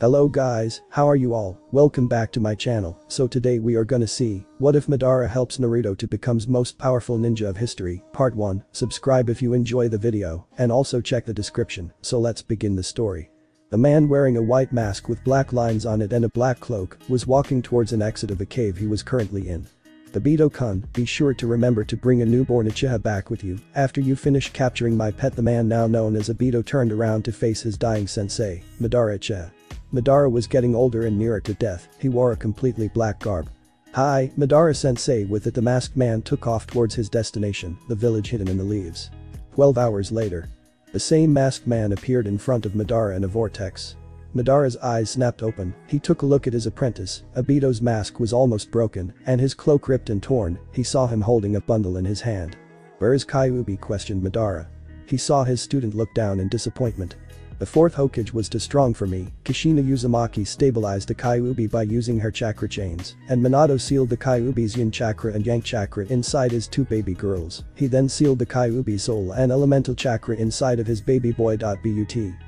Hello guys, how are you all? Welcome back to my channel. So today we are gonna see, what if Madara helps Naruto to becomes most powerful ninja of history, part 1, subscribe if you enjoy the video, and also check the description, so let's begin the story. A man wearing a white mask with black lines on it and a black cloak was walking towards an exit of a cave he was currently in. Obito-kun, be sure to remember to bring a newborn Uchiha back with you. After you finish capturing my pet the man now known as Obito turned around to face his dying sensei, Madara Uchiha. Madara was getting older and nearer to death, he wore a completely black garb. Hi, Madara sensei with it the masked man took off towards his destination, the village hidden in the leaves. Twelve hours later. The same masked man appeared in front of Madara in a vortex. Madara's eyes snapped open, he took a look at his apprentice, Obito's mask was almost broken, and his cloak ripped and torn, he saw him holding a bundle in his hand. Where is Kyuubi questioned Madara. He saw his student look down in disappointment. The fourth Hokage was too strong for me, Kushina Uzumaki stabilized the Kyuubi by using her chakra chains, and Minato sealed the Kyuubi's yin chakra and yang chakra inside his two baby girls. He then sealed the Kyuubi's soul and elemental chakra inside of his baby boy. But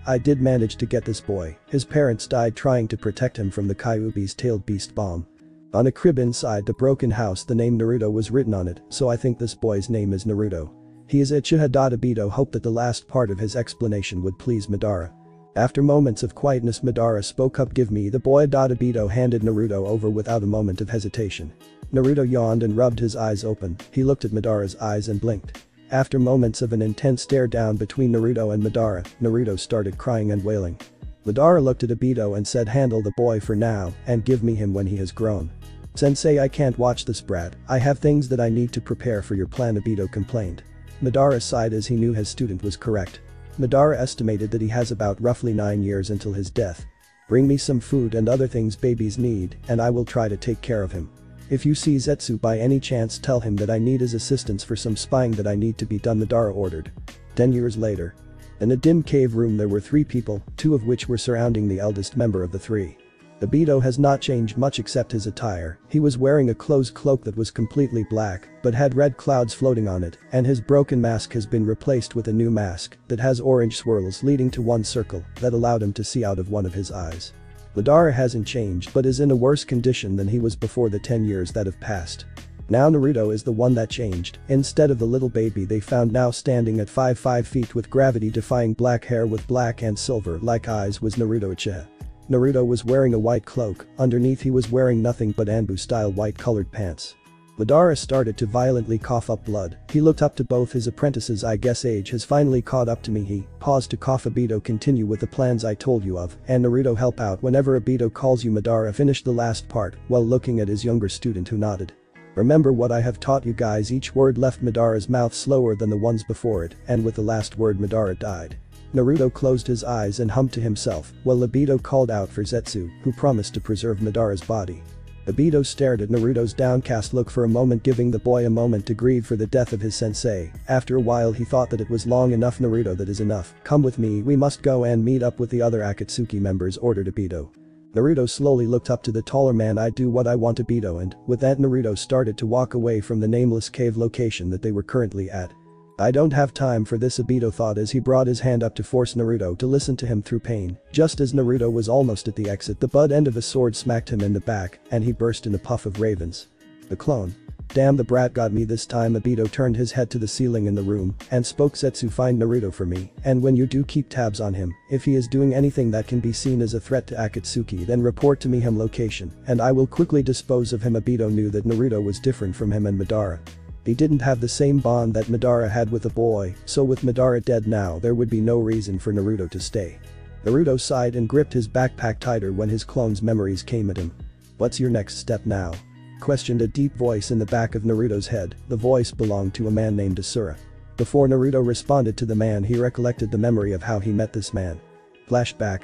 I did manage to get this boy, his parents died trying to protect him from the Kyuubi's tailed beast bomb. On a crib inside the broken house the name Naruto was written on it, so I think this boy's name is Naruto. He is Uchiha Obito hoped that the last part of his explanation would please Madara. After moments of quietness Madara spoke up give me the boy. Obito handed Naruto over without a moment of hesitation. Naruto yawned and rubbed his eyes open, he looked at Madara's eyes and blinked. After moments of an intense stare down between Naruto and Madara, Naruto started crying and wailing. Madara looked at Obito and said handle the boy for now and give me him when he has grown. Sensei I can't watch this brat, I have things that I need to prepare for your plan Obito complained. Madara sighed as he knew his student was correct. Madara estimated that he has about roughly 9 years until his death. Bring me some food and other things babies need and I will try to take care of him. If you see Zetsu by any chance tell him that I need his assistance for some spying that I need to be done Madara ordered. 10 years later. In a dim cave room there were three people, two of which were surrounding the eldest member of the three. Obito has not changed much except his attire, he was wearing a closed cloak that was completely black, but had red clouds floating on it, and his broken mask has been replaced with a new mask that has orange swirls leading to one circle that allowed him to see out of one of his eyes. Madara hasn't changed but is in a worse condition than he was before the 10 years that have passed. Now Naruto is the one that changed, instead of the little baby they found now standing at 5 5 feet with gravity defying black hair with black and silver like eyes was Naruto Uchiha. Naruto was wearing a white cloak, underneath he was wearing nothing but Anbu-style white colored pants. Madara started to violently cough up blood, he looked up to both his apprentices I guess age has finally caught up to me he paused to cough Obito continue with the plans I told you of and Naruto help out whenever Obito calls you Madara finished the last part while looking at his younger student who nodded. Remember what I have taught you guys each word left Madara's mouth slower than the ones before it and with the last word Madara died. Naruto closed his eyes and hummed to himself while Obito called out for Zetsu, who promised to preserve Madara's body. Obito stared at Naruto's downcast look for a moment giving the boy a moment to grieve for the death of his sensei, after a while he thought that it was long enough Naruto that is enough, come with me we must go and meet up with the other Akatsuki members ordered Obito. Naruto slowly looked up to the taller man I do what I want Obito and, with that Naruto started to walk away from the nameless cave location that they were currently at. I don't have time for this Obito thought as he brought his hand up to force Naruto to listen to him through pain. Just as Naruto was almost at the exit the butt end of a sword smacked him in the back and he burst in a puff of ravens. The clone. Damn the brat got me this time Obito turned his head to the ceiling in the room and spoke Zetsu find Naruto for me and when you do keep tabs on him, if he is doing anything that can be seen as a threat to Akatsuki then report to me him location and I will quickly dispose of him Obito knew that Naruto was different from him and Madara. He didn't have the same bond that Madara had with the boy, so with Madara dead now there would be no reason for Naruto to stay. Naruto sighed and gripped his backpack tighter when his clone's memories came at him. What's your next step now? Questioned a deep voice in the back of Naruto's head, the voice belonged to a man named Asura. Before Naruto responded to the man he recollected the memory of how he met this man. Flashback.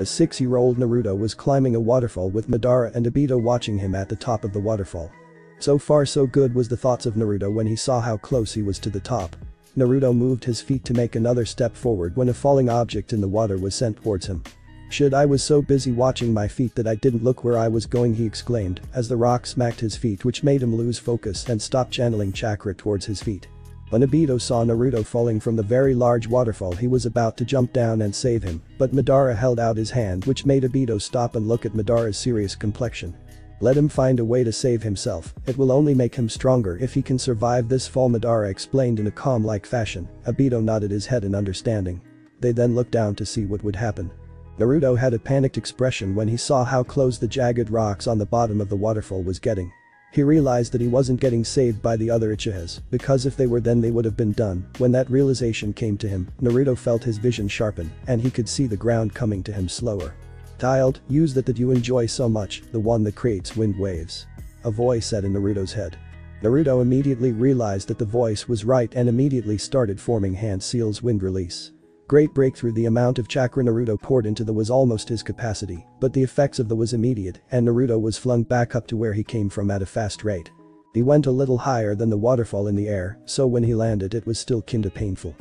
A six-year-old Naruto was climbing a waterfall with Madara and Obito watching him at the top of the waterfall. So far so good was the thoughts of Naruto when he saw how close he was to the top. Naruto moved his feet to make another step forward when a falling object in the water was sent towards him. Should I was so busy watching my feet that I didn't look where I was going he exclaimed as the rock smacked his feet which made him lose focus and stop channeling chakra towards his feet. When Obito saw Naruto falling from the very large waterfall he was about to jump down and save him, but Madara held out his hand which made Obito stop and look at Madara's serious complexion. Let him find a way to save himself, it will only make him stronger if he can survive this fall Madara explained in a calm-like fashion, Obito nodded his head in understanding. They then looked down to see what would happen. Naruto had a panicked expression when he saw how close the jagged rocks on the bottom of the waterfall was getting. He realized that he wasn't getting saved by the other Uchihas, because if they were then they would have been done. When that realization came to him, Naruto felt his vision sharpen, and he could see the ground coming to him slower. Tiled, use that that you enjoy so much, the one that creates wind waves. A voice said in Naruto's head. Naruto immediately realized that the voice was right and immediately started forming hand seals wind release. Great breakthrough the amount of chakra Naruto poured into the was almost his capacity, but the effects of the was immediate and Naruto was flung back up to where he came from at a fast rate. He went a little higher than the waterfall in the air, so when he landed it was still kinda painful.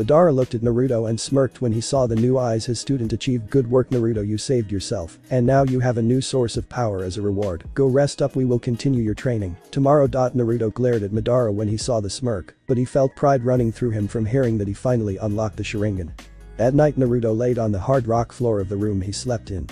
Madara looked at Naruto and smirked when he saw the new eyes his student achieved good work Naruto you saved yourself, and now you have a new source of power as a reward, go rest up we will continue your training, tomorrow. Naruto glared at Madara when he saw the smirk, but he felt pride running through him from hearing that he finally unlocked the Sharingan. At night Naruto laid on the hard rock floor of the room he slept in.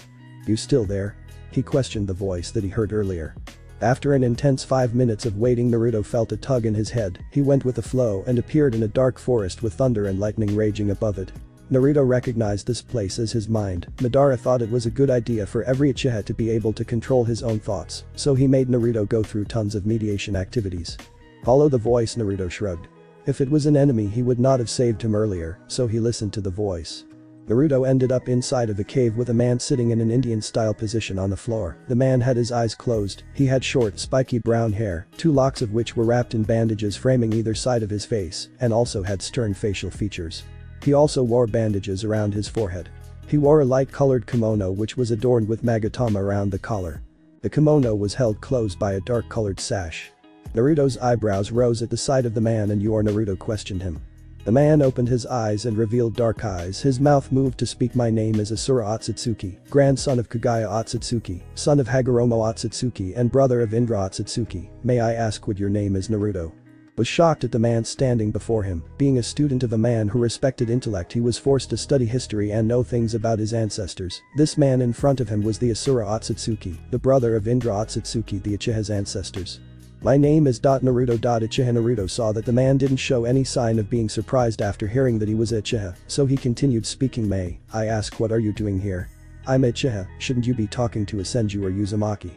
You still there? He questioned the voice that he heard earlier. After an intense 5 minutes of waiting Naruto felt a tug in his head, he went with the flow and appeared in a dark forest with thunder and lightning raging above it. Naruto recognized this place as his mind, Madara thought it was a good idea for every Uchiha to be able to control his own thoughts, so he made Naruto go through tons of mediation activities. Follow the voice Naruto shrugged. If it was an enemy he would not have saved him earlier, so he listened to the voice. Naruto ended up inside of a cave with a man sitting in an Indian-style position on the floor. The man had his eyes closed, he had short, spiky brown hair, two locks of which were wrapped in bandages framing either side of his face, and also had stern facial features. He also wore bandages around his forehead. He wore a light-colored kimono which was adorned with magatama around the collar. The kimono was held closed by a dark-colored sash. Naruto's eyebrows rose at the sight of the man and Yor Naruto questioned him. The man opened his eyes and revealed dark eyes his mouth moved to speak my name is Asura Otsutsuki, grandson of Kaguya Otsutsuki, son of Hagoromo Otsutsuki and brother of Indra Otsutsuki, may I ask what your name is Naruto? Was shocked at the man standing before him, being a student of a man who respected intellect he was forced to study history and know things about his ancestors. This man in front of him was the Asura Otsutsuki, the brother of Indra Otsutsuki the Uchiha's ancestors. My name is Naruto. Uchiha Naruto saw that the man didn't show any sign of being surprised after hearing that he was Uchiha, so he continued speaking May, I ask what are you doing here? I'm Uchiha, shouldn't you be talking to a Senju or Uzumaki?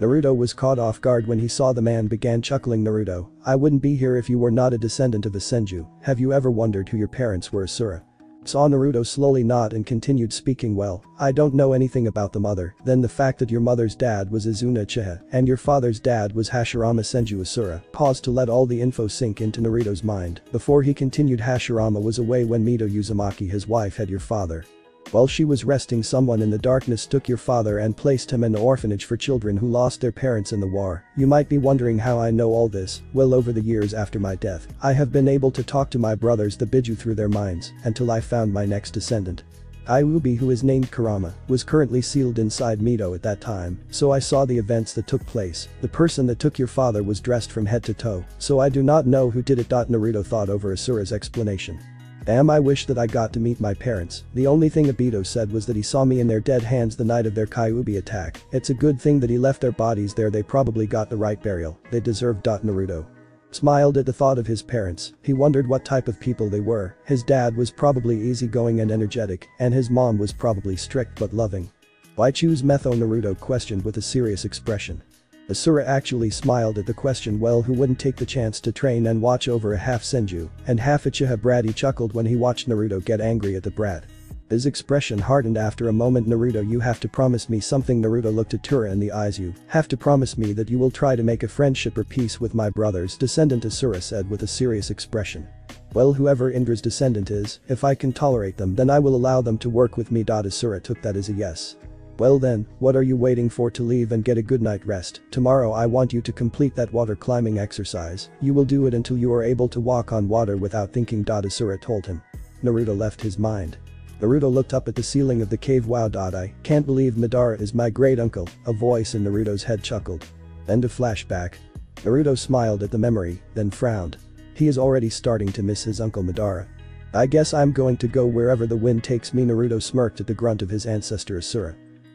Naruto was caught off guard when he saw the man began chuckling Naruto, I wouldn't be here if you were not a descendant of a Senju, have you ever wondered who your parents were Asura? Saw Naruto slowly nod and continued speaking well, I don't know anything about the mother, then the fact that your mother's dad was Izuna Uchiha and your father's dad was Hashirama Senju Asura paused to let all the info sink into Naruto's mind, before he continued Hashirama was away when Mito Uzumaki his wife had your father. While she was resting someone in the darkness took your father and placed him in an orphanage for children who lost their parents in the war. You might be wondering how I know all this, well over the years after my death, I have been able to talk to my brothers the Biju through their minds, until I found my next descendant. Kyuubi who is named Kurama, was currently sealed inside Mito at that time, so I saw the events that took place, the person that took your father was dressed from head to toe, so I do not know who did it. Naruto thought over Asura's explanation. Damn I wish that I got to meet my parents, the only thing Obito said was that he saw me in their dead hands the night of their Kyuubi attack, it's a good thing that he left their bodies there they probably got the right burial, they deserved. Naruto. Smiled at the thought of his parents, he wondered what type of people they were, his dad was probably easygoing and energetic, and his mom was probably strict but loving. Why choose Metho Naruto questioned with a serious expression. Asura actually smiled at the question well who wouldn't take the chance to train and watch over a half Senju, and half Uchiha brat he chuckled when he watched Naruto get angry at the brat. His expression hardened after a moment Naruto you have to promise me something Naruto looked at Tura in the eyes you have to promise me that you will try to make a friendship or peace with my brothers descendant Asura said with a serious expression. Well whoever Indra's descendant is, if I can tolerate them then I will allow them to work with me. Asura took that as a yes. Well then, what are you waiting for to leave and get a good night rest, tomorrow I want you to complete that water climbing exercise, you will do it until you are able to walk on water without thinking. Asura told him. Naruto left his mind. Naruto looked up at the ceiling of the cave wow. I can't believe Madara is my great uncle, a voice in Naruto's head chuckled. End of flashback. Naruto smiled at the memory, then frowned. He is already starting to miss his uncle Madara. I guess I'm going to go wherever the wind takes me Naruto smirked at the grunt of his ancestor Asura.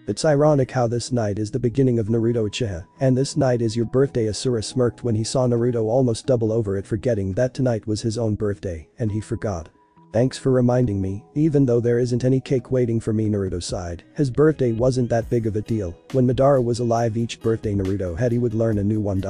It's ironic how this night is the beginning of Naruto Uchiha, and this night is your birthday Asura smirked when he saw Naruto almost double over it forgetting that tonight was his own birthday, and he forgot. Thanks for reminding me, even though there isn't any cake waiting for me Naruto sighed, his birthday wasn't that big of a deal, when Madara was alive each birthday Naruto had he would learn a new one.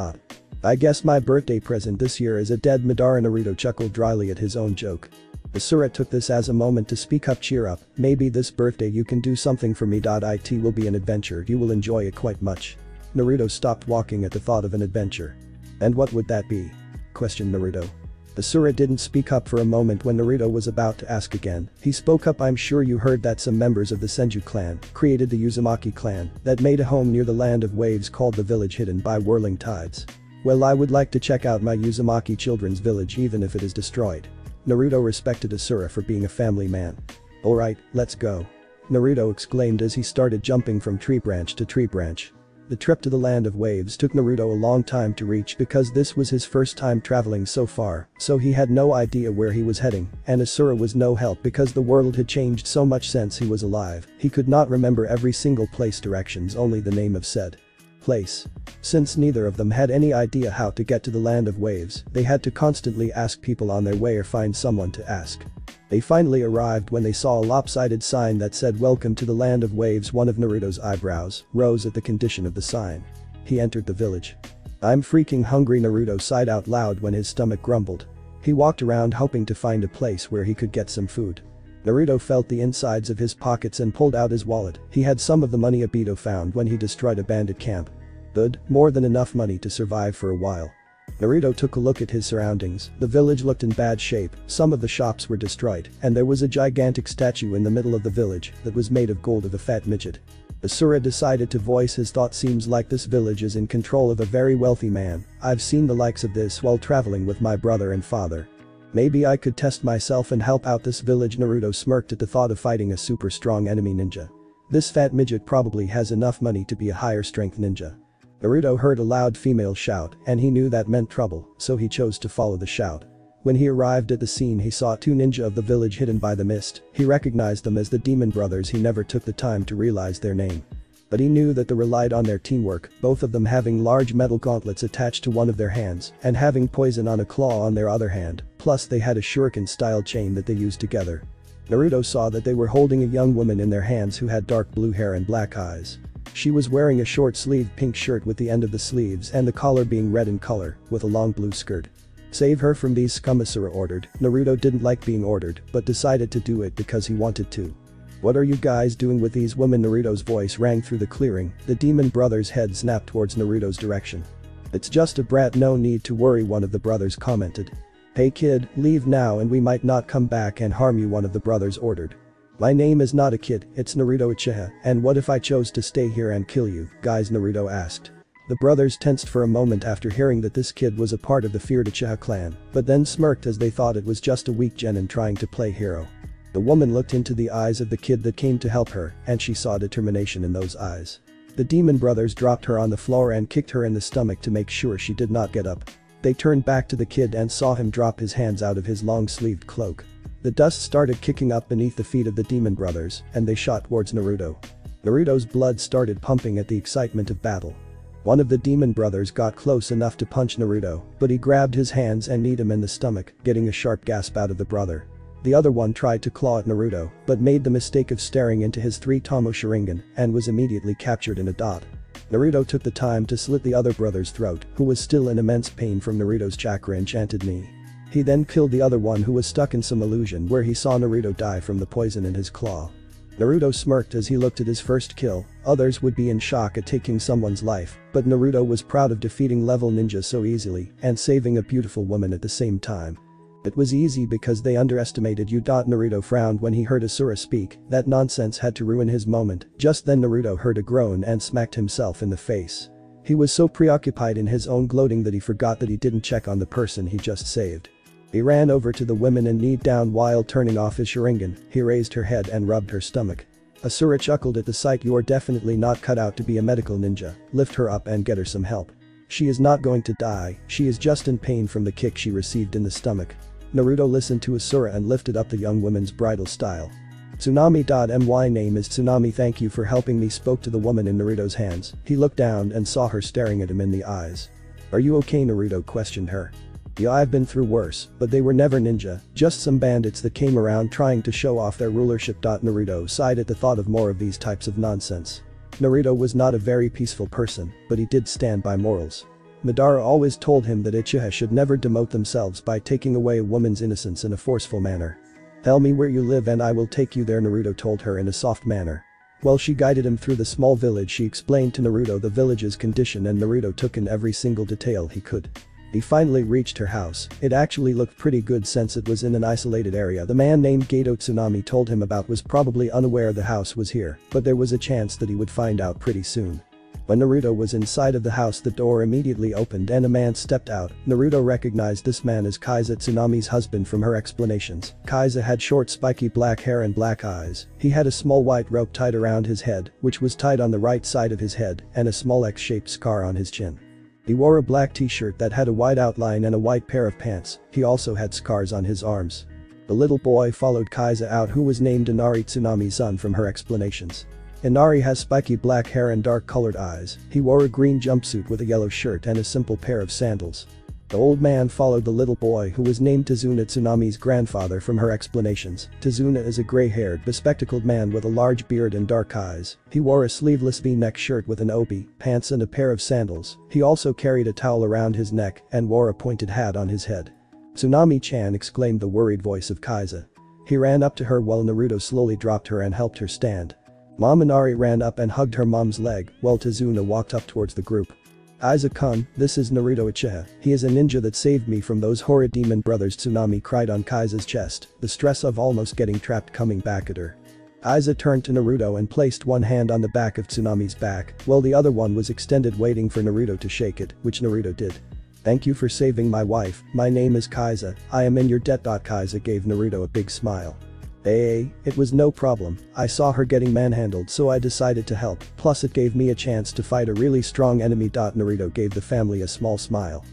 I guess my birthday present this year is a dead Madara Naruto chuckled dryly at his own joke. Asura took this as a moment to speak up cheer up, maybe this birthday you can do something for me. It will be an adventure you will enjoy it quite much. Naruto stopped walking at the thought of an adventure. And what would that be? questioned Naruto. Asura didn't speak up for a moment when Naruto was about to ask again. He spoke up I'm sure you heard that some members of the Senju clan created the Uzumaki clan that made a home near the land of waves called the village hidden by whirling tides. Well I would like to check out my Uzumaki children's village even if it is destroyed. Naruto respected Asura for being a family man. Alright, let's go. Naruto exclaimed as he started jumping from tree branch to tree branch. The trip to the land of waves took Naruto a long time to reach because this was his first time traveling so far, so he had no idea where he was heading, and Asura was no help because the world had changed so much since he was alive, he could not remember every single place directions only the name of said place. Since neither of them had any idea how to get to the land of waves, they had to constantly ask people on their way or find someone to ask. They finally arrived when they saw a lopsided sign that said welcome to the land of waves one of Naruto's eyebrows rose at the condition of the sign. He entered the village. I'm freaking hungry Naruto sighed out loud when his stomach grumbled. He walked around hoping to find a place where he could get some food. Naruto felt the insides of his pockets and pulled out his wallet, he had some of the money Obito found when he destroyed a bandit camp. Good, more than enough money to survive for a while. Naruto took a look at his surroundings, the village looked in bad shape, some of the shops were destroyed, and there was a gigantic statue in the middle of the village that was made of gold of a fat midget. Asura decided to voice his thought seems like this village is in control of a very wealthy man, I've seen the likes of this while traveling with my brother and father. Maybe I could test myself and help out this village Naruto smirked at the thought of fighting a super strong enemy ninja. This fat midget probably has enough money to be a higher strength ninja. Naruto heard a loud female shout and he knew that meant trouble, so he chose to follow the shout. When he arrived at the scene he saw two ninja of the village hidden by the mist, he recognized them as the demon brothers he never took the time to realize their name. But he knew that they relied on their teamwork, both of them having large metal gauntlets attached to one of their hands and having poison on a claw on their other hand, plus they had a shuriken-style chain that they used together. Naruto saw that they were holding a young woman in their hands who had dark blue hair and black eyes. She was wearing a short-sleeved pink shirt with the end of the sleeves and the collar being red in color, with a long blue skirt. Save her from these scum Asura ordered, Naruto didn't like being ordered, but decided to do it because he wanted to. What are you guys doing with these women Naruto's voice rang through the clearing, the demon brother's head snapped towards Naruto's direction. It's just a brat no need to worry one of the brothers commented. Hey kid, leave now and we might not come back and harm you one of the brothers ordered. My name is not a kid, it's Naruto Uchiha, and what if I chose to stay here and kill you, guys Naruto asked. The brothers tensed for a moment after hearing that this kid was a part of the feared Uchiha clan, but then smirked as they thought it was just a weak genin trying to play hero. The woman looked into the eyes of the kid that came to help her, and she saw determination in those eyes. The demon brothers dropped her on the floor and kicked her in the stomach to make sure she did not get up. They turned back to the kid and saw him drop his hands out of his long-sleeved cloak. The dust started kicking up beneath the feet of the demon brothers, and they shot towards Naruto. Naruto's blood started pumping at the excitement of battle. One of the demon brothers got close enough to punch Naruto, but he grabbed his hands and kneed him in the stomach, getting a sharp gasp out of the brother. The other one tried to claw at Naruto, but made the mistake of staring into his three Tomo Sharingan and was immediately captured in a dot. Naruto took the time to slit the other brother's throat, who was still in immense pain from Naruto's chakra enchanted knee. He then killed the other one who was stuck in some illusion where he saw Naruto die from the poison in his claw. Naruto smirked as he looked at his first kill, others would be in shock at taking someone's life, but Naruto was proud of defeating level ninja so easily and saving a beautiful woman at the same time. It was easy because they underestimated you. Naruto frowned when he heard Asura speak, that nonsense had to ruin his moment, just then Naruto heard a groan and smacked himself in the face. He was so preoccupied in his own gloating that he forgot that he didn't check on the person he just saved. He ran over to the women and kneed down while turning off his Sharingan, he raised her head and rubbed her stomach. Asura chuckled at the sight you're definitely not cut out to be a medical ninja, lift her up and get her some help. she is not going to die, she is just in pain from the kick she received in the stomach. Naruto listened to Asura and lifted up the young woman's bridal style. Tsunami.my name is Tsunami thank you for helping me spoke to the woman in Naruto's hands. He looked down and saw her staring at him in the eyes. Are you okay Naruto questioned her. Yeah I've been through worse, but they were never ninja, just some bandits that came around trying to show off their rulership. Naruto sighed at the thought of more of these types of nonsense. Naruto was not a very peaceful person, but he did stand by morals. Madara always told him that Uchiha should never demote themselves by taking away a woman's innocence in a forceful manner. Tell me where you live and I will take you there Naruto told her in a soft manner. While she guided him through the small village she explained to Naruto the village's condition and Naruto took in every single detail he could. He finally reached her house, it actually looked pretty good since it was in an isolated area the man named Gato Tsunami told him about was probably unaware the house was here, but there was a chance that he would find out pretty soon. When Naruto was inside of the house the door immediately opened and a man stepped out, Naruto recognized this man as Kaiza Tsunami's husband from her explanations. Kaiza had short spiky black hair and black eyes, he had a small white rope tied around his head, which was tied on the right side of his head, and a small X-shaped scar on his chin. He wore a black t-shirt that had a white outline and a white pair of pants, he also had scars on his arms. The little boy followed Kaiza out who was named Inari Tsunami's son from her explanations. Inari has spiky black hair and dark colored eyes, he wore a green jumpsuit with a yellow shirt and a simple pair of sandals. The old man followed the little boy who was named Tazuna Tsunami's grandfather from her explanations. Tazuna is a gray-haired, bespectacled man with a large beard and dark eyes. He wore a sleeveless v-neck shirt with an obi, pants and a pair of sandals. He also carried a towel around his neck and wore a pointed hat on his head. Tsunami-chan exclaimed the worried voice of Kaiza. He ran up to her while Naruto slowly dropped her and helped her stand. Mom Inari ran up and hugged her mom's leg, while Tazuna walked up towards the group. Kaiza-kun, this is Naruto Uchiha, he is a ninja that saved me from those horrid demon brothers Tsunami cried on Kaiza's chest, the stress of almost getting trapped coming back at her. Kaiza turned to Naruto and placed one hand on the back of Tsunami's back, while the other one was extended waiting for Naruto to shake it, which Naruto did. Thank you for saving my wife, my name is Kaiza, I am in your debt. Kaiza gave Naruto a big smile. Hey, it was no problem, I saw her getting manhandled so I decided to help, plus it gave me a chance to fight a really strong enemy. Naruto gave the family a small smile.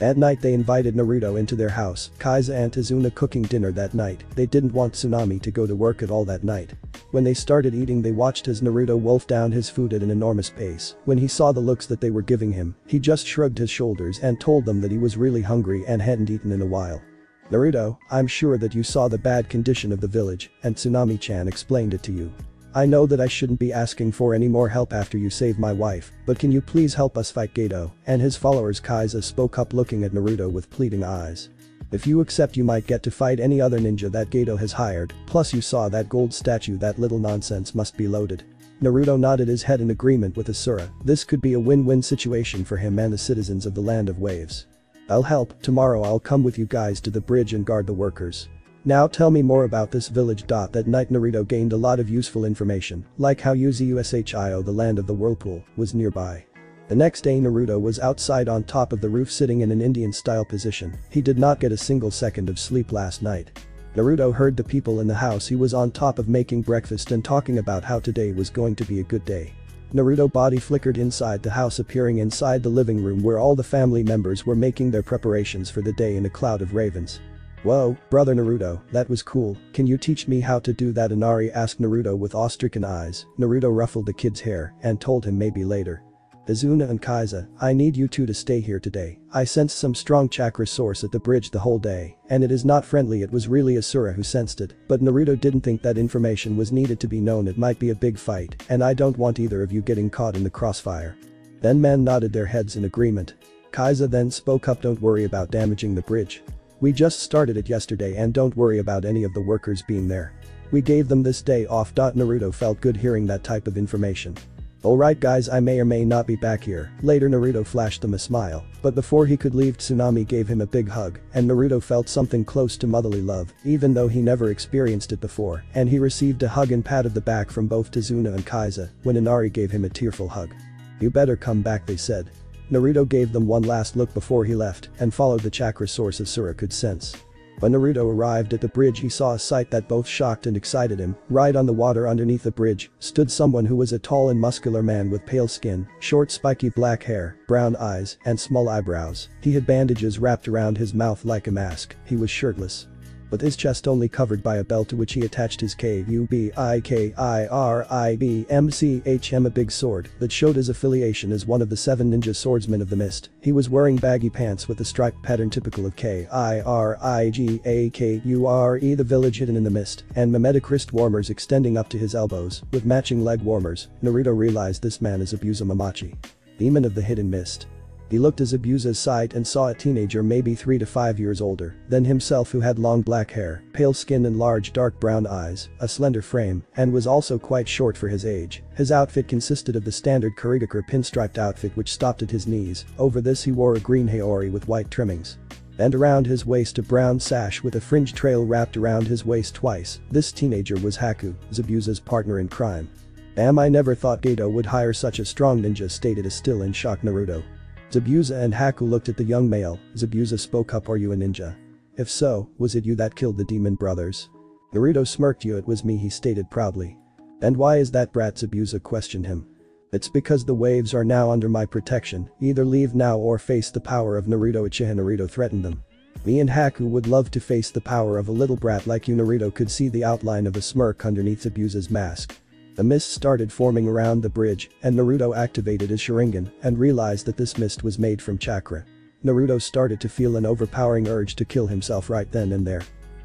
At night they invited Naruto into their house, Kaiza and Tazuna cooking dinner that night, they didn't want Tsunami to go to work at all that night. When they started eating they watched as Naruto wolfed down his food at an enormous pace, when he saw the looks that they were giving him, he just shrugged his shoulders and told them that he was really hungry and hadn't eaten in a while. Naruto, I'm sure that you saw the bad condition of the village, and Tsunami-chan explained it to you. I know that I shouldn't be asking for any more help after you saved my wife, but can you please help us fight Gato, and his followers Kaiza spoke up looking at Naruto with pleading eyes. If you accept you might get to fight any other ninja that Gato has hired, plus you saw that gold statue that little nonsense must be loaded. Naruto nodded his head in agreement with Asura, this could be a win-win situation for him and the citizens of the Land of Waves. I'll help, tomorrow I'll come with you guys to the bridge and guard the workers. Now tell me more about this village. That night Naruto gained a lot of useful information, like how Uzushio the land of the whirlpool, was nearby. The next day Naruto was outside on top of the roof sitting in an Indian-style position, he did not get a single second of sleep last night. Naruto heard the people in the house he was on top of making breakfast and talking about how today was going to be a good day. Naruto body flickered inside the house appearing inside the living room where all the family members were making their preparations for the day in a cloud of ravens. Whoa, brother Naruto, that was cool, can you teach me how to do that Inari asked Naruto with awe-stricken eyes, Naruto ruffled the kid's hair and told him maybe later. Tazuna and Kaiza, I need you two to stay here today. I sensed some strong chakra source at the bridge the whole day, and it is not friendly it was really Asura who sensed it, but Naruto didn't think that information was needed to be known it might be a big fight, and I don't want either of you getting caught in the crossfire. Then men nodded their heads in agreement. Kaiza then spoke up don't worry about damaging the bridge. We just started it yesterday and don't worry about any of the workers being there. We gave them this day off. Naruto felt good hearing that type of information. Alright guys I may or may not be back here, later Naruto flashed them a smile, but before he could leave Tsunami gave him a big hug, and Naruto felt something close to motherly love, even though he never experienced it before, and he received a hug and pat of the back from both Tazuna and Kaiza, when Inari gave him a tearful hug. You better come back they said. Naruto gave them one last look before he left, and followed the chakra source Asura could sense. When Naruto arrived at the bridge he saw a sight that both shocked and excited him. Right on the water underneath the bridge stood someone who was a tall and muscular man with pale skin, short spiky black hair, brown eyes, and small eyebrows. He had bandages wrapped around his mouth like a mask. He was shirtless with his chest only covered by a belt to which he attached his K-U-B-I-K-I-R-I-B-M-C-H-M a big sword that showed his affiliation as one of the seven ninja swordsmen of the mist. He was wearing baggy pants with a striped pattern typical of K-I-R-I-G-A-K-U-R-E the village hidden in the mist, and mimetic wrist warmers extending up to his elbows, with matching leg warmers, Naruto realized this man is Zabuza Momochi. Demon of the Hidden Mist. He looked as Zabuza's sight and saw a teenager maybe 3 to 5 years older than himself who had long black hair, pale skin and large dark brown eyes, a slender frame, and was also quite short for his age. His outfit consisted of the standard Kirigakure pinstriped outfit which stopped at his knees, over this he wore a green haori with white trimmings. And around his waist a brown sash with a fringe trail wrapped around his waist twice, this teenager was Haku, Zabuza's partner in crime. Damn I never thought Gato would hire such a strong ninja stated a still in shock Naruto. Zabuza and Haku looked at the young male, Zabuza spoke up are you a ninja? If so, was it you that killed the demon brothers? Naruto smirked you it was me he stated proudly. And why is that brat Zabuza questioned him. It's because the waves are now under my protection, either leave now or face the power of Naruto Uchiha Naruto threatened them. Me and Haku would love to face the power of a little brat like you Naruto could see the outline of a smirk underneath Zabuza's mask. A mist started forming around the bridge, and Naruto activated his Sharingan and realized that this mist was made from chakra. Naruto started to feel an overpowering urge to kill himself right then and there.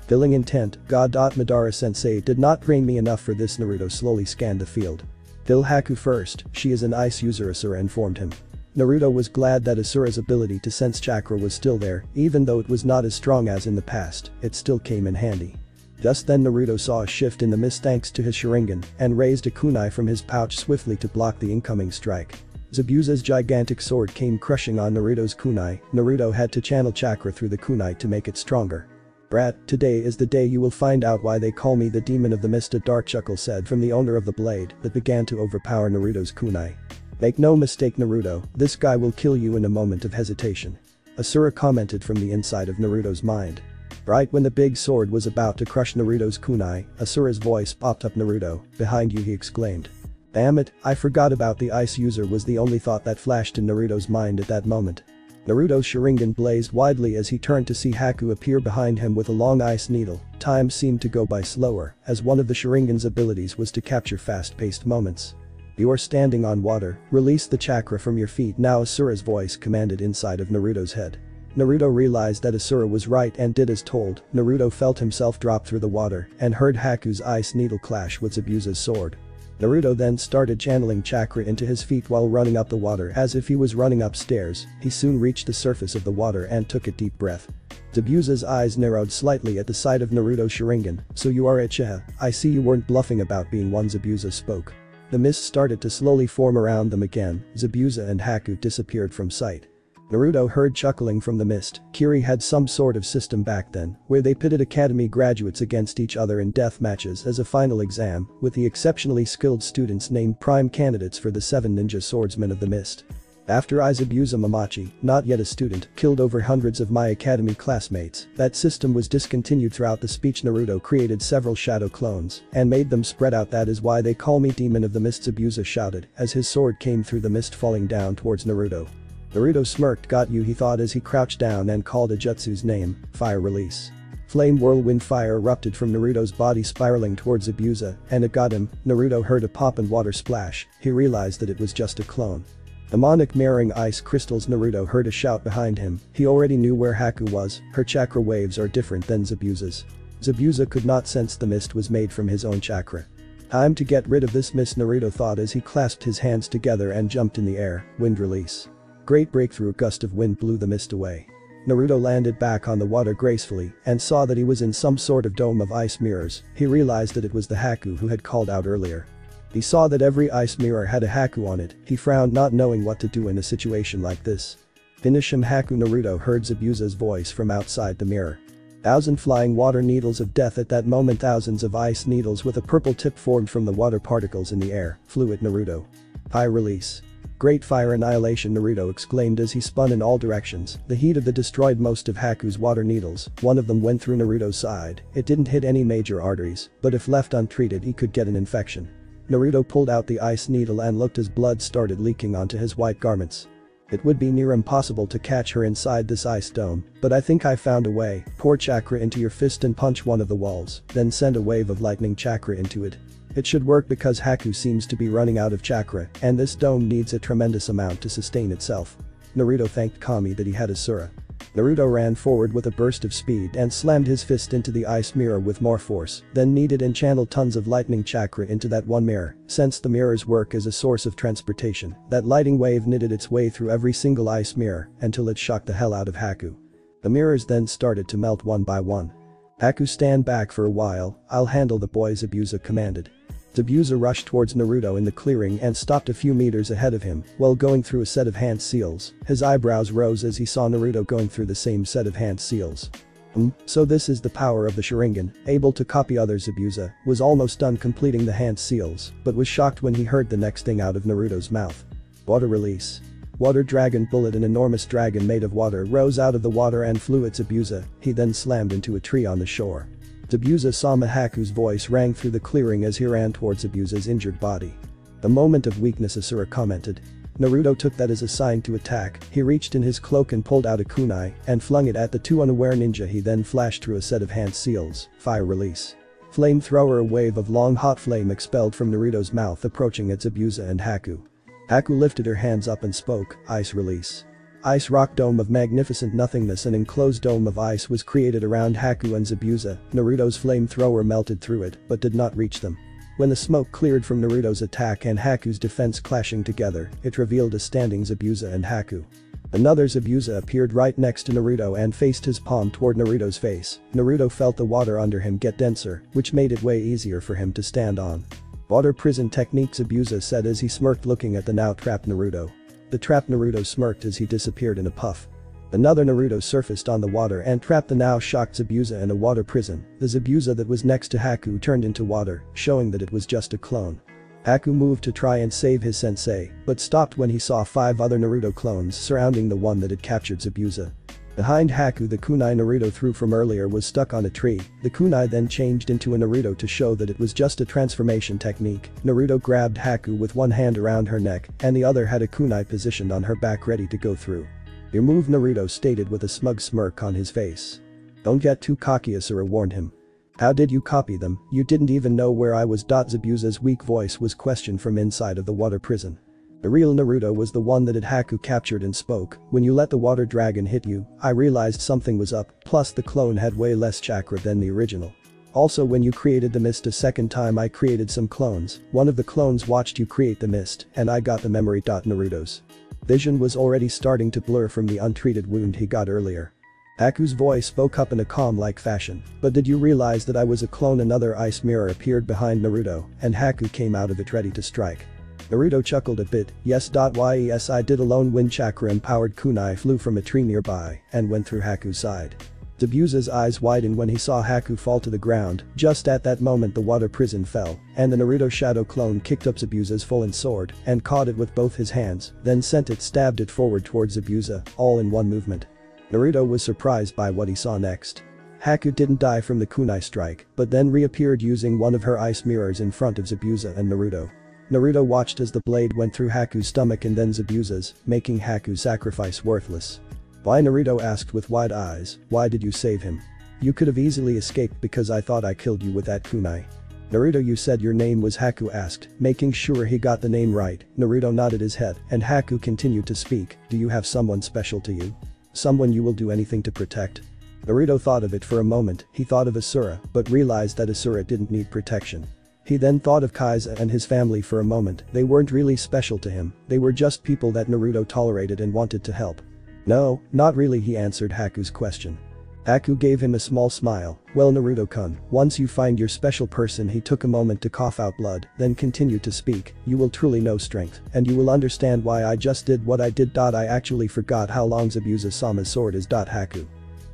Feeling intent, God. Madara sensei did not train me enough for this Naruto slowly scanned the field. Kill Haku first, she is an ice user Asura informed him. Naruto was glad that Asura's ability to sense chakra was still there, even though it was not as strong as in the past, it still came in handy. Just then Naruto saw a shift in the mist thanks to his Sharingan and raised a kunai from his pouch swiftly to block the incoming strike. Zabuza's gigantic sword came crushing on Naruto's kunai, Naruto had to channel chakra through the kunai to make it stronger. Brat, today is the day you will find out why they call me the demon of the mist a dark chuckle said from the owner of the blade that began to overpower Naruto's kunai. Make no mistake Naruto, this guy will kill you in a moment of hesitation. Asura commented from the inside of Naruto's mind. Right when the big sword was about to crush Naruto's kunai, Asura's voice popped up Naruto, behind you he exclaimed. Damn it, I forgot about the ice user was the only thought that flashed in Naruto's mind at that moment. Naruto's Sharingan blazed widely as he turned to see Haku appear behind him with a long ice needle. Time seemed to go by slower, as one of the Sharingan's abilities was to capture fast-paced moments. You are standing on water, release the chakra from your feet now Asura's voice commanded inside of Naruto's head. Naruto realized that Asura was right and did as told, Naruto felt himself drop through the water and heard Haku's ice needle clash with Zabuza's sword. Naruto then started channeling chakra into his feet while running up the water as if he was running upstairs, he soon reached the surface of the water and took a deep breath. Zabuza's eyes narrowed slightly at the sight of Naruto's Sharingan, so you are Uchiha, I see you weren't bluffing about being one Zabuza spoke. The mist started to slowly form around them again, Zabuza and Haku disappeared from sight. Naruto heard chuckling from the mist, Kiri had some sort of system back then, where they pitted academy graduates against each other in death matches as a final exam, with the exceptionally skilled students named prime candidates for the seven ninja swordsmen of the mist. After Izabusa Momochi, not yet a student, killed over hundreds of my academy classmates, that system was discontinued throughout the speech Naruto created several shadow clones and made them spread out that is why they call me demon of the mist Zabuza shouted as his sword came through the mist falling down towards Naruto. Naruto smirked got you he thought as he crouched down and called a jutsu's name, fire release. Flame whirlwind fire erupted from Naruto's body spiraling towards Zabuza, and it got him, Naruto heard a pop and water splash, he realized that it was just a clone. Demonic mirroring ice crystals Naruto heard a shout behind him, he already knew where Haku was, her chakra waves are different than Zabuza's. Zabuza could not sense the mist was made from his own chakra. Time to get rid of this mist Naruto thought as he clasped his hands together and jumped in the air, wind release. Great breakthrough gust of wind blew the mist away. Naruto landed back on the water gracefully and saw that he was in some sort of dome of ice mirrors, he realized that it was the Haku who had called out earlier. He saw that every ice mirror had a Haku on it, he frowned not knowing what to do in a situation like this. Finish him Haku Naruto heard Zabuza's voice from outside the mirror. Thousand flying water needles of death at that moment thousands of ice needles with a purple tip formed from the water particles in the air, flew at Naruto. High release. Great fire annihilation Naruto exclaimed as he spun in all directions. The heat of the destroyed most of Haku's water needles. One of them went through Naruto's side. It didn't hit any major arteries, but if left untreated he could get an infection. Naruto pulled out the ice needle and looked as blood started leaking onto his white garments. It would be near impossible to catch her inside this ice dome, but I think I found a way. Pour chakra into your fist and punch one of the walls, then send a wave of lightning chakra into it. It should work because Haku seems to be running out of chakra, and this dome needs a tremendous amount to sustain itself. Naruto thanked Kami that he had Asura. Naruto ran forward with a burst of speed and slammed his fist into the ice mirror with more force, then kneaded and channeled tons of lightning chakra into that one mirror, since the mirrors work as a source of transportation, that lighting wave knitted its way through every single ice mirror until it shocked the hell out of Haku. The mirrors then started to melt one by one. Haku stand back for a while, I'll handle the boys Zabuza commanded. Zabuza rushed towards Naruto in the clearing and stopped a few meters ahead of him while going through a set of hand seals. His eyebrows rose as he saw Naruto going through the same set of hand seals. Hmm, so this is the power of the Sharingan, able to copy others Zabuza, was almost done completing the hand seals, but was shocked when he heard the next thing out of Naruto's mouth. Water release. Water Dragon Bullet an enormous dragon made of water rose out of the water and flew at Zabuza, he then slammed into a tree on the shore. Zabuza saw Mihaku's voice rang through the clearing as he ran towards Zabuza's injured body. The moment of weakness Asura commented. Naruto took that as a sign to attack, he reached in his cloak and pulled out a kunai and flung it at the two unaware ninja he then flashed through a set of hand seals, fire release. Flamethrower a wave of long hot flame expelled from Naruto's mouth approaching at Zabuza and Haku. Haku lifted her hands up and spoke, ice release. Ice rock dome of magnificent nothingness an enclosed dome of ice was created around Haku and Zabuza, Naruto's flamethrower melted through it but did not reach them. When the smoke cleared from Naruto's attack and Haku's defense clashing together, it revealed a standing Zabuza and Haku. Another Zabuza appeared right next to Naruto and faced his palm toward Naruto's face. Naruto felt the water under him get denser, which made it way easier for him to stand on. Water prison technique Zabuza said as he smirked looking at the now trapped Naruto. The trapped Naruto smirked as he disappeared in a puff. Another Naruto surfaced on the water and trapped the now shocked Zabuza in a water prison. The Zabuza that was next to Haku turned into water, showing that it was just a clone. Haku moved to try and save his sensei, but stopped when he saw five other Naruto clones surrounding the one that had captured Zabuza. Behind Haku the kunai Naruto threw from earlier was stuck on a tree, the kunai then changed into a Naruto to show that it was just a transformation technique. Naruto grabbed Haku with one hand around her neck and the other had a kunai positioned on her back ready to go through. Your move Naruto stated with a smug smirk on his face. Don't get too cocky Asura warned him. How did you copy them, you didn't even know where I was. Zabuza's weak voice was questioned from inside of the water prison. The real Naruto was the one that Haku captured and spoke, when you let the water dragon hit you, I realized something was up, plus the clone had way less chakra than the original. Also when you created the mist a second time I created some clones, one of the clones watched you create the mist, and I got the memory. Naruto's vision was already starting to blur from the untreated wound he got earlier. Haku's voice spoke up in a calm-like fashion, but did you realize that I was a clone another ice mirror appeared behind Naruto, and Haku came out of it ready to strike. Naruto chuckled a bit, yes. Yes I did alone wind chakra empowered kunai flew from a tree nearby and went through Haku's side. Zabuza's eyes widened when he saw Haku fall to the ground, just at that moment the water prison fell, and the Naruto shadow clone kicked up Zabuza's fallen sword and caught it with both his hands, then sent it stabbed it forward towards Zabuza, all in one movement. Naruto was surprised by what he saw next. Haku didn't die from the kunai strike, but then reappeared using one of her ice mirrors in front of Zabuza and Naruto. Naruto watched as the blade went through Haku's stomach and then Zabuza's, making Haku's sacrifice worthless. Why Naruto asked with wide eyes, why did you save him? You could have easily escaped because I thought I killed you with that kunai. Naruto you said your name was Haku asked, making sure he got the name right, Naruto nodded his head and Haku continued to speak, do you have someone special to you? Someone you will do anything to protect? Naruto thought of it for a moment, he thought of Asura, but realized that Asura didn't need protection. He then thought of Kaiza and his family for a moment, they weren't really special to him, they were just people that Naruto tolerated and wanted to help. No, not really he answered Haku's question. Haku gave him a small smile, well Naruto-kun, once you find your special person he took a moment to cough out blood, then continued to speak, you will truly know strength, and you will understand why I just did what I did. I actually forgot how long Zabuza-sama's sword is. Haku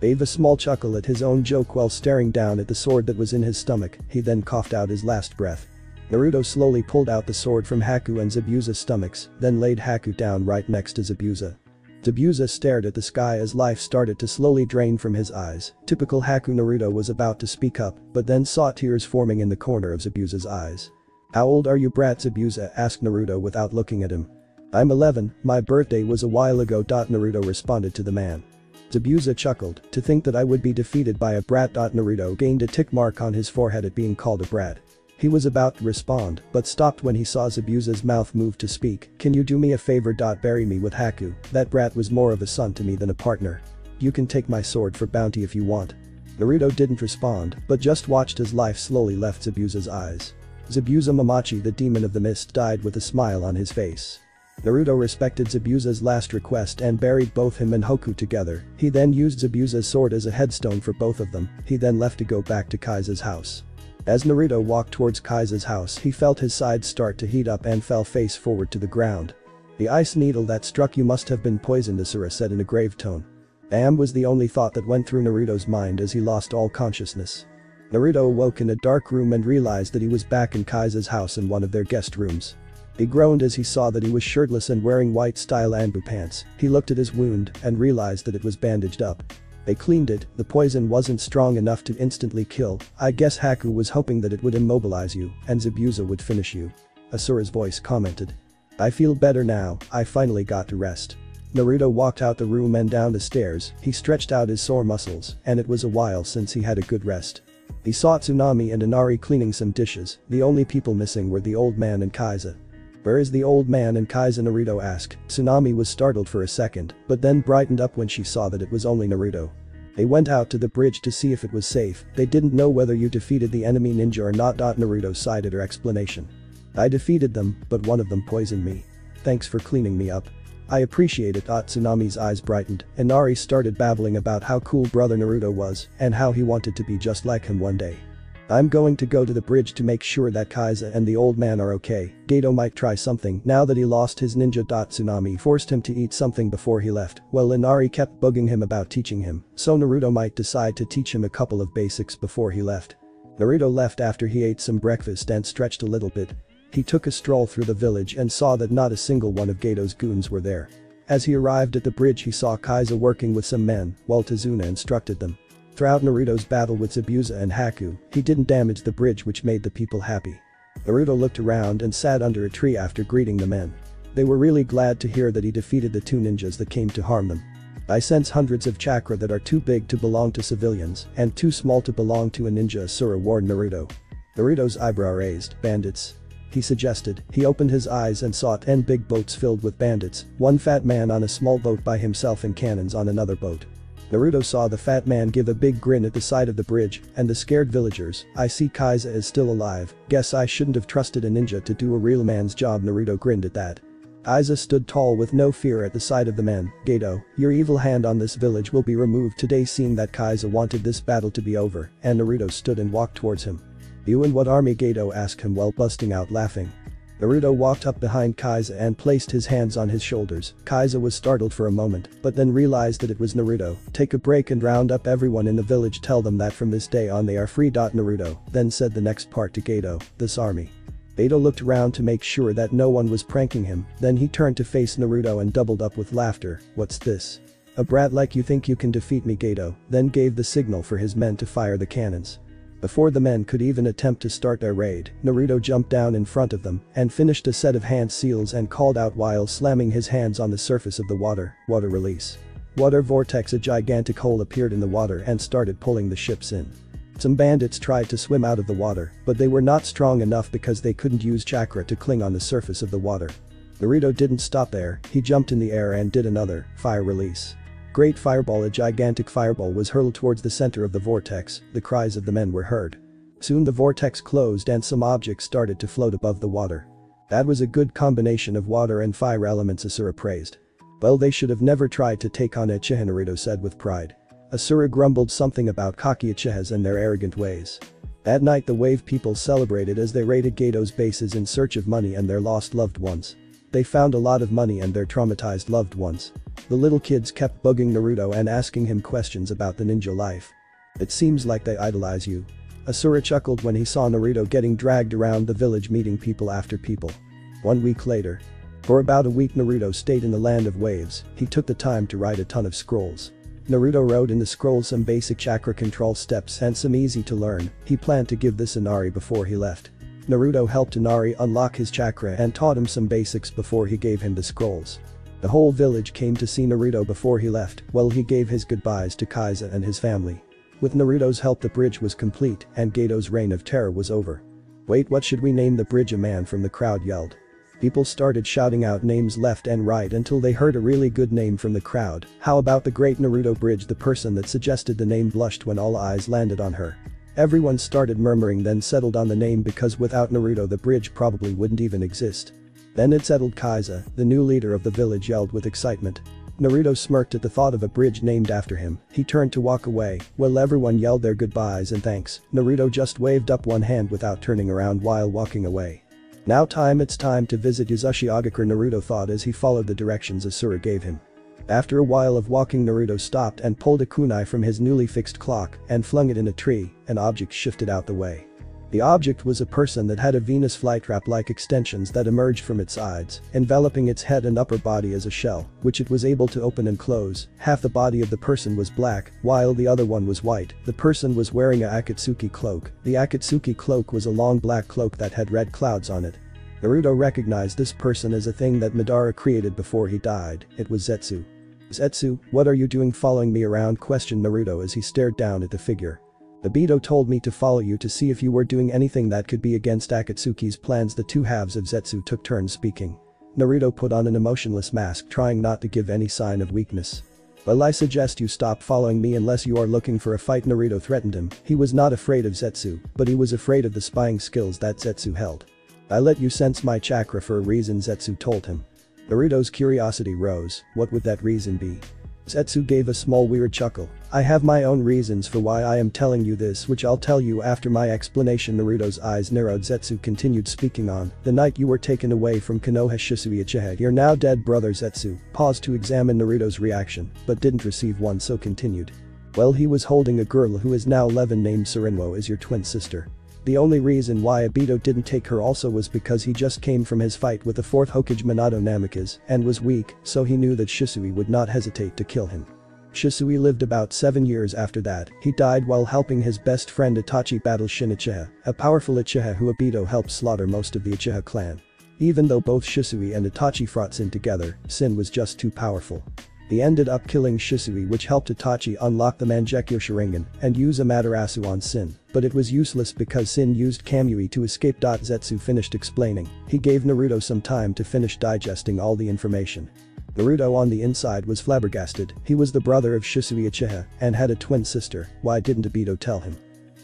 gave a small chuckle at his own joke while staring down at the sword that was in his stomach, he then coughed out his last breath. Naruto slowly pulled out the sword from Haku and Zabuza's stomachs, then laid Haku down right next to Zabuza. Zabuza stared at the sky as life started to slowly drain from his eyes. Typical Haku Naruto was about to speak up, but then saw tears forming in the corner of Zabuza's eyes. How old are you brat Zabuza asked Naruto without looking at him. I'm 11, my birthday was a while ago. Naruto responded to the man. Zabuza chuckled, to think that I would be defeated by a brat. Naruto gained a tick mark on his forehead at being called a brat. He was about to respond, but stopped when he saw Zabuza's mouth move to speak. Can you do me a favor? Bury me with Haku, that brat was more of a son to me than a partner. You can take my sword for bounty if you want. Naruto didn't respond, but just watched as life slowly left Zabuza's eyes. Zabuza Momochi the demon of the mist died with a smile on his face. Naruto respected Zabuza's last request and buried both him and Haku together. He then used Zabuza's sword as a headstone for both of them. He then left to go back to Kaiza's house. As Naruto walked towards Kaiza's house he felt his sides start to heat up and fell face forward to the ground. The ice needle that struck you must have been poisoned Asura said in a grave tone. Am was the only thought that went through Naruto's mind as he lost all consciousness. Naruto awoke in a dark room and realized that he was back in Kaiza's house in one of their guest rooms. He groaned as he saw that he was shirtless and wearing white style Anbu pants. He looked at his wound and realized that it was bandaged up. They cleaned it, the poison wasn't strong enough to instantly kill, I guess Haku was hoping that it would immobilize you, and Zabuza would finish you. Asura's voice commented. I feel better now, I finally got to rest. Naruto walked out the room and down the stairs, he stretched out his sore muscles, and it was a while since he had a good rest. He saw Tsunami and Inari cleaning some dishes, the only people missing were the old man and Kaiza. Where is the old man and Kaiza Naruto asked, Tsunami was startled for a second, but then brightened up when she saw that it was only Naruto. They went out to the bridge to see if it was safe, they didn't know whether you defeated the enemy ninja or not. Naruto cited her explanation. I defeated them, but one of them poisoned me. Thanks for cleaning me up. I appreciate it. Tsunami's eyes brightened, and Nari started babbling about how cool brother Naruto was and how he wanted to be just like him one day. I'm going to go to the bridge to make sure that Kaiza and the old man are okay. Gato might try something now that he lost his ninja. Tsunami forced him to eat something before he left, while Inari kept bugging him about teaching him, so Naruto might decide to teach him a couple of basics before he left. Naruto left after he ate some breakfast and stretched a little bit. He took a stroll through the village and saw that not a single one of Gato's goons were there. As he arrived at the bridge he saw Kaiza working with some men, while Tazuna instructed them. Throughout Naruto's battle with Zabuza and Haku, he didn't damage the bridge which made the people happy. Naruto looked around and sat under a tree after greeting the men. They were really glad to hear that he defeated the two ninjas that came to harm them. I sense hundreds of chakra that are too big to belong to civilians and too small to belong to a ninja Asura warned Naruto. Naruto's eyebrow raised, bandits. He suggested, he opened his eyes and saw 10 big boats filled with bandits, one fat man on a small boat by himself and cannons on another boat. Naruto saw the fat man give a big grin at the side of the bridge and the scared villagers, I see Kaiza is still alive, guess I shouldn't have trusted a ninja to do a real man's job Naruto grinned at that. Aiza stood tall with no fear at the side of the man, Gato, your evil hand on this village will be removed today seeing that Kaiza wanted this battle to be over, and Naruto stood and walked towards him. You and what army Gato asked him while busting out laughing. Naruto walked up behind Kaiza and placed his hands on his shoulders. Kaiza was startled for a moment, but then realized that it was Naruto. Take a break and round up everyone in the village tell them that from this day on they are free. Naruto then said the next part to Gato, this army. Gato looked around to make sure that no one was pranking him, then he turned to face Naruto and doubled up with laughter, what's this? A brat like you think you can defeat me Gato, then gave the signal for his men to fire the cannons. Before the men could even attempt to start their raid, Naruto jumped down in front of them and finished a set of hand seals and called out while slamming his hands on the surface of the water, water release. Water vortex a gigantic hole appeared in the water and started pulling the ships in. Some bandits tried to swim out of the water, but they were not strong enough because they couldn't use chakra to cling on the surface of the water. Naruto didn't stop there, he jumped in the air and did another, fire release. Great fireball A gigantic fireball was hurled towards the center of the vortex, the cries of the men were heard. Soon the vortex closed and some objects started to float above the water. That was a good combination of water and fire elements Asura praised. Well they should have never tried to take on Uchiha Naruto said with pride. Asura grumbled something about cocky Uchihas and their arrogant ways. That night the wave people celebrated as they raided Gato's bases in search of money and their lost loved ones. They found a lot of money and their traumatized loved ones. The little kids kept bugging Naruto and asking him questions about the ninja life. It seems like they idolize you. Asura chuckled when he saw Naruto getting dragged around the village meeting people after people. One week later. For about a week Naruto stayed in the land of waves, he took the time to write a ton of scrolls. Naruto wrote in the scroll some basic chakra control steps and some easy to learn, he planned to give this Inari before he left. Naruto helped Inari unlock his chakra and taught him some basics before he gave him the scrolls. The whole village came to see Naruto before he left, while he gave his goodbyes to Kaiza and his family. With Naruto's help the bridge was complete and Gato's reign of terror was over. Wait what should we name the bridge a man from the crowd yelled. People started shouting out names left and right until they heard a really good name from the crowd, how about the great Naruto bridge the person that suggested the name blushed when all eyes landed on her. Everyone started murmuring then settled on the name because without Naruto the bridge probably wouldn't even exist. Then it settled Kaiza, the new leader of the village yelled with excitement. Naruto smirked at the thought of a bridge named after him, he turned to walk away, while everyone yelled their goodbyes and thanks, Naruto just waved up one hand without turning around while walking away. Now time it's time to visit Uzushiogakure Naruto thought as he followed the directions Asura gave him. After a while of walking Naruto stopped and pulled a kunai from his newly fixed clock and flung it in a tree, an object shifted out the way. The object was a person that had a Venus flytrap-like extensions that emerged from its sides, enveloping its head and upper body as a shell, which it was able to open and close. Half the body of the person was black, while the other one was white. The person was wearing a Akatsuki cloak. The Akatsuki cloak was a long black cloak that had red clouds on it. Naruto recognized this person as a thing that Madara created before he died, it was Zetsu. Zetsu, what are you doing following me around questioned Naruto as he stared down at the figure. Obito told me to follow you to see if you were doing anything that could be against Akatsuki's plans the two halves of Zetsu took turns speaking. Naruto put on an emotionless mask trying not to give any sign of weakness. Well I suggest you stop following me unless you are looking for a fight Naruto threatened him, he was not afraid of Zetsu, but he was afraid of the spying skills that Zetsu held. I let you sense my chakra for a reason Zetsu told him. Naruto's curiosity rose, what would that reason be? Zetsu gave a small weird chuckle. I have my own reasons for why I am telling you this which I'll tell you after my explanation Naruto's eyes narrowed Zetsu continued speaking on, the night you were taken away from Konoha Shisui Uchiha your now dead brother Zetsu, paused to examine Naruto's reaction, but didn't receive one so continued. Well he was holding a girl who is now 11 named Sarinwo as your twin sister. The only reason why Obito didn't take her also was because he just came from his fight with the 4th Hokage Minato Namikaze and was weak, so he knew that Shisui would not hesitate to kill him. Shisui lived about 7 years after that, he died while helping his best friend Itachi battle Shin Uchiha, a powerful Uchiha who Obito helped slaughter most of the Uchiha clan. Even though both Shisui and Itachi fought Shin together, Shin was just too powerful. They ended up killing Shisui which helped Itachi unlock the Mangekyo Sharingan and use Amaterasu on Shin, but it was useless because Shin used Kamui to escape. Zetsu finished explaining, he gave Naruto some time to finish digesting all the information. Naruto on the inside was flabbergasted, he was the brother of Shisui Uchiha and had a twin sister, why didn't Obito tell him?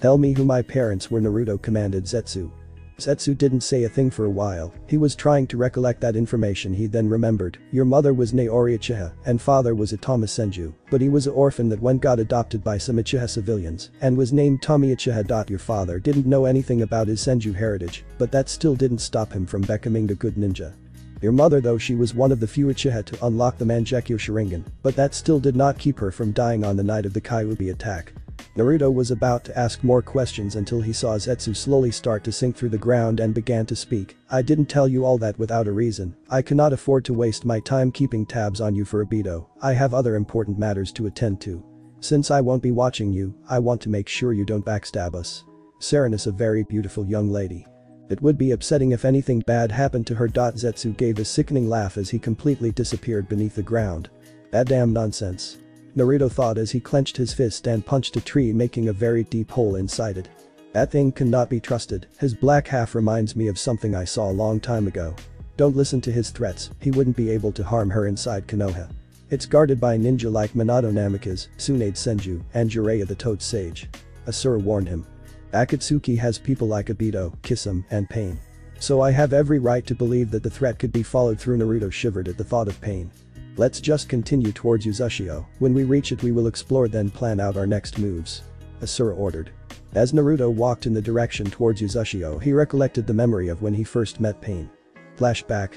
Tell me who my parents were Naruto commanded Zetsu, Zetsu didn't say a thing for a while, he was trying to recollect that information he then remembered, your mother was Naori Uchiha and father was Itama Senju, but he was an orphan that went got adopted by some Uchiha civilians and was named Tommy Uchiha. Your father didn't know anything about his Senju heritage, but that still didn't stop him from becoming a good ninja. Your mother though she was one of the few Uchiha to unlock the Mangekyo Sharingan, but that still did not keep her from dying on the night of the Kyuubi attack. Naruto was about to ask more questions until he saw Zetsu slowly start to sink through the ground and began to speak. I didn't tell you all that without a reason. I cannot afford to waste my time keeping tabs on you for Obito. I have other important matters to attend to. Since I won't be watching you, I want to make sure you don't backstab us. Saren is a very beautiful young lady. It would be upsetting if anything bad happened to her. Zetsu gave a sickening laugh as he completely disappeared beneath the ground. That damn nonsense. Naruto thought as he clenched his fist and punched a tree making a very deep hole inside it. That thing cannot be trusted, his black half reminds me of something I saw a long time ago. Don't listen to his threats, he wouldn't be able to harm her inside Konoha. It's guarded by ninja like Minato Namikaze, Tsunade Senju, and Jiraiya the Toad Sage. Asura warned him. Akatsuki has people like Obito, Kisame, and Pain. So I have every right to believe that the threat could be followed through Naruto shivered at the thought of Pain. Let's just continue towards Uzushio, when we reach it we will explore then plan out our next moves. Asura ordered. As Naruto walked in the direction towards Uzushio he recollected the memory of when he first met Pain. Flashback.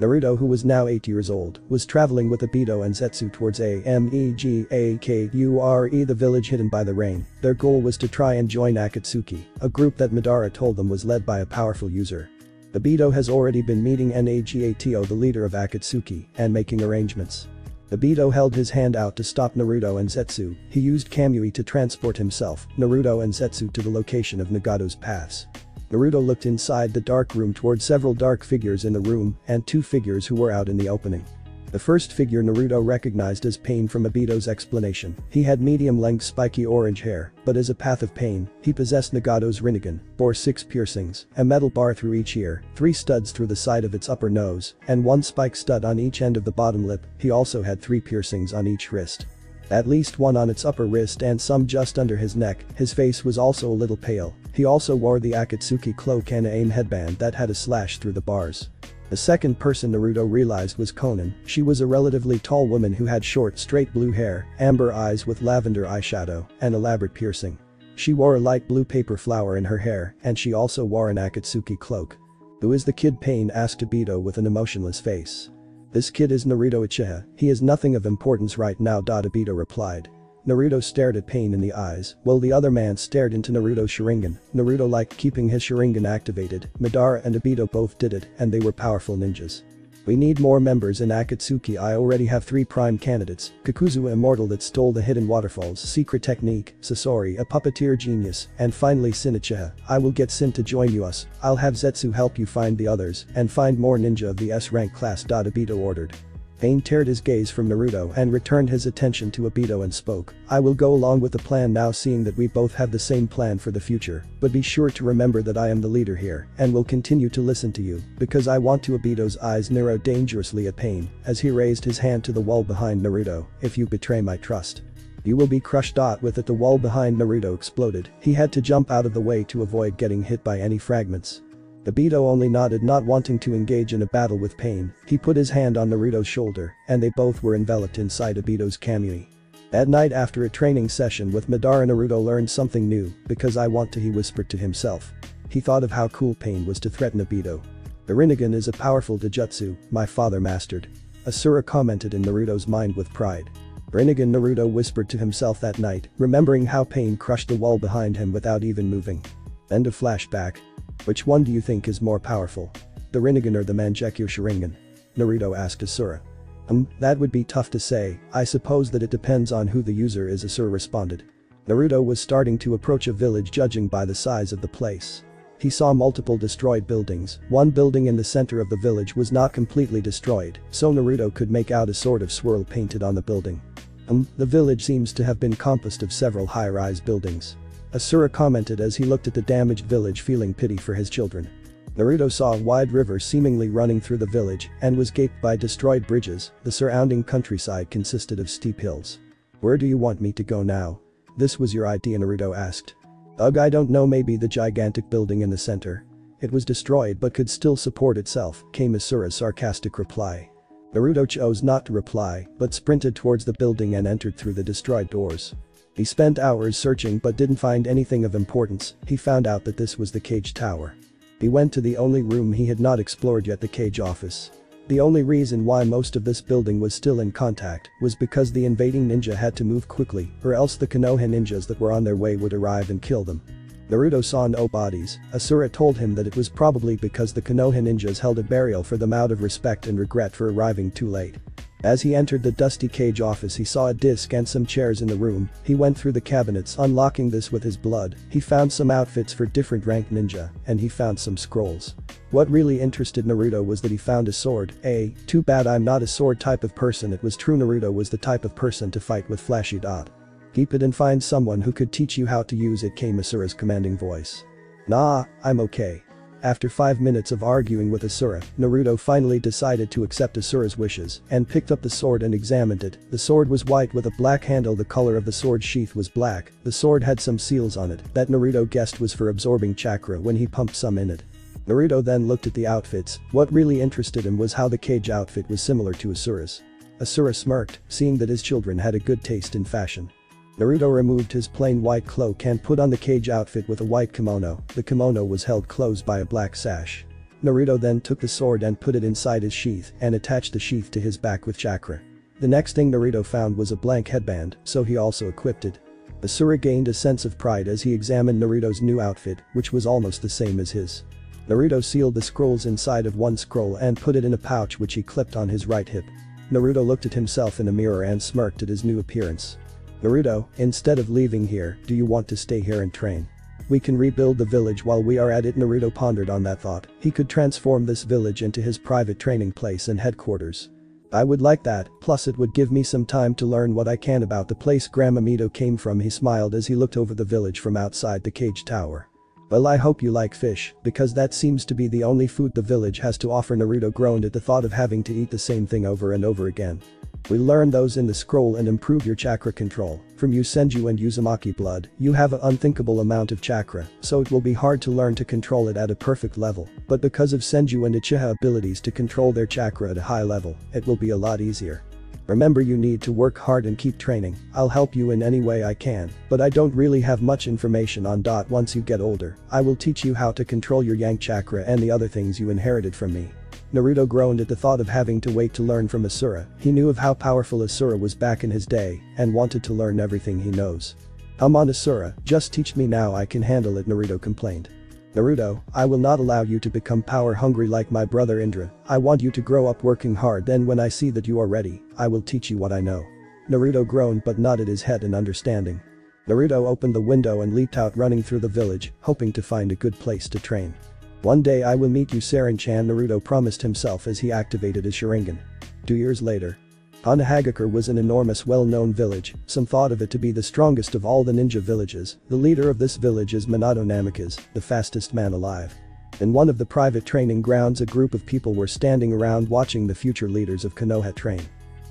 Naruto who was now 8 years old, was traveling with Obito and Zetsu towards A M E G A K U R E the village hidden by the rain. Their goal was to try and join Akatsuki, a group that Madara told them was led by a powerful user. Obito has already been meeting Nagato the leader of Akatsuki and making arrangements. Obito held his hand out to stop Naruto and Zetsu, he used Kamui to transport himself, Naruto and Zetsu to the location of Nagato's paths. Naruto looked inside the dark room toward several dark figures in the room and two figures who were out in the opening. The first figure Naruto recognized as Pain from Obito's explanation. He had medium-length spiky orange hair, but as a path of pain, he possessed Nagato's Rinnegan, bore six piercings, a metal bar through each ear, three studs through the side of its upper nose, and one spike stud on each end of the bottom lip, he also had three piercings on each wrist. At least one on its upper wrist and some just under his neck, his face was also a little pale, he also wore the Akatsuki cloak and a aim headband that had a slash through the bars. The second person Naruto realized was Konan, she was a relatively tall woman who had short straight blue hair, amber eyes with lavender eyeshadow, and elaborate piercing. She wore a light blue paper flower in her hair and she also wore an Akatsuki cloak. Who is the kid Pain asked Obito with an emotionless face. This kid is Naruto Uchiha, he is nothing of importance right now. Obito replied. Naruto stared at Pain in the eyes, while the other man stared into Naruto's Sharingan. Naruto liked keeping his Sharingan activated, Madara and Obito both did it, and they were powerful ninjas. We need more members in Akatsuki I already have three prime candidates, Kakuzu Immortal that stole the hidden waterfalls secret technique, Sasori a puppeteer genius, and finally Shin I will get Shin to join you us, I'll have Zetsu help you find the others, and find more ninja of the S-rank class. Obito ordered. Pain teared his gaze from Naruto and returned his attention to Obito and spoke, I will go along with the plan now seeing that we both have the same plan for the future, but be sure to remember that I am the leader here and will continue to listen to you, because I want to Obito's eyes narrowed dangerously at Pain as he raised his hand to the wall behind Naruto, if you betray my trust. You will be crushed. With it the wall behind Naruto exploded, he had to jump out of the way to avoid getting hit by any fragments. Obito only nodded not wanting to engage in a battle with pain, he put his hand on Naruto's shoulder, and they both were enveloped inside Obito's Kamui. At night after a training session with Madara Naruto learned something new, because I want to he whispered to himself. He thought of how cool pain was to threaten Obito. The Rinnegan is a powerful Dojutsu, my father mastered. Asura commented in Naruto's mind with pride. Rinnegan Naruto whispered to himself that night, remembering how pain crushed the wall behind him without even moving. End of flashback. Which one do you think is more powerful? The Rinnegan or the Mangekyo Sharingan? Naruto asked Asura. Um, that would be tough to say, I suppose that it depends on who the user is Asura responded. Naruto was starting to approach a village judging by the size of the place. He saw multiple destroyed buildings, one building in the center of the village was not completely destroyed, so Naruto could make out a sort of swirl painted on the building. Um, the village seems to have been composed of several high-rise buildings. Asura commented as he looked at the damaged village feeling pity for his children. Naruto saw a wide river seemingly running through the village and was gaped by destroyed bridges, the surrounding countryside consisted of steep hills. Where do you want me to go now? This was your idea Naruto asked. Ugh I don't know maybe the gigantic building in the center. It was destroyed but could still support itself, came Asura's sarcastic reply. Naruto chose not to reply, but sprinted towards the building and entered through the destroyed doors. He spent hours searching but didn't find anything of importance, he found out that this was the Kage tower. He went to the only room he had not explored yet the Kage office. The only reason why most of this building was still in contact was because the invading ninja had to move quickly or else the Konoha ninjas that were on their way would arrive and kill them. Naruto saw no bodies, Asura told him that it was probably because the Konoha ninjas held a burial for them out of respect and regret for arriving too late. As he entered the dusty Kage office he saw a disc and some chairs in the room, he went through the cabinets unlocking this with his blood, he found some outfits for different rank ninja, and he found some scrolls. What really interested Naruto was that he found a sword, a, too bad I'm not a sword type of person it was true Naruto was the type of person to fight with flashy dot. Keep it and find someone who could teach you how to use it came Asura's commanding voice. Nah, I'm okay. After 5 minutes of arguing with Asura, Naruto finally decided to accept Asura's wishes and picked up the sword and examined it. The sword was white with a black handle the color of the sword sheath was black, the sword had some seals on it that Naruto guessed was for absorbing chakra when he pumped some in it. Naruto then looked at the outfits, what really interested him was how the Kage outfit was similar to Asura's. Asura smirked, seeing that his children had a good taste in fashion. Naruto removed his plain white cloak and put on the Kage outfit with a white kimono, the kimono was held closed by a black sash. Naruto then took the sword and put it inside his sheath and attached the sheath to his back with chakra. The next thing Naruto found was a blank headband, so he also equipped it. Asura gained a sense of pride as he examined Naruto's new outfit, which was almost the same as his. Naruto sealed the scrolls inside of one scroll and put it in a pouch which he clipped on his right hip. Naruto looked at himself in a mirror and smirked at his new appearance. Naruto, instead of leaving here, do you want to stay here and train? We can rebuild the village while we are at it Naruto pondered on that thought. He could transform this village into his private training place and headquarters. I would like that, plus it would give me some time to learn what I can about the place Grandma Mito came from he smiled as he looked over the village from outside the Kage tower. Well I hope you like fish, because that seems to be the only food the village has to offer Naruto groaned at the thought of having to eat the same thing over and over again. We learn those in the scroll and improve your chakra control. From you Senju and Uzumaki blood, you have an unthinkable amount of chakra, so it will be hard to learn to control it at a perfect level. But because of Senju and Uchiha abilities to control their chakra at a high level, it will be a lot easier. Remember you need to work hard and keep training, I'll help you in any way I can, but I don't really have much information on dot once you get older, I will teach you how to control your yang chakra and the other things you inherited from me. Naruto groaned at the thought of having to wait to learn from Asura, he knew of how powerful Asura was back in his day, and wanted to learn everything he knows. I'm on Asura, just teach me now I can handle it Naruto complained. Naruto, I will not allow you to become power hungry like my brother Indra, I want you to grow up working hard then when I see that you are ready, I will teach you what I know. Naruto groaned but nodded his head in understanding. Naruto opened the window and leaped out running through the village, hoping to find a good place to train. One day I will meet you Saren-chan Naruto promised himself as he activated his Sharingan. Two years later. Konohagakure was an enormous well-known village, some thought of it to be the strongest of all the ninja villages, the leader of this village is Minato Namikaze, the fastest man alive. In one of the private training grounds a group of people were standing around watching the future leaders of Konoha train.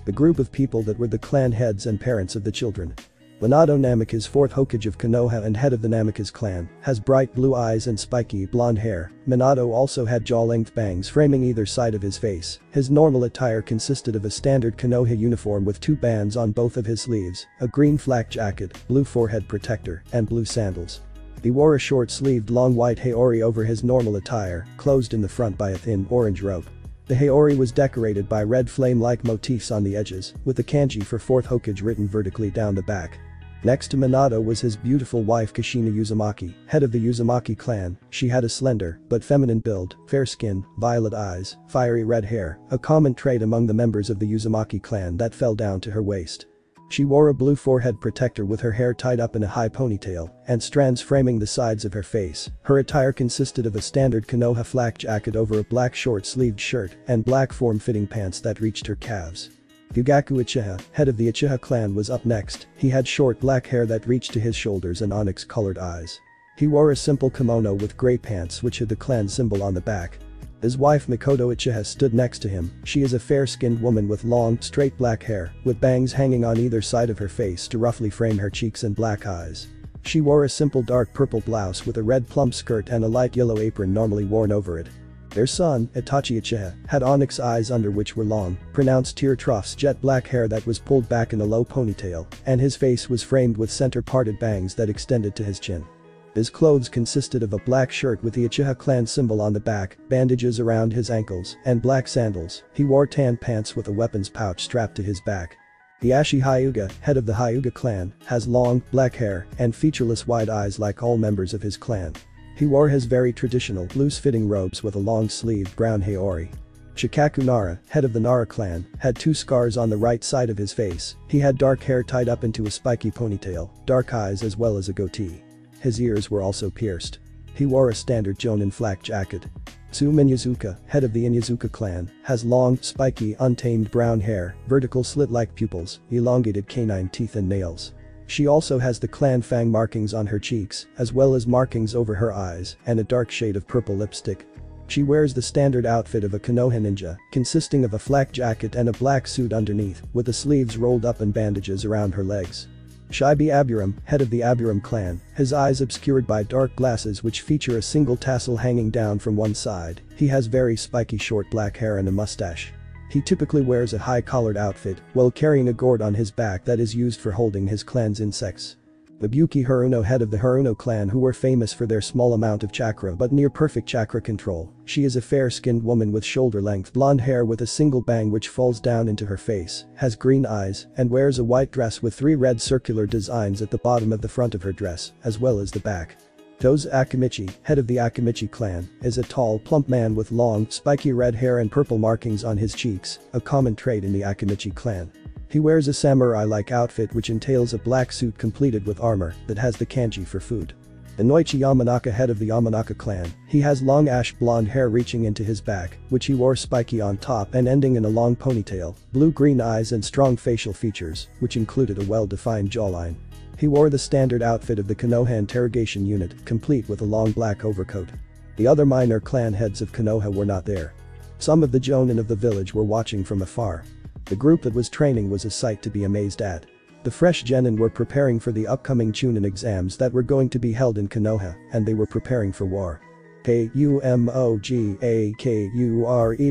The group of people that were the clan heads and parents of the children. Minato Namikaze fourth Hokage of Konoha and head of the Namikaze clan, has bright blue eyes and spiky blonde hair. Minato also had jaw-length bangs framing either side of his face. His normal attire consisted of a standard Konoha uniform with two bands on both of his sleeves, a green flak jacket, blue forehead protector, and blue sandals. He wore a short-sleeved long white haori over his normal attire, closed in the front by a thin orange rope. The haori was decorated by red flame-like motifs on the edges, with the kanji for 4th Hokage written vertically down the back. Next to Minato was his beautiful wife Kushina Uzumaki, head of the Uzumaki clan, she had a slender, but feminine build, fair skin, violet eyes, fiery red hair, a common trait among the members of the Uzumaki clan that fell down to her waist. She wore a blue forehead protector with her hair tied up in a high ponytail and strands framing the sides of her face. Her attire consisted of a standard Konoha flak jacket over a black short-sleeved shirt and black form-fitting pants that reached her calves. Fugaku Uchiha, head of the Uchiha clan was up next, he had short black hair that reached to his shoulders and onyx-colored eyes. He wore a simple kimono with grey pants which had the clan symbol on the back. His wife Mikoto Uchiha stood next to him, she is a fair-skinned woman with long, straight black hair, with bangs hanging on either side of her face to roughly frame her cheeks and black eyes. She wore a simple dark purple blouse with a red plump skirt and a light yellow apron normally worn over it. Their son, Itachi Uchiha, had onyx eyes under which were long, pronounced tear troughs jet black hair that was pulled back in a low ponytail, and his face was framed with center-parted bangs that extended to his chin. His clothes consisted of a black shirt with the Uchiha clan symbol on the back, bandages around his ankles, and black sandals. He wore tan pants with a weapons pouch strapped to his back. Hiashi Hyuga, head of the Hyuga clan, has long, black hair and featureless wide eyes like all members of his clan. He wore his very traditional, loose-fitting robes with a long-sleeved brown haori. Shikaku Nara, head of the Nara clan, had two scars on the right side of his face, he had dark hair tied up into a spiky ponytail, dark eyes as well as a goatee. His ears were also pierced. He wore a standard Jonin flak jacket. Tsume Inuzuka, head of the Inuzuka clan, has long, spiky, untamed brown hair, vertical slit-like pupils, elongated canine teeth and nails. She also has the clan fang markings on her cheeks, as well as markings over her eyes, and a dark shade of purple lipstick. She wears the standard outfit of a Konoha ninja, consisting of a flak jacket and a black suit underneath, with the sleeves rolled up and bandages around her legs. Shibi Aburame, head of the Aburame clan, his eyes obscured by dark glasses which feature a single tassel hanging down from one side, he has very spiky short black hair and a mustache. He typically wears a high-collared outfit while carrying a gourd on his back that is used for holding his clan's insects. Ibuki Haruno head of the Haruno clan who were famous for their small amount of chakra but near perfect chakra control. She is a fair-skinned woman with shoulder-length blonde hair with a single bang which falls down into her face, has green eyes, and wears a white dress with three red circular designs at the bottom of the front of her dress, as well as the back. Choza Akimichi, head of the Akimichi clan, is a tall, plump man with long, spiky red hair and purple markings on his cheeks, a common trait in the Akimichi clan. He wears a samurai-like outfit which entails a black suit completed with armor that has the kanji for food. Inoichi Yamanaka head of the Yamanaka clan, he has long ash blonde hair reaching into his back, which he wore spiky on top and ending in a long ponytail, blue-green eyes and strong facial features, which included a well-defined jawline. He wore the standard outfit of the Konoha interrogation unit, complete with a long black overcoat. The other minor clan heads of Konoha were not there. Some of the jonin of the village were watching from afar. The group that was training was a sight to be amazed at. The fresh genin were preparing for the upcoming Chunin exams that were going to be held in Konoha, and they were preparing for war. K-U-M-O-G-A-K-U-R-E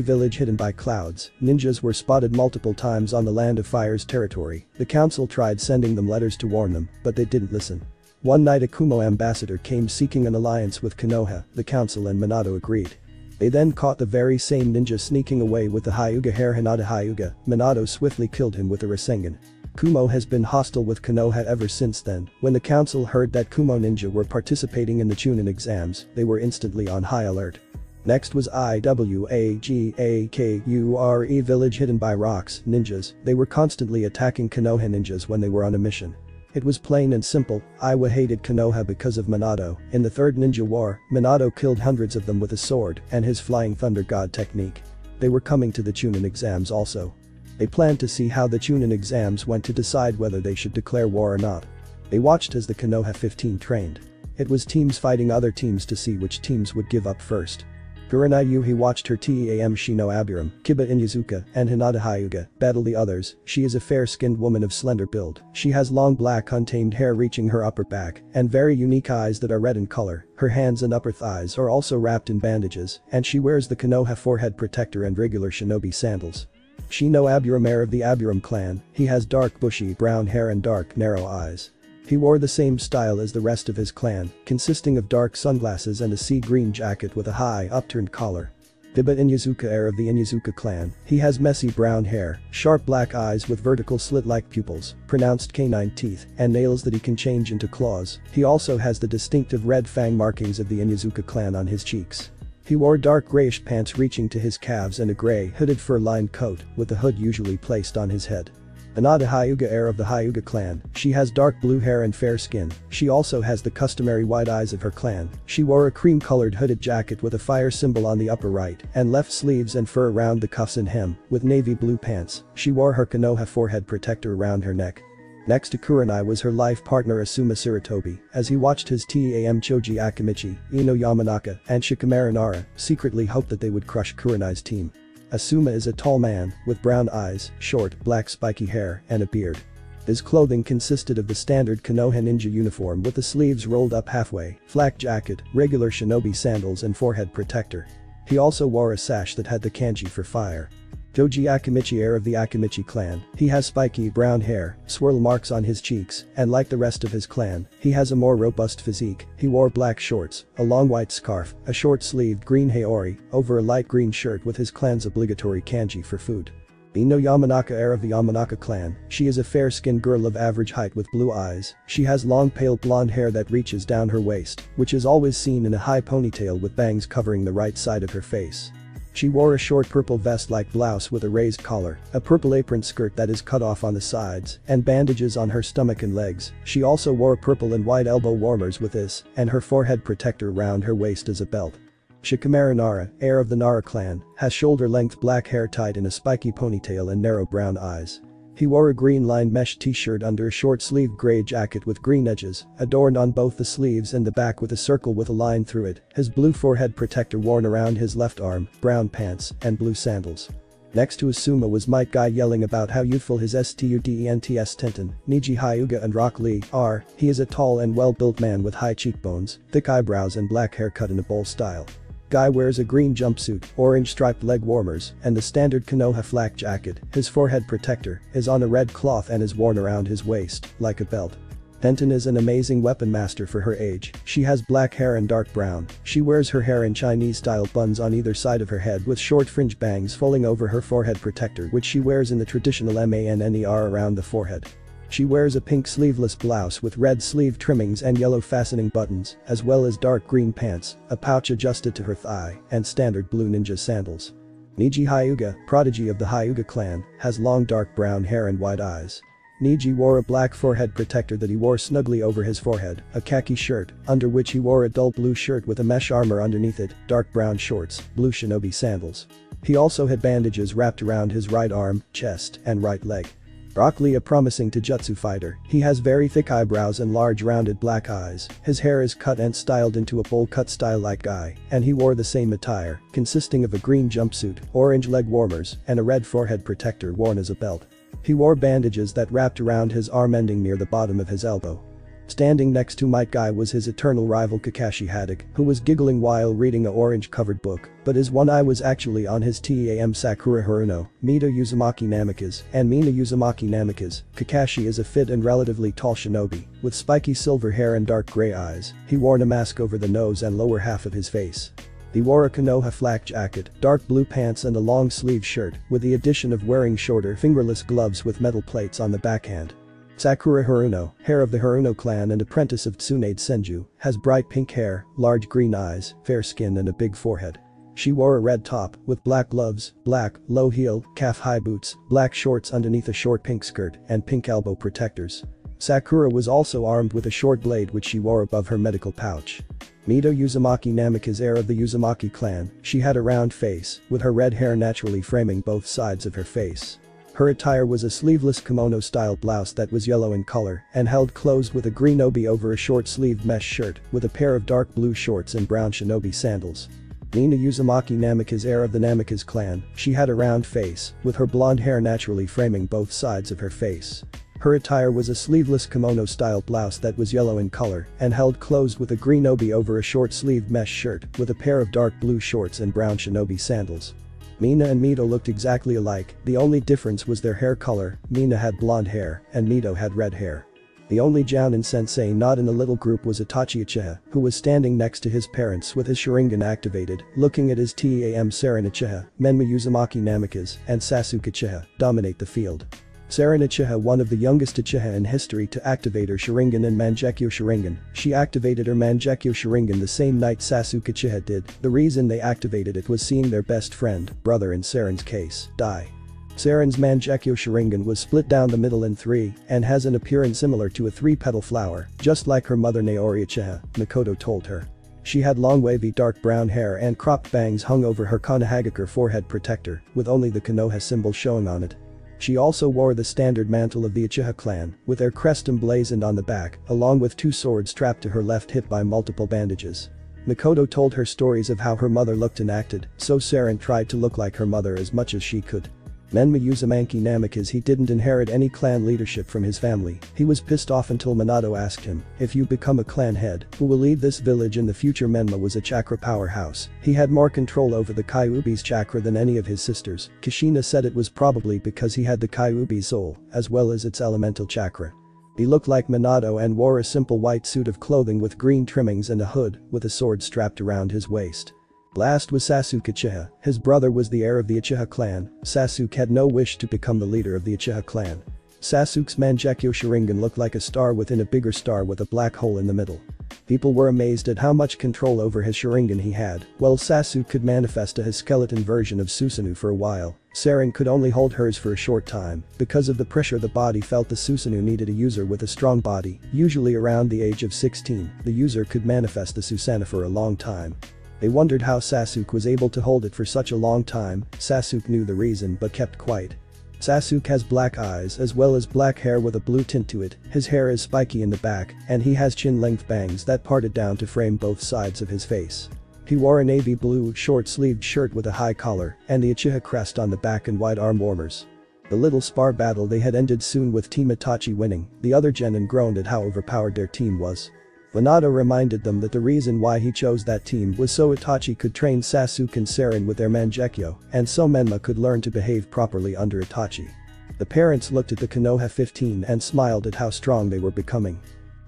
village hidden by clouds, ninjas were spotted multiple times on the Land of Fire's territory. The council tried sending them letters to warn them, but they didn't listen. One night a Kumo ambassador came seeking an alliance with Konoha, the council and Minato agreed. They then caught the very same ninja sneaking away with the Hyuga heir Hinata Hyuga, Minato swiftly killed him with a Rasengan. Kumo has been hostile with Konoha ever since then, when the council heard that Kumo ninja were participating in the Chunin exams, they were instantly on high alert. Next was IWAGAKURE village hidden by rocks, ninjas, they were constantly attacking Konoha ninjas when they were on a mission. It was plain and simple, Iwa hated Konoha because of Minato. In the Third Ninja War, Minato killed hundreds of them with a sword and his Flying Thunder God technique. They were coming to the Chunin exams also. They planned to see how the Chunin exams went to decide whether they should declare war or not. They watched as the Konoha 15 trained. It was teams fighting other teams to see which teams would give up first. Kurenai Yuhi watched her Team Shino Aburame, Kiba Inuzuka, and Hinata Hyuga battle the others, she is a fair-skinned woman of slender build, she has long black untamed hair reaching her upper back, and very unique eyes that are red in color, her hands and upper thighs are also wrapped in bandages, and she wears the Konoha forehead protector and regular shinobi sandals. Shino Aburame of the Aburame clan, he has dark bushy brown hair and dark narrow eyes. He wore the same style as the rest of his clan, consisting of dark sunglasses and a sea green jacket with a high upturned collar. Kiba Inuzuka heir of the Inuzuka clan, he has messy brown hair, sharp black eyes with vertical slit-like pupils, pronounced canine teeth, and nails that he can change into claws. He also has the distinctive red fang markings of the Inuzuka clan on his cheeks. He wore dark grayish pants reaching to his calves and a grey hooded fur-lined coat, with the hood usually placed on his head. Hinata Hyuga heir of the Hyuga clan, she has dark blue hair and fair skin, she also has the customary wide eyes of her clan, she wore a cream-colored hooded jacket with a fire symbol on the upper right and left sleeves and fur around the cuffs and hem, with navy blue pants, she wore her Konoha forehead protector around her neck. Next to Kurenai was her life partner Asuma Sarutobi, as he watched his TAM Choji Akimichi, Ino Yamanaka, and Shikamaru Nara secretly hoped that they would crush Kurenai's team. Asuma is a tall man, with brown eyes, short, black spiky hair, and a beard. His clothing consisted of the standard Konoha ninja uniform with the sleeves rolled up halfway, flak jacket, regular shinobi sandals and forehead protector. He also wore a sash that had the kanji for fire. Choji Akimichi heir of the Akimichi clan, he has spiky brown hair, swirl marks on his cheeks, and like the rest of his clan, he has a more robust physique, he wore black shorts, a long white scarf, a short-sleeved green haori, over a light green shirt with his clan's obligatory kanji for food. Ino Yamanaka heir of the Yamanaka clan, she is a fair-skinned girl of average height with blue eyes, she has long pale blonde hair that reaches down her waist, which is always seen in a high ponytail with bangs covering the right side of her face. She wore a short purple vest-like blouse with a raised collar, a purple apron skirt that is cut off on the sides, and bandages on her stomach and legs. She also wore purple and white elbow warmers with this, and her forehead protector round her waist as a belt. Shikamaru Nara, heir of the Nara clan, has shoulder-length black hair tied in a spiky ponytail and narrow brown eyes. He wore a green-lined mesh t-shirt under a short-sleeved grey jacket with green edges, adorned on both the sleeves and the back with a circle with a line through it, his blue forehead protector worn around his left arm, brown pants, and blue sandals. Next to Asuma was Might Guy yelling about how youthful his STUDENTS Tenten, Neji Hyuga and Rock Lee are, he is a tall and well-built man with high cheekbones, thick eyebrows and black hair cut in a bowl style. Guy wears a green jumpsuit, orange striped leg warmers, and the standard Konoha flak jacket. His forehead protector is on a red cloth and is worn around his waist, like a belt. Tenten is an amazing weapon master for her age, she has black hair and dark brown, she wears her hair in Chinese-style buns on either side of her head with short fringe bangs falling over her forehead protector which she wears in the traditional MANNER around the forehead. She wears a pink sleeveless blouse with red sleeve trimmings and yellow fastening buttons, as well as dark green pants, a pouch adjusted to her thigh, and standard blue ninja sandals. Neji Hyuga, prodigy of the Hyuga clan, has long dark brown hair and wide eyes. Neji wore a black forehead protector that he wore snugly over his forehead, a khaki shirt, under which he wore a dull blue shirt with a mesh armor underneath it, dark brown shorts, blue shinobi sandals. He also had bandages wrapped around his right arm, chest, and right leg. Rock Lee a promising Taijutsu fighter, he has very thick eyebrows and large rounded black eyes, his hair is cut and styled into a bowl cut style like guy, and he wore the same attire, consisting of a green jumpsuit, orange leg warmers, and a red forehead protector worn as a belt. He wore bandages that wrapped around his arm ending near the bottom of his elbow. Standing next to Might Guy was his eternal rival Kakashi Hatake, who was giggling while reading a orange-covered book, but his one eye was actually on his TAM Sakura Haruno, Mito Uzumaki Namikaze, and Mina Uzumaki Namikaze. Kakashi is a fit and relatively tall shinobi, with spiky silver hair and dark gray eyes. He wore a mask over the nose and lower half of his face. He wore a Konoha flak jacket, dark blue pants and a long sleeve shirt, with the addition of wearing shorter fingerless gloves with metal plates on the backhand. Sakura Haruno, heir of the Haruno clan and apprentice of Tsunade Senju, has bright pink hair, large green eyes, fair skin and a big forehead. She wore a red top, with black gloves, black, low-heel, calf-high boots, black shorts underneath a short pink skirt, and pink elbow protectors. Sakura was also armed with a short blade which she wore above her medical pouch. Mito Uzumaki Namikaze heir of the Uzumaki clan, she had a round face, with her red hair naturally framing both sides of her face. Her attire was a sleeveless kimono-style blouse that was yellow in color and held closed with a green obi over a short-sleeved mesh shirt with a pair of dark blue shorts and brown shinobi sandals. Mina Uzumaki Namikaze heir of the Namikaze clan, she had a round face, with her blonde hair naturally framing both sides of her face. Her attire was a sleeveless kimono-style blouse that was yellow in color and held closed with a green obi over a short-sleeved mesh shirt with a pair of dark blue shorts and brown shinobi sandals. Mina and Mito looked exactly alike, the only difference was their hair color, Mina had blonde hair and Mito had red hair. The only Jounin sensei not in the little group was Itachi Uchiha, who was standing next to his parents with his Sharingan activated, looking at his TAM Saren Uchiha, Menma Uzumaki Namikaze, and Sasuke Uchiha, dominate the field. Uchiha one of the youngest Uchiha in history to activate her Sharingan and Mangekyo Sharingan, she activated her Mangekyo Sharingan the same night Sasuke Uchiha did, the reason they activated it was seeing their best friend, brother in Saren's case, die. Saren's Mangekyo Sharingan was split down the middle in three and has an appearance similar to a three-petal flower, just like her mother Naori Uchiha, Mikoto told her. She had long wavy dark brown hair and cropped bangs hung over her Konohagakure forehead protector, with only the Konoha symbol showing on it. She also wore the standard mantle of the Uchiha clan, with their crest emblazoned on the back, along with two swords strapped to her left hip by multiple bandages. Mikoto told her stories of how her mother looked and acted, so Saren tried to look like her mother as much as she could. Menma Uzumaki Namikaze he didn't inherit any clan leadership from his family, he was pissed off until Minato asked him, if you become a clan head, who will lead this village in the future Menma was a chakra powerhouse, he had more control over the Kyuubi's chakra than any of his sisters, Kushina said it was probably because he had the Kyuubi soul, as well as its elemental chakra. He looked like Minato and wore a simple white suit of clothing with green trimmings and a hood, with a sword strapped around his waist. Last was Sasuke Uchiha, his brother was the heir of the Uchiha clan, Sasuke had no wish to become the leader of the Uchiha clan. Sasuke's Mangekyo Sharingan looked like a star within a bigger star with a black hole in the middle. People were amazed at how much control over his Sharingan he had, while Sasuke could manifest a his skeleton version of Susanoo for a while, Saren could only hold hers for a short time, because of the pressure the body felt the Susanoo needed a user with a strong body, usually around the age of 16, the user could manifest the Susanoo for a long time. They wondered how Sasuke was able to hold it for such a long time, Sasuke knew the reason but kept quiet. Sasuke has black eyes as well as black hair with a blue tint to it, his hair is spiky in the back, and he has chin-length bangs that parted down to frame both sides of his face. He wore a navy blue short-sleeved shirt with a high collar and the Uchiha crest on the back and wide arm warmers. The little spar battle they had ended soon with Team Itachi winning, the other Genin groaned at how overpowered their team was. Minato reminded them that the reason why he chose that team was so Itachi could train Sasuke and Saren with their Mangekyo, and so Menma could learn to behave properly under Itachi. The parents looked at the Konoha 15 and smiled at how strong they were becoming.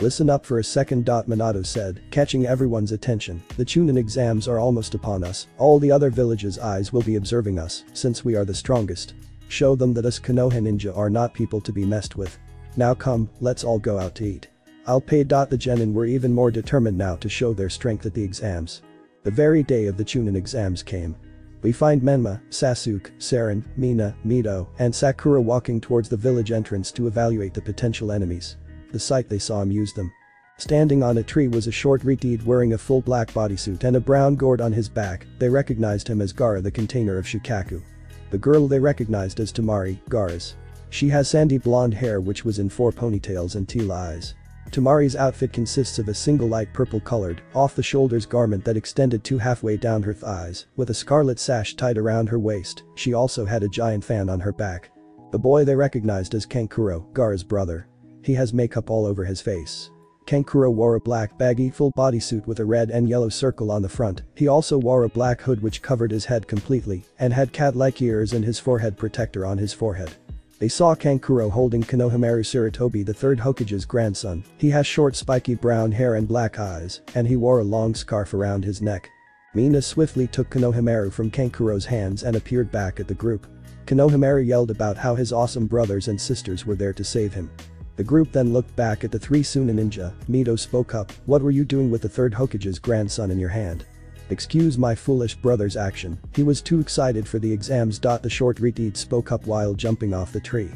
Listen up for a second. Minato said, catching everyone's attention. The Chunin exams are almost upon us, all the other villages' eyes will be observing us, since we are the strongest. Show them that us Konoha ninja are not people to be messed with. Now come, let's all go out to eat. I'll. The Genin were even more determined now to show their strength at the exams. The very day of the Chunin exams came. We find Menma, Sasuke, Saren, Mina, Mito, and Sakura walking towards the village entrance to evaluate the potential enemies. The sight they saw amused them. Standing on a tree was a short Reteed wearing a full black bodysuit and a brown gourd on his back, they recognized him as Gaara the container of Shukaku. The girl they recognized as Temari, Gaara's. She has sandy blonde hair which was in four ponytails and teal eyes. Temari's outfit consists of a single light purple colored, off-the-shoulders garment that extended to halfway down her thighs, with a scarlet sash tied around her waist, she also had a giant fan on her back. The boy they recognized as Kankuro, Gaara's brother. He has makeup all over his face. Kankuro wore a black baggy full bodysuit with a red and yellow circle on the front, he also wore a black hood which covered his head completely, and had cat-like ears and his forehead protector on his forehead. They saw Kankuro holding Konohamaru Sarutobi the third Hokage's grandson, he has short spiky brown hair and black eyes, and he wore a long scarf around his neck. Mina swiftly took Konohamaru from Kankuro's hands and appeared back at the group. Konohamaru yelled about how his awesome brothers and sisters were there to save him. The group then looked back at the three Suna ninja, Mito spoke up, what were you doing with the third Hokage's grandson in your hand? Excuse my foolish brother's action, he was too excited for the exams. The short Reteed spoke up while jumping off the tree.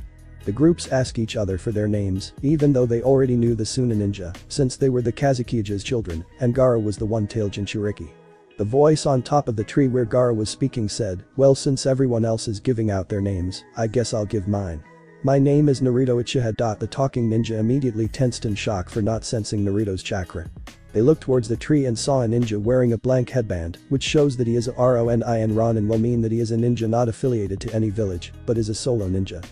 The groups ask each other for their names, even though they already knew the Suna ninja, since they were the Kazekage's children, and Gaara was the one-tailed Jinchuriki. The voice on top of the tree where Gaara was speaking said, well since everyone else is giving out their names, I guess I'll give mine. My name is Naruto Uchiha. The talking ninja immediately tensed in shock for not sensing Naruto's chakra. They looked towards the tree and saw a ninja wearing a blank headband, which shows that he is a Ronin and will mean that he is a ninja not affiliated to any village, but is a solo ninja.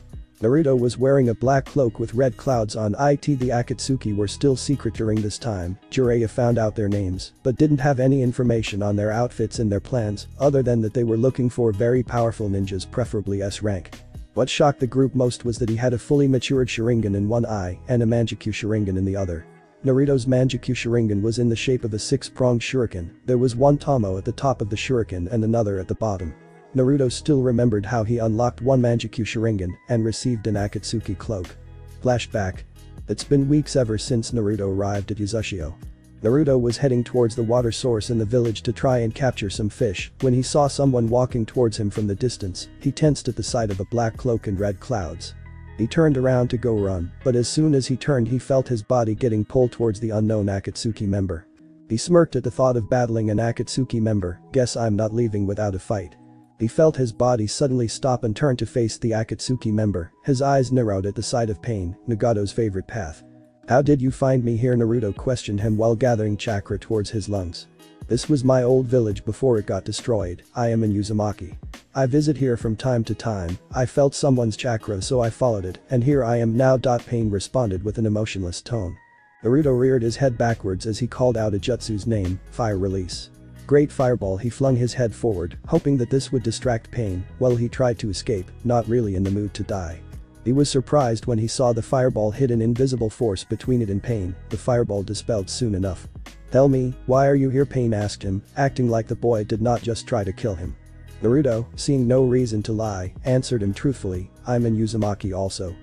Naruto was wearing a black cloak with red clouds on it the Akatsuki were still secret during this time, Jiraiya found out their names, but didn't have any information on their outfits and their plans, other than that they were looking for very powerful ninjas preferably S rank. What shocked the group most was that he had a fully matured Sharingan in one eye and a Mangekyou Sharingan in the other. Naruto's Mangekyou Sharingan was in the shape of a six-pronged shuriken, there was one Tomo at the top of the shuriken and another at the bottom. Naruto still remembered how he unlocked one Mangekyou Sharingan and received an Akatsuki cloak. Flashback. It's been weeks ever since Naruto arrived at Uzushio. Naruto was heading towards the water source in the village to try and capture some fish when he saw someone walking towards him from the distance, he tensed at the sight of a black cloak and red clouds. He turned around to go run, but as soon as he turned he felt his body getting pulled towards the unknown Akatsuki member. He smirked at the thought of battling an Akatsuki member, guess I'm not leaving without a fight. He felt his body suddenly stop and turn to face the Akatsuki member, his eyes narrowed at the sight of pain, Nagato's favorite path. How did you find me here Naruto questioned him while gathering chakra towards his lungs. This was my old village before it got destroyed, I am in Uzumaki. I visit here from time to time, I felt someone's chakra so I followed it, and here I am now. Pain responded with an emotionless tone. Naruto reared his head backwards as he called out a jutsu's name, fire release. Great fireball he flung his head forward, hoping that this would distract pain, while he tried to escape, not really in the mood to die. He was surprised when he saw the fireball hit an invisible force between it and Pain, the fireball dispelled soon enough. Tell me, why are you here Pain asked him, acting like the boy did not just try to kill him. Naruto, seeing no reason to lie, answered him truthfully, I'm in Uzumaki also.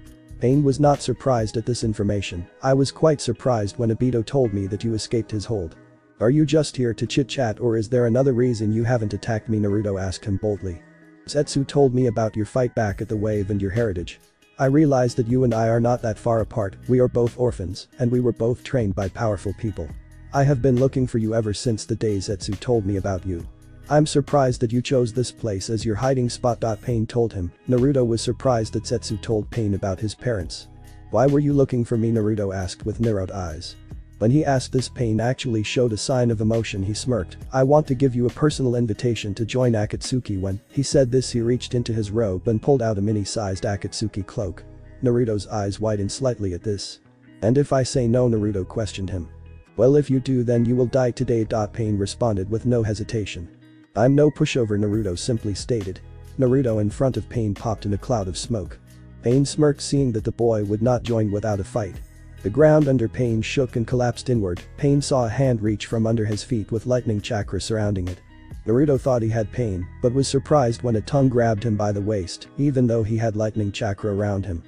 Pain was not surprised at this information, I was quite surprised when Obito told me that you escaped his hold. Are you just here to chit-chat or is there another reason you haven't attacked me Naruto asked him boldly. Zetsu told me about your fight back at the wave and your heritage. I realized that you and I are not that far apart, we are both orphans, and we were both trained by powerful people. I have been looking for you ever since the days Zetsu told me about you. I'm surprised that you chose this place as your hiding spot. Pain told him, Naruto was surprised that Zetsu told Pain about his parents. Why were you looking for me Naruto asked with narrowed eyes. When he asked this pain actually showed a sign of emotion he smirked, I want to give you a personal invitation to join Akatsuki when, he said this he reached into his robe and pulled out a mini-sized Akatsuki cloak. Naruto's eyes widened slightly at this. And if I say no Naruto questioned him. Well if you do then you will die today. Pain responded with no hesitation. I'm no pushover Naruto simply stated. Naruto in front of Pain popped in a cloud of smoke. Pain smirked seeing that the boy would not join without a fight. The ground under Pain shook and collapsed inward, Pain saw a hand reach from under his feet with lightning chakra surrounding it. Naruto thought he had pain, but was surprised when a tongue grabbed him by the waist, even though he had lightning chakra around him.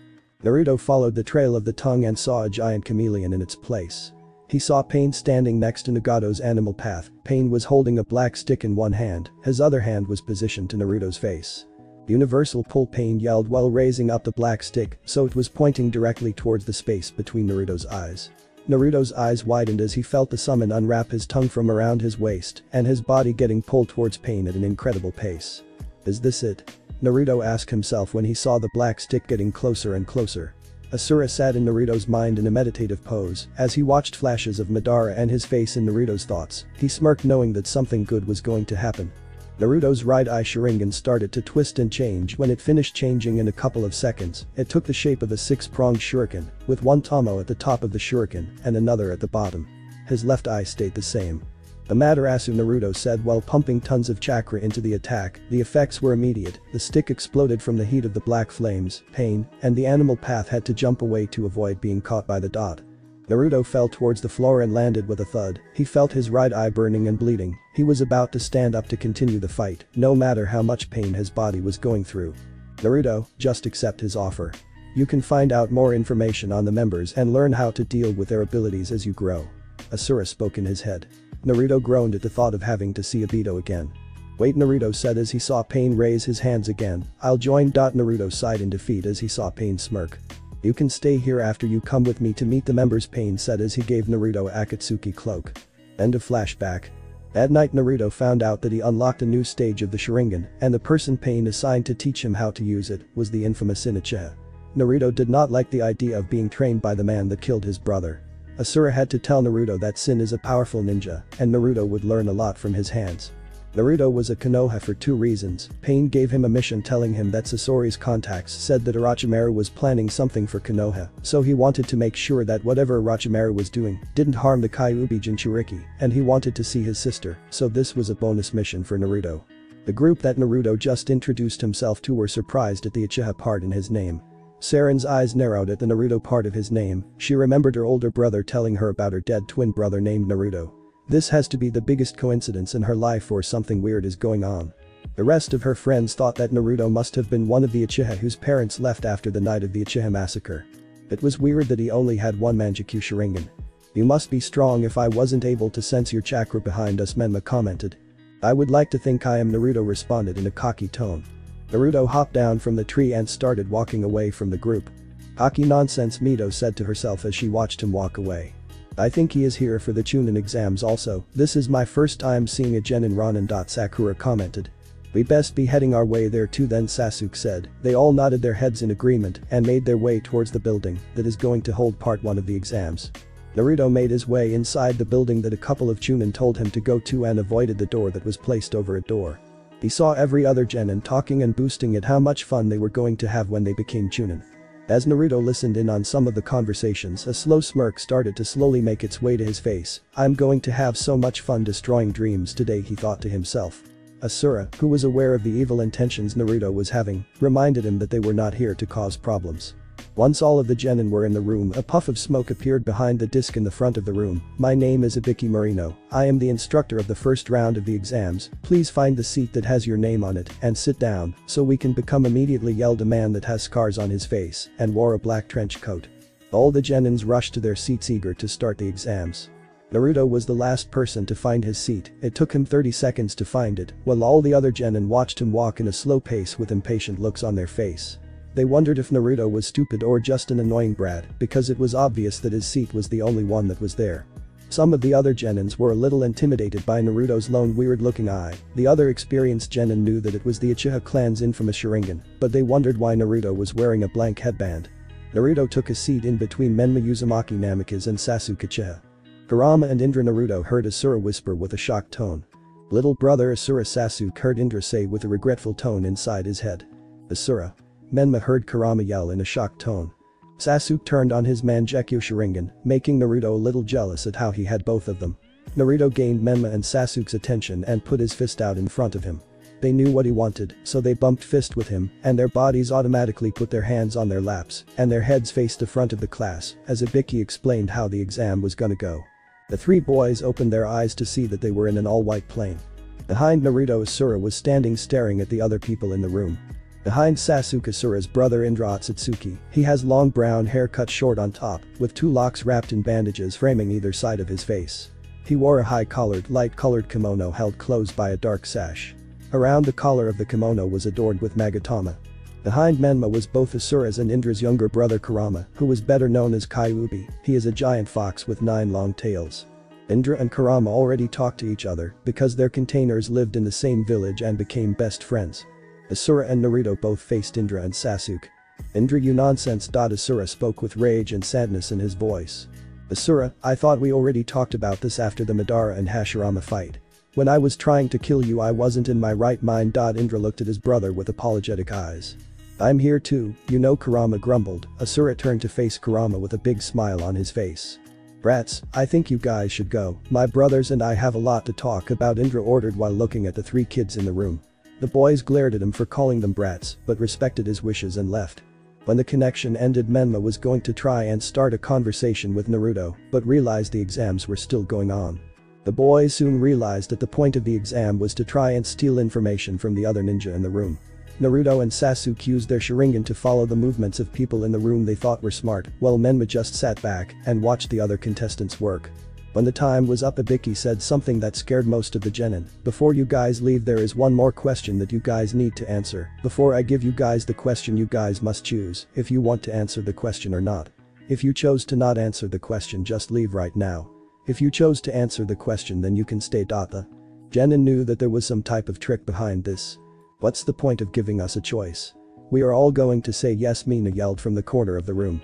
Naruto followed the trail of the tongue and saw a giant chameleon in its place. He saw Pain standing next to Nagato's animal path, Pain was holding a black stick in one hand, his other hand was positioned to Naruto's face. Universal Pull Pain yelled while raising up the black stick, so it was pointing directly towards the space between Naruto's eyes. Naruto's eyes widened as he felt the summon unwrap his tongue from around his waist and his body getting pulled towards Pain at an incredible pace. Is this it? Naruto asked himself when he saw the black stick getting closer and closer. Asura sat in Naruto's mind in a meditative pose, as he watched flashes of Madara and his face in Naruto's thoughts, he smirked knowing that something good was going to happen. Naruto's right eye Sharingan started to twist and change when it finished changing in a couple of seconds, it took the shape of a six-pronged shuriken, with one tomo at the top of the shuriken and another at the bottom. His left eye stayed the same. Amaterasu Naruto said while pumping tons of chakra into the attack, the effects were immediate, the stick exploded from the heat of the black flames, pain, and the animal path had to jump away to avoid being caught by the dot. Naruto fell towards the floor and landed with a thud, he felt his right eye burning and bleeding, he was about to stand up to continue the fight, no matter how much pain his body was going through. Naruto, just accept his offer. You can find out more information on the members and learn how to deal with their abilities as you grow. Asura spoke in his head. Naruto groaned at the thought of having to see Obito again. Wait Naruto said as he saw Pain raise his hands again, I'll join. Naruto sighed in defeat as he saw Pain smirk. You can stay here after you come with me to meet the members Pain said as he gave Naruto Akatsuki cloak. End of flashback. That night Naruto found out that he unlocked a new stage of the Sharingan and the person Pain assigned to teach him how to use it was the infamous Inochiha. Naruto did not like the idea of being trained by the man that killed his brother. Asura had to tell Naruto that Shin is a powerful ninja, and Naruto would learn a lot from his hands. Naruto was a Konoha for two reasons, Pain gave him a mission telling him that Sasori's contacts said that Orochimaru was planning something for Konoha, so he wanted to make sure that whatever Orochimaru was doing didn't harm the Kyuubi Jinchuriki, and he wanted to see his sister, so this was a bonus mission for Naruto. The group that Naruto just introduced himself to were surprised at the Uchiha part in his name, Saren's eyes narrowed at the Naruto part of his name, she remembered her older brother telling her about her dead twin brother named Naruto. This has to be the biggest coincidence in her life or something weird is going on. The rest of her friends thought that Naruto must have been one of the Uchiha whose parents left after the night of the Uchiha massacre. It was weird that he only had one Mangekyou Sharingan. You must be strong if I wasn't able to sense your chakra behind us Menma commented. I would like to think I am Naruto responded in a cocky tone. Naruto hopped down from the tree and started walking away from the group. Hockey nonsense Mito said to herself as she watched him walk away. I think he is here for the Chunin exams also, this is my first time seeing a Genin Ronin. Sakura commented. We best be heading our way there too then Sasuke said, they all nodded their heads in agreement and made their way towards the building that is going to hold part 1 of the exams. Naruto made his way inside the building that a couple of Chunin told him to go to and avoided the door that was placed over a door. He saw every other Genin talking and boosting at how much fun they were going to have when they became Chunin. As Naruto listened in on some of the conversations a slow smirk started to slowly make its way to his face, I'm going to have so much fun destroying dreams today he thought to himself. Asura, who was aware of the evil intentions Naruto was having, reminded him that they were not here to cause problems. Once all of the genin were in the room a puff of smoke appeared behind the disc in the front of the room. My name is Ibiki Morino, I am the instructor of the first round of the exams, please find the seat that has your name on it and sit down so we can become immediately yelled a man that has scars on his face and wore a black trench coat. All the genins rushed to their seats eager to start the exams. Naruto was the last person to find his seat, it took him 30 seconds to find it, while all the other genin watched him walk in a slow pace with impatient looks on their face. They wondered if Naruto was stupid or just an annoying brat because it was obvious that his seat was the only one that was there. Some of the other Genins were a little intimidated by Naruto's lone weird-looking eye, the other experienced Genin knew that it was the Uchiha clan's infamous Sharingan, but they wondered why Naruto was wearing a blank headband. Naruto took a seat in between Menma Uzumaki Namikaze and Sasuke Uchiha. Kurama and Indra Naruto heard Asura whisper with a shocked tone. Little brother Asura Sasuke heard Indra say with a regretful tone inside his head. Asura. Menma heard Kurama yell in a shocked tone. Sasuke turned on his Mangekyou Sharingan, making Naruto a little jealous at how he had both of them. Naruto gained Menma and Sasuke's attention and put his fist out in front of him. They knew what he wanted, so they bumped fist with him, and their bodies automatically put their hands on their laps, and their heads faced the front of the class, as Ibiki explained how the exam was gonna go. The three boys opened their eyes to see that they were in an all-white plane. Behind Naruto Asura was standing staring at the other people in the room. Behind Sasuke Asura's brother Indra Otsutsuki, he has long brown hair cut short on top, with two locks wrapped in bandages framing either side of his face. He wore a high-collared, light-colored kimono held closed by a dark sash. Around the collar of the kimono was adorned with Magatama. Behind Menma was both Asura's and Indra's younger brother Kurama, who was better known as Kyuubi, he is a giant fox with nine long tails. Indra and Kurama already talked to each other because their containers lived in the same village and became best friends. Asura and Naruto both faced Indra and Sasuke. Indra you nonsense. Asura spoke with rage and sadness in his voice. Asura, I thought we already talked about this after the Madara and Hashirama fight. When I was trying to kill you I wasn't in my right mind. Indra looked at his brother with apologetic eyes. I'm here too, you know Kurama grumbled, Asura turned to face Kurama with a big smile on his face. Brats, I think you guys should go, my brothers and I have a lot to talk about Indra ordered while looking at the three kids in the room. The boys glared at him for calling them brats, but respected his wishes and left. When the connection ended Menma was going to try and start a conversation with Naruto, but realized the exams were still going on. The boys soon realized that the point of the exam was to try and steal information from the other ninja in the room. Naruto and Sasuke used their Sharingan to follow the movements of people in the room they thought were smart, while Menma just sat back and watched the other contestants work. When the time was up Ibiki said something that scared most of the genin. Before you guys leave there is one more question that you guys need to answer. Before I give you guys the question you guys must choose if you want to answer the question or not. If you chose to not answer the question just leave right now. If you chose to answer the question then you can stay. The Genin knew that there was some type of trick behind this. What's the point of giving us a choice? We are all going to say yes Mina yelled from the corner of the room.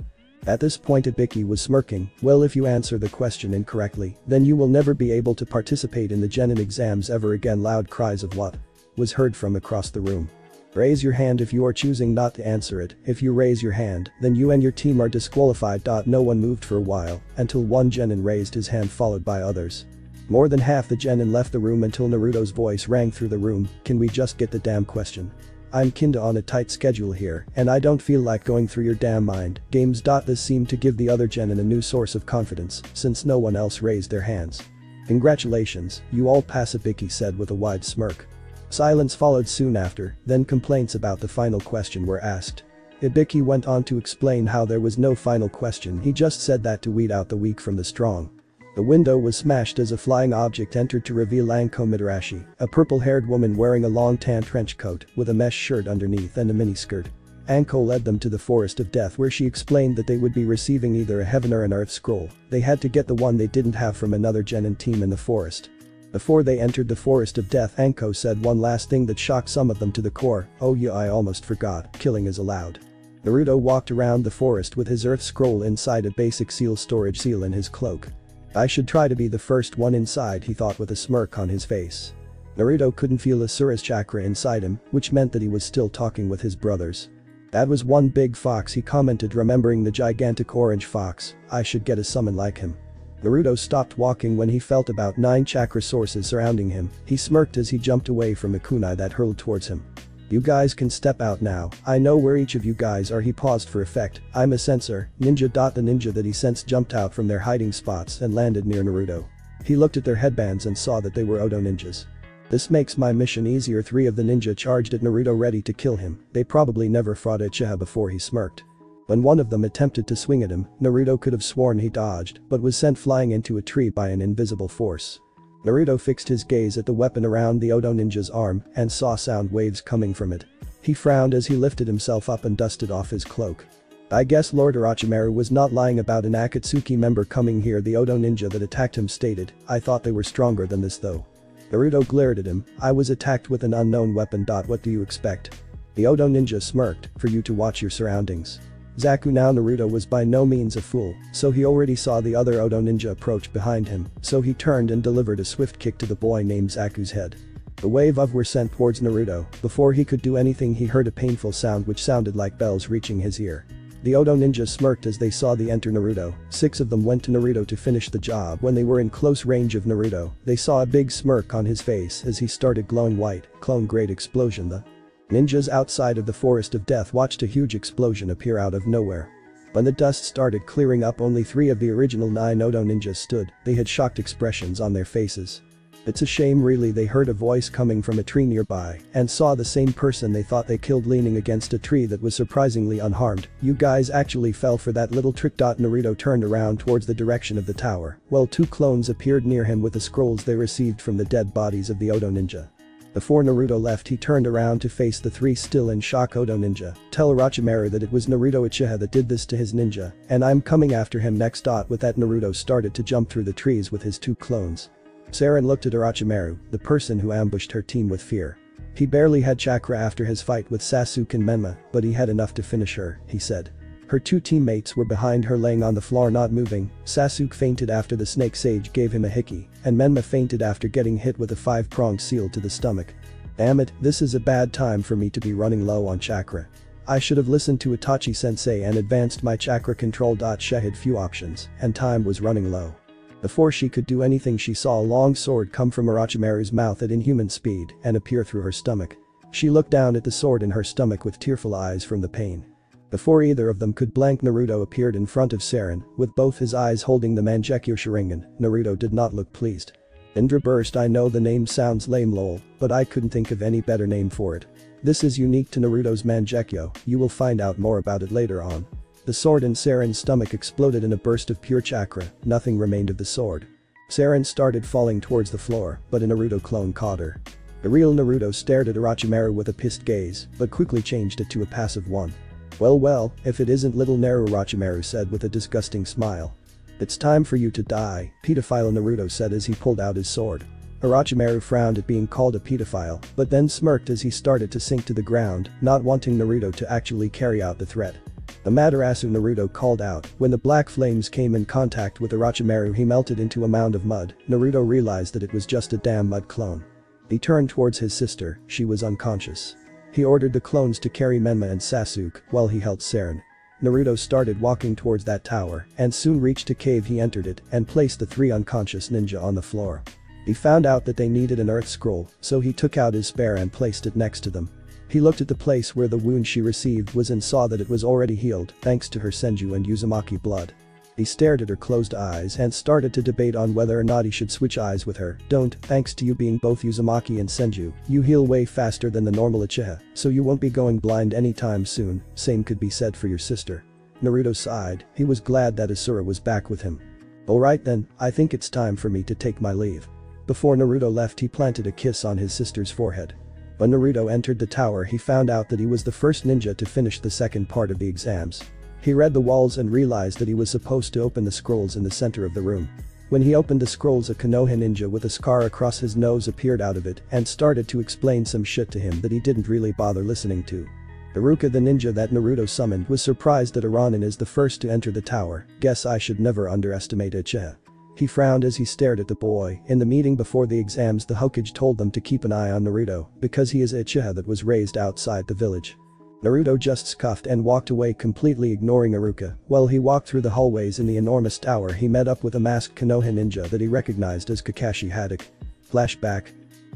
At this point Ibiki was smirking, well if you answer the question incorrectly, then you will never be able to participate in the Genin exams ever again loud cries of what? Was heard from across the room. Raise your hand if you are choosing not to answer it, if you raise your hand, then you and your team are disqualified. No one moved for a while, until one genin raised his hand followed by others. More than half the genin left the room until Naruto's voice rang through the room, can we just get the damn question? I'm kinda on a tight schedule here, and I don't feel like going through your damn mind, games. This seemed to give the other genin a new source of confidence, since no one else raised their hands. Congratulations, you all pass Ibiki said with a wide smirk. Silence followed soon after, then complaints about the final question were asked. Ibiki went on to explain how there was no final question he just said that to weed out the weak from the strong. The window was smashed as a flying object entered to reveal Anko Mitarashi, a purple-haired woman wearing a long tan trench coat with a mesh shirt underneath and a miniskirt. Anko led them to the Forest of Death where she explained that they would be receiving either a Heaven or an Earth scroll, they had to get the one they didn't have from another Genin team in the forest. Before they entered the forest of death Anko said one last thing that shocked some of them to the core, oh yeah I almost forgot, killing is allowed. Naruto walked around the forest with his earth scroll inside a basic seal storage seal in his cloak. I should try to be the first one inside he thought with a smirk on his face. Naruto couldn't feel Asura's chakra inside him, which meant that he was still talking with his brothers. That was one big fox he commented remembering the gigantic orange fox, I should get a summon like him. Naruto stopped walking when he felt about 9 chakra sources surrounding him, he smirked as he jumped away from a kunai that hurled towards him. You guys can step out now, I know where each of you guys are he paused for effect, I'm a sensor, ninja. The ninja that he sensed jumped out from their hiding spots and landed near Naruto. He looked at their headbands and saw that they were Oto ninjas. This makes my mission easier three of the ninja charged at Naruto ready to kill him, they probably never fought Uchiha before he smirked. When one of them attempted to swing at him, Naruto could have sworn he dodged, but was sent flying into a tree by an invisible force. Naruto fixed his gaze at the weapon around the Oto ninja's arm and saw sound waves coming from it. He frowned as he lifted himself up and dusted off his cloak. I guess Lord Orochimaru was not lying about an Akatsuki member coming here the Oto ninja that attacked him stated, I thought they were stronger than this though. Naruto glared at him, I was attacked with an unknown weapon. What do you expect? The Oto ninja smirked, for you to watch your surroundings. Zaku now Naruto was by no means a fool, so he already saw the other Oto ninja approach behind him, so he turned and delivered a swift kick to the boy named Zaku's head. The wave of were sent towards Naruto, before he could do anything he heard a painful sound which sounded like bells reaching his ear. The Oto ninja smirked as they saw the enter Naruto, six of them went to Naruto to finish the job when they were in close range of Naruto, they saw a big smirk on his face as he started glowing white, clone great explosion the ninjas outside of the forest of death watched a huge explosion appear out of nowhere. When the dust started clearing up only three of the original nine Oto ninjas stood, they had shocked expressions on their faces. It's a shame really they heard a voice coming from a tree nearby and saw the same person they thought they killed leaning against a tree that was surprisingly unharmed. You guys actually fell for that little trick. Naruto turned around towards the direction of the tower, while two clones appeared near him with the scrolls they received from the dead bodies of the Oto ninja. Before Naruto left he turned around to face the three still in shock Oto ninja, tell Orochimaru that it was Naruto Uchiha that did this to his ninja, and I'm coming after him next. Dot With that Naruto started to jump through the trees with his two clones. Saren looked at Orochimaru, the person who ambushed her team with fear. He barely had chakra after his fight with Sasuke and Menma, but he had enough to finish her, he said. Her two teammates were behind her laying on the floor not moving, Sasuke fainted after the snake sage gave him a hickey, and Menma fainted after getting hit with a five-pronged seal to the stomach. Damn it, this is a bad time for me to be running low on chakra. I should have listened to Itachi sensei and advanced my chakra control. She had few options, and time was running low. Before she could do anything she saw a long sword come from Orochimaru's mouth at inhuman speed and appear through her stomach. She looked down at the sword in her stomach with tearful eyes from the pain. Before either of them could blank Naruto appeared in front of Saren, with both his eyes holding the Mangekyo Sharingan, Naruto did not look pleased. Indra burst I know the name sounds lame lol, but I couldn't think of any better name for it. This is unique to Naruto's Mangekyo, you will find out more about it later on. The sword in Saren's stomach exploded in a burst of pure chakra, nothing remained of the sword. Saren started falling towards the floor, but a Naruto clone caught her. The real Naruto stared at Orochimaru with a pissed gaze, but quickly changed it to a passive one. Well well, if it isn't little Naru Orochimaru said with a disgusting smile. It's time for you to die, pedophile Naruto said as he pulled out his sword. Orochimaru frowned at being called a pedophile, but then smirked as he started to sink to the ground, not wanting Naruto to actually carry out the threat. Amaterasu Naruto called out, when the black flames came in contact with Orochimaru he melted into a mound of mud, Naruto realized that it was just a damn mud clone. He turned towards his sister, she was unconscious. He ordered the clones to carry Menma and Sasuke, while he held Saren. Naruto started walking towards that tower, and soon reached a cave he entered it, and placed the three unconscious ninja on the floor. He found out that they needed an earth scroll, so he took out his spear and placed it next to them. He looked at the place where the wound she received was and saw that it was already healed thanks to her Senju and Uzumaki blood. He stared at her closed eyes and started to debate on whether or not he should switch eyes with her. Don't, thanks to you being both Uzumaki and Senju, you heal way faster than the normal Uchiha, so you won't be going blind anytime soon, same could be said for your sister. Naruto sighed, he was glad that Asura was back with him. Alright then, I think it's time for me to take my leave. Before Naruto left he planted a kiss on his sister's forehead. When Naruto entered the tower he found out that he was the first ninja to finish the second part of the exams. He read the walls and realized that he was supposed to open the scrolls in the center of the room. When he opened the scrolls a Konoha ninja with a scar across his nose appeared out of it and started to explain some shit to him that he didn't really bother listening to. Iruka the ninja that Naruto summoned was surprised that Aranin is the first to enter the tower, guess I should never underestimate Uchiha. He frowned as he stared at the boy. In the meeting before the exams the Hokage told them to keep an eye on Naruto because he is Uchiha that was raised outside the village. Naruto just scoffed and walked away completely ignoring Iruka, While he walked through the hallways in the enormous tower he met up with a masked Konoha ninja that he recognized as Kakashi Hatake. Flashback.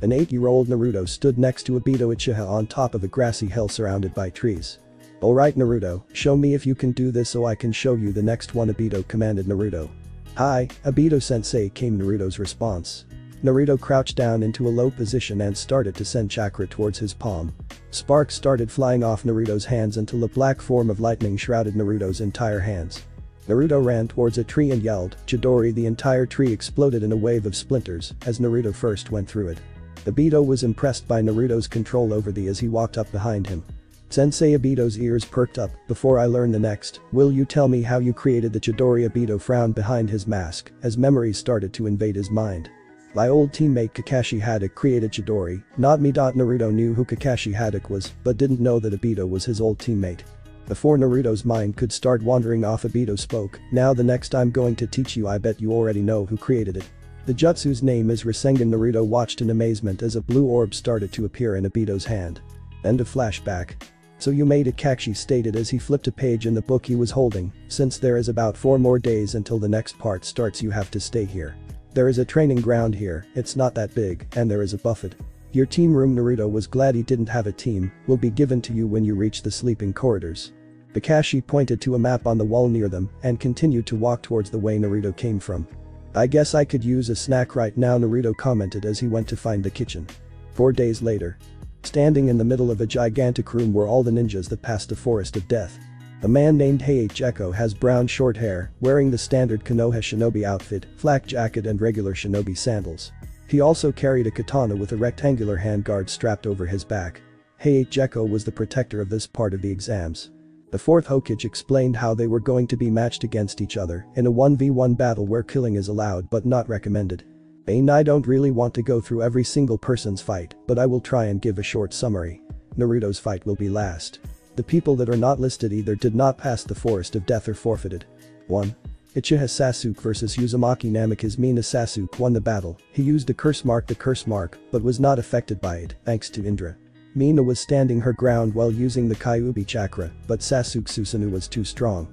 An 8-year-old Naruto stood next to Obito Uchiha on top of a grassy hill surrounded by trees. Alright Naruto, show me if you can do this so I can show you the next one Obito commanded Naruto. Hi, Obito-sensei came Naruto's response. Naruto crouched down into a low position and started to send chakra towards his palm. Sparks started flying off Naruto's hands until a black form of lightning shrouded Naruto's entire hands. Naruto ran towards a tree and yelled, Chidori the entire tree exploded in a wave of splinters as Naruto first went through it. Obito was impressed by Naruto's control over the as he walked up behind him. Sensei Obito's ears perked up, before I learn the next, will you tell me how you created the Chidori Obito frowned behind his mask, as memories started to invade his mind. My old teammate Kakashi Hatake created Chidori, not me. Naruto knew who Kakashi Hatake was, but didn't know that Obito was his old teammate. Before Naruto's mind could start wandering off Obito spoke, now the next I'm going to teach you I bet you already know who created it. The jutsu's name is Rasengan Naruto watched in amazement as a blue orb started to appear in Obito's hand. End of flashback. So you made it Kakashi stated as he flipped a page in the book he was holding, since there is about 4 more days until the next part starts you have to stay here. There is a training ground here, it's not that big, and there is a buffet. Your team room Naruto was glad he didn't have a team, will be given to you when you reach the sleeping corridors. The Kakashi pointed to a map on the wall near them and continued to walk towards the way Naruto came from. I guess I could use a snack right now Naruto commented as he went to find the kitchen. Four days later. Standing in the middle of a gigantic room were all the ninjas that passed the forest of death. A man named Hayate Gekko has brown short hair, wearing the standard Konoha shinobi outfit, flak jacket and regular shinobi sandals. He also carried a katana with a rectangular handguard strapped over his back. Hayate Gekko was the protector of this part of the exams. The fourth Hokage explained how they were going to be matched against each other in a 1v1 battle where killing is allowed but not recommended. Ain I don't really want to go through every single person's fight, but I will try and give a short summary. Naruto's fight will be last. The people that are not listed either did not pass the forest of death or forfeited. 1. Uchiha Sasuke vs Uzumaki Namikaze Mina Sasuke won the battle, he used the curse mark the curse mark, but was not affected by it, thanks to Indra. Mina was standing her ground while using the Kyuubi chakra, but Sasuke Susanoo was too strong.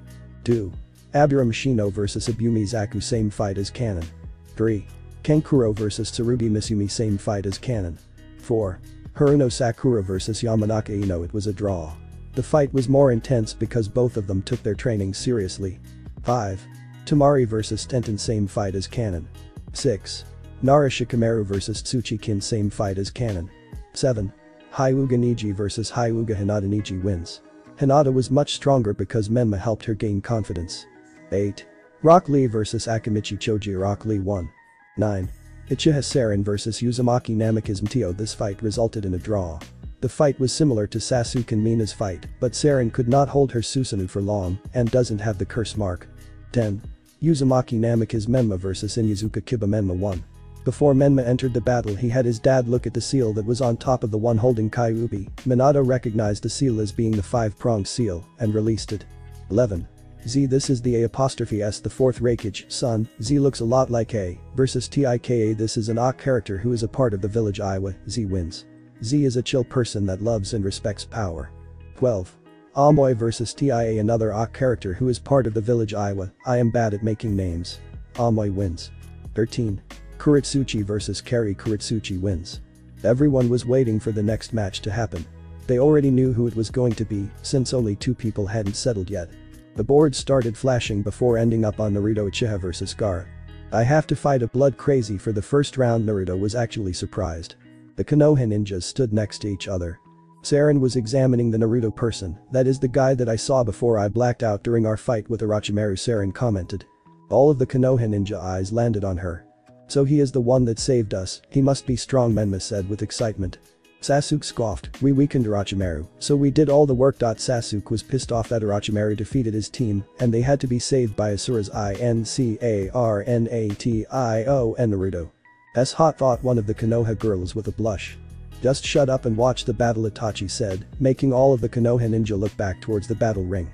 2. Aburame Shino vs Abumi Zaku same fight as canon. 3. Kankuro vs Tsurugi Misumi same fight as canon. 4. Haruno Sakura vs Yamanaka Ino it was a draw. The fight was more intense because both of them took their training seriously. 5. Temari vs Tenten same fight as canon. 6. Nara Shikamaru vs Tsuchi Kin same fight as canon. 7. Hyuga Neji vs Hyuga Hinata Neji wins. Hinata was much stronger because Menma helped her gain confidence. 8. Rock Lee vs Akimichi Choji Rock Lee won. 9. Uchiha Seirin vs Uzumaki Namikaze Mito This fight resulted in a draw. The fight was similar to Sasuke and Mina's fight, but Seirin could not hold her Susanoo for long and doesn't have the curse mark. 10. Uzumaki Namikaze Menma vs Inuzuka Kiba Menma won. Before Menma entered the battle he had his dad look at the seal that was on top of the one holding Kyuubi, Minato recognized the seal as being the five-pronged seal and released it. 11. Z this is the A apostrophe S the fourth Raikage, son, Z looks a lot like A, versus TIKA this is an A character who is a part of the village Iwa, Z wins. Z is a chill person that loves and respects power. 12. Ah Amoy vs TIA another AK character who is part of the village Iwa, I am bad at making names. Ah Amoy wins. 13. Kurotsuchi vs Kari Kurotsuchi wins. Everyone was waiting for the next match to happen. They already knew who it was going to be, since only two people hadn't settled yet. The board started flashing before ending up on Naruto Uchiha vs Gaara. I have to fight a blood crazy for the first round Naruto was actually surprised. The Konoha ninjas stood next to each other, Seirin was examining the Naruto person, that is the guy that I saw before I blacked out during our fight with Orochimaru Seirin commented. All of the Konoha ninja eyes landed on her. So he is the one that saved us, he must be strong Menma said with excitement. Sasuke scoffed, we weakened Orochimaru, so we did all the work. Sasuke was pissed off that Orochimaru defeated his team and they had to be saved by Asura's I-N-C-A-R-N-A-T-I-O and Naruto. S hot thought one of the Konoha girls with a blush. Just shut up and watch the battle Itachi said, making all of the Konoha ninja look back towards the battle ring.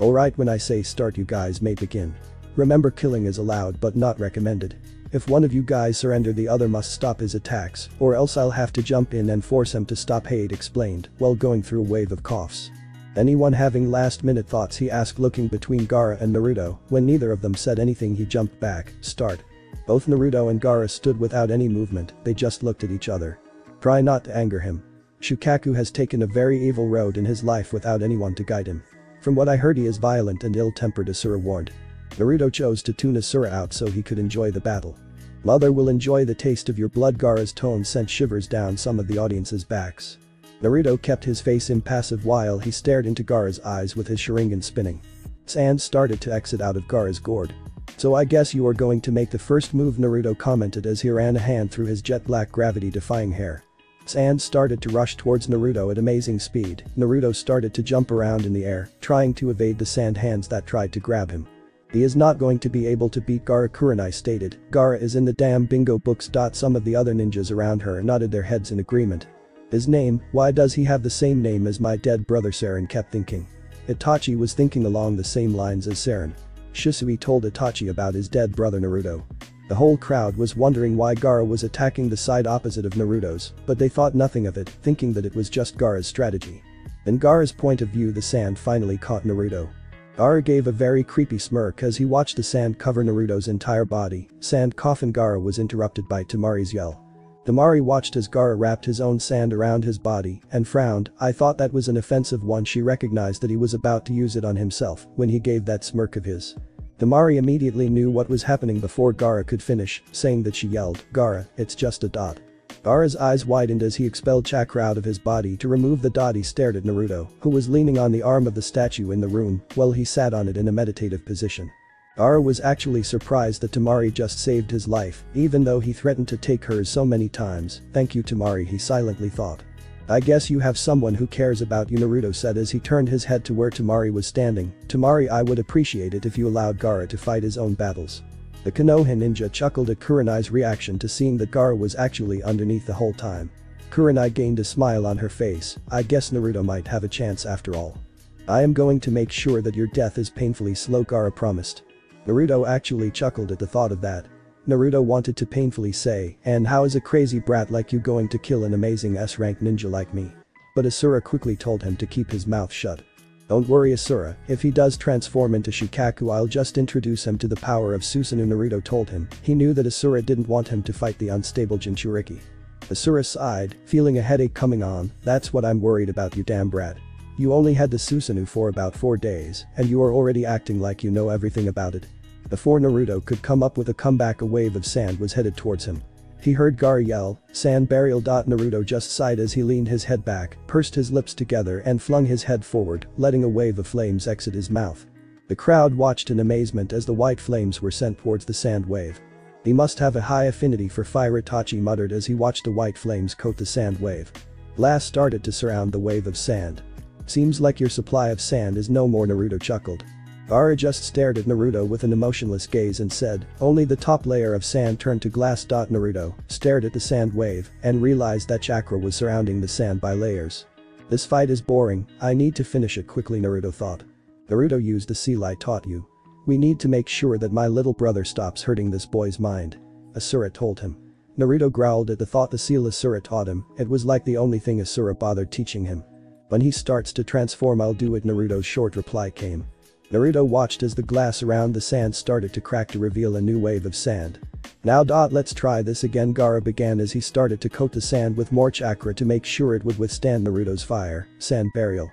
Alright when I say start you guys may begin. Remember killing is allowed but not recommended. If one of you guys surrender the other must stop his attacks, or else I'll have to jump in and force him to stop Hayate explained, while going through a wave of coughs. Anyone having last minute thoughts he asked looking between Gaara and Naruto, when neither of them said anything he jumped back, start. Both Naruto and Gaara stood without any movement, they just looked at each other. Try not to anger him. Shukaku has taken a very evil road in his life without anyone to guide him. From what I heard he is violent and ill-tempered Asura warned. Naruto chose to tune Asura out so he could enjoy the battle. Mother will enjoy the taste of your blood Gaara's tone sent shivers down some of the audience's backs. Naruto kept his face impassive while he stared into Gaara's eyes with his Sharingan spinning. Sand started to exit out of Gaara's gourd. So I guess you are going to make the first move Naruto commented as he ran a hand through his jet black gravity defying hair. Sand started to rush towards Naruto at amazing speed, Naruto started to jump around in the air, trying to evade the sand hands that tried to grab him. He is not going to be able to beat Gaara Kurenai stated, Gaara is in the damn bingo books. Some of the other ninjas around her nodded their heads in agreement. His name, why does he have the same name as my dead brother Seirin kept thinking. Itachi was thinking along the same lines as Seirin. Shisui told Itachi about his dead brother Naruto. The whole crowd was wondering why Gaara was attacking the side opposite of Naruto's, but they thought nothing of it, thinking that it was just Gaara's strategy. In Gaara's point of view the sand finally caught Naruto. Gaara gave a very creepy smirk as he watched the sand cover Naruto's entire body, sand coffin Gaara was interrupted by Temari's yell. Temari watched as Gaara wrapped his own sand around his body and frowned, I thought that was an offensive one she recognized that he was about to use it on himself when he gave that smirk of his. Temari immediately knew what was happening before Gaara could finish, saying that she yelled, Gaara, it's just a dot. Gaara's eyes widened as he expelled chakra out of his body to remove the dot he stared at Naruto, who was leaning on the arm of the statue in the room while he sat on it in a meditative position. Gaara was actually surprised that Temari just saved his life, even though he threatened to take hers so many times, thank you Temari he silently thought. I guess you have someone who cares about you Naruto said as he turned his head to where Temari was standing, Temari I would appreciate it if you allowed Gaara to fight his own battles. The Konoha ninja chuckled at Kurenai's reaction to seeing that Gaara was actually underneath the whole time. Kurenai gained a smile on her face, I guess Naruto might have a chance after all. I am going to make sure that your death is painfully slow Gaara promised. Naruto actually chuckled at the thought of that. Naruto wanted to painfully say, and how is a crazy brat like you going to kill an amazing S-rank ninja like me? But Asura quickly told him to keep his mouth shut. Don't worry Asura, if he does transform into Shukaku I'll just introduce him to the power of Susanoo Naruto told him, he knew that Asura didn't want him to fight the unstable Jinchuriki. Asura sighed, feeling a headache coming on, that's what I'm worried about you damn brat. You only had the Susanoo for about 4 days, and you are already acting like you know everything about it. Before Naruto could come up with a comeback a wave of sand was headed towards him. He heard Gaara yell, sand burial. Naruto just sighed as he leaned his head back, pursed his lips together and flung his head forward, letting a wave of flames exit his mouth. The crowd watched in amazement as the white flames were sent towards the sand wave. He must have a high affinity for fire Itachi muttered as he watched the white flames coat the sand wave. Glass started to surround the wave of sand. Seems like your supply of sand is no more Naruto chuckled. Gaara just stared at Naruto with an emotionless gaze and said, only the top layer of sand turned to glass. Naruto stared at the sand wave and realized that chakra was surrounding the sand by layers. This fight is boring, I need to finish it quickly Naruto thought. Naruto used the seal I taught you. We need to make sure that my little brother stops hurting this boy's mind. Asura told him. Naruto growled at the thought the seal Asura taught him, it was like the only thing Asura bothered teaching him. When he starts to transform I'll do it Naruto's short reply came. Naruto watched as the glass around the sand started to crack to reveal a new wave of sand. Now dot let's try this again Gaara began as he started to coat the sand with more chakra to make sure it would withstand Naruto's fire, sand burial.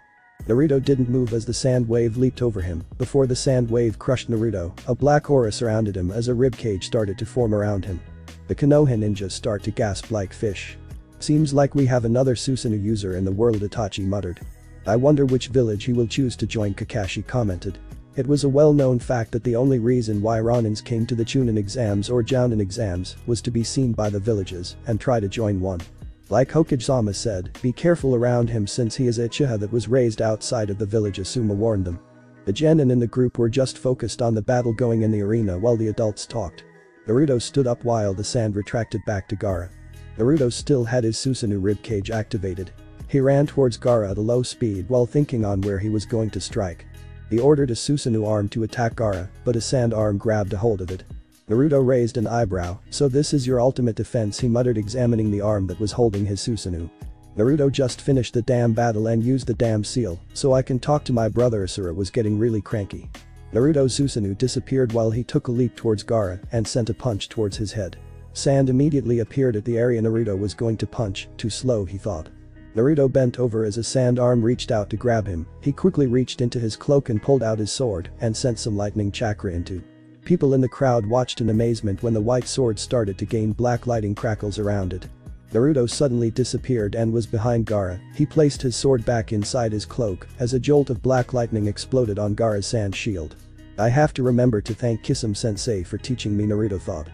Naruto didn't move as the sand wave leaped over him, before the sand wave crushed Naruto, a black aura surrounded him as a ribcage started to form around him. The Konoha ninjas start to gasp like fish. Seems like we have another Susanoo user in the world Itachi muttered. I wonder which village he will choose to join Kakashi commented. It was a well-known fact that the only reason why Ronins came to the Chunin exams or Jounin exams was to be seen by the villages and try to join one. Like Hokage-sama said, be careful around him since he is a Uchiha that was raised outside of the village Asuma warned them. The genin in the group were just focused on the battle going in the arena while the adults talked. Naruto stood up while the sand retracted back to Gaara. Naruto still had his Susanoo ribcage activated. He ran towards Gaara at a low speed while thinking on where he was going to strike. He ordered a Susanoo arm to attack Gaara, but a sand arm grabbed a hold of it. Naruto raised an eyebrow, so this is your ultimate defense he muttered examining the arm that was holding his Susanoo. Naruto just finished the damn battle and used the damn seal, so I can talk to my brother Asura was getting really cranky. Naruto's Susanoo disappeared while he took a leap towards Gaara and sent a punch towards his head. Sand immediately appeared at the area Naruto was going to punch, too slow he thought. Naruto bent over as a sand arm reached out to grab him, he quickly reached into his cloak and pulled out his sword and sent some lightning chakra into. People in the crowd watched in amazement when the white sword started to gain black lighting crackles around it. Naruto suddenly disappeared and was behind Gaara, he placed his sword back inside his cloak as a jolt of black lightning exploded on Gaara's sand shield. I have to remember to thank Kisame sensei for teaching me Naruto thought.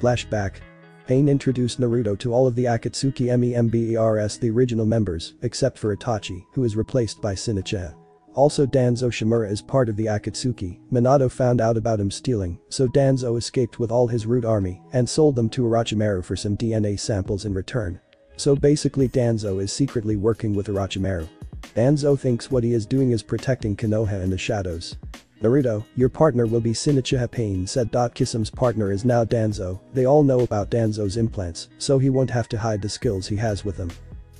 Flashback, Pain introduced Naruto to all of the Akatsuki MEMBERS the original members, except for Itachi, who is replaced by Shinichiro. Also Danzo Shimura is part of the Akatsuki, Minato found out about him stealing, so Danzo escaped with all his root army and sold them to Orochimaru for some DNA samples in return. So basically Danzo is secretly working with Orochimaru. Danzo thinks what he is doing is protecting Konoha in the shadows. Naruto, your partner will be Shinichiro Pain said. Kisame's partner is now Danzo, they all know about Danzo's implants, so he won't have to hide the skills he has with them.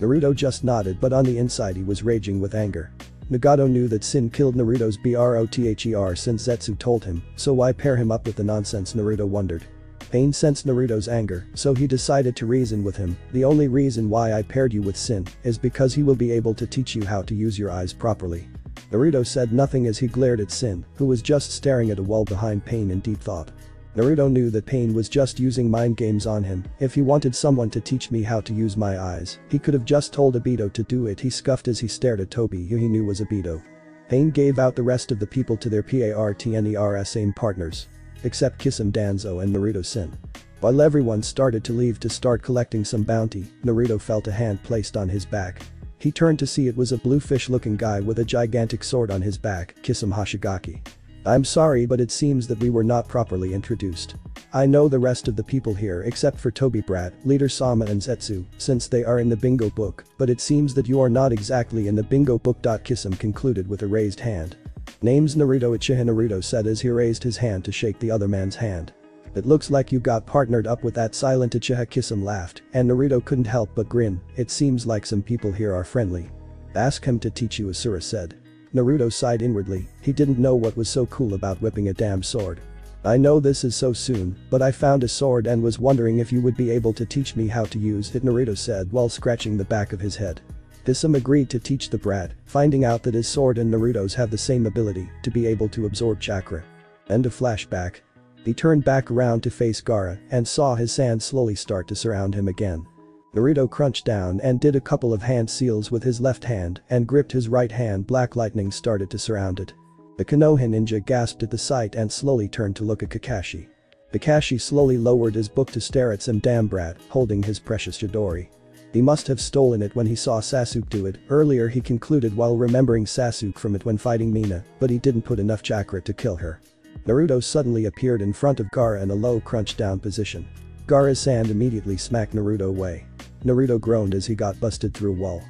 Naruto just nodded but on the inside he was raging with anger. Nagato knew that Shin killed Naruto's BROTHER since Zetsu told him, so why pair him up with the nonsense Naruto wondered. Pain sensed Naruto's anger, so he decided to reason with him, the only reason why I paired you with Shin is because he will be able to teach you how to use your eyes properly. Naruto said nothing as he glared at Shin, who was just staring at a wall behind Pain in deep thought. Naruto knew that Pain was just using mind games on him, if he wanted someone to teach me how to use my eyes, he could have just told Obito to do it he scuffed as he stared at Tobi who he knew was Obito. Pain gave out the rest of the people to their PARTNERS aim partners. Except Kisame Danzo and Naruto Shin. While everyone started to leave to start collecting some bounty, Naruto felt a hand placed on his back. He turned to see it was a bluefish looking guy with a gigantic sword on his back, Kisame Hoshigaki. I'm sorry but it seems that we were not properly introduced. I know the rest of the people here except for Tobi Brat, Leader Sama and Zetsu, since they are in the bingo book, but it seems that you are not exactly in the bingo book. Kisame concluded with a raised hand. Name's Naruto Uchiha Naruto said as he raised his hand to shake the other man's hand. It looks like you got partnered up with that silent Kisame laughed, and Naruto couldn't help but grin, it seems like some people here are friendly. Ask him to teach you Asura said. Naruto sighed inwardly, he didn't know what was so cool about whipping a damn sword. I know this is so soon, but I found a sword and was wondering if you would be able to teach me how to use it Naruto said while scratching the back of his head. Kisame agreed to teach the brat, finding out that his sword and Naruto's have the same ability to be able to absorb chakra. End of flashback. He turned back around to face Gaara and saw his sand slowly start to surround him again. Naruto crunched down and did a couple of hand seals with his left hand and gripped his right hand black lightning started to surround it. The Konoha ninja gasped at the sight and slowly turned to look at Kakashi. Kakashi slowly lowered his book to stare at some damn brat holding his precious Chidori. He must have stolen it when he saw Sasuke do it, earlier he concluded while remembering Sasuke from it when fighting Mina, but he didn't put enough chakra to kill her. Naruto suddenly appeared in front of Gaara in a low crouch down position. Gaara's sand immediately smacked Naruto away. Naruto groaned as he got busted through wall.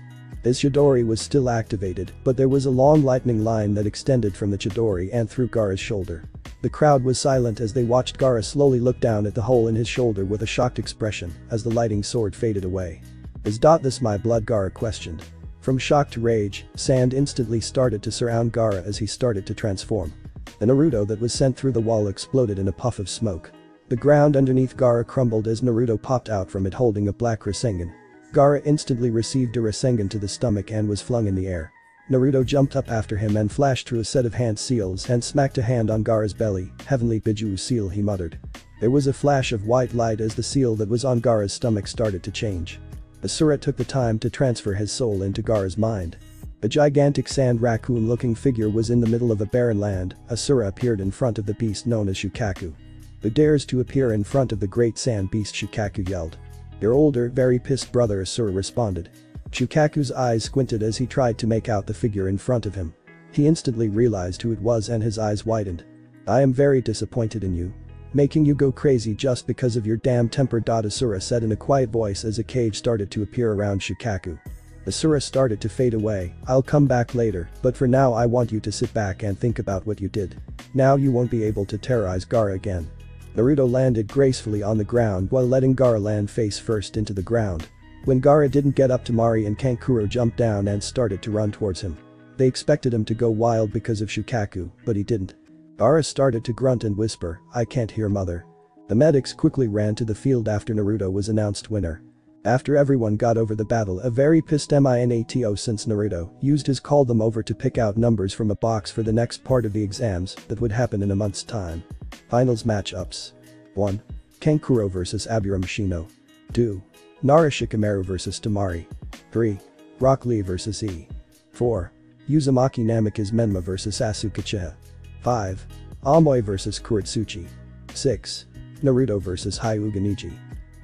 His Chidori was still activated, but there was a long lightning line that extended from the Chidori and through Gaara's shoulder. The crowd was silent as they watched Gaara slowly look down at the hole in his shoulder with a shocked expression as the lighting sword faded away. Is dot this my blood Gaara questioned. From shock to rage, sand instantly started to surround Gaara as he started to transform. The Naruto that was sent through the wall exploded in a puff of smoke. The ground underneath Gaara crumbled as Naruto popped out from it holding a black Rasengan. Gaara instantly received a Rasengan to the stomach and was flung in the air. Naruto jumped up after him and flashed through a set of hand seals and smacked a hand on Gaara's belly, heavenly Biju seal he muttered. There was a flash of white light as the seal that was on Gaara's stomach started to change. Asura took the time to transfer his soul into Gaara's mind. A gigantic sand raccoon looking figure was in the middle of a barren land, Asura appeared in front of the beast known as Shukaku. Who dares to appear in front of the great sand beast Shukaku yelled. Your older, very pissed brother Asura responded. Shukaku's eyes squinted as he tried to make out the figure in front of him. He instantly realized who it was and his eyes widened. I am very disappointed in you. Making you go crazy just because of your damn temper. Asura said in a quiet voice as a cage started to appear around Shukaku. Asura started to fade away, I'll come back later, but for now I want you to sit back and think about what you did. Now you won't be able to terrorize Gaara again. Naruto landed gracefully on the ground while letting Gaara land face first into the ground. When Gaara didn't get up Temari and Kankuro jumped down and started to run towards him. They expected him to go wild because of Shukaku, but he didn't. Gaara started to grunt and whisper, I can't hear mother. The medics quickly ran to the field after Naruto was announced winner. After everyone got over the battle a very pissed Minato since Naruto used his call them over to pick out numbers from a box for the next part of the exams that would happen in a month's time. Finals matchups. 1. Kankuro vs Aburame Shino. 2. Nara Shikamaru vs Temari. 3. Rock Lee vs E. 4. Uzumaki Namikaze Menma vs Uchiha. 5. Omoi vs Kurotsuchi. 6. Naruto vs Hyuga Neji.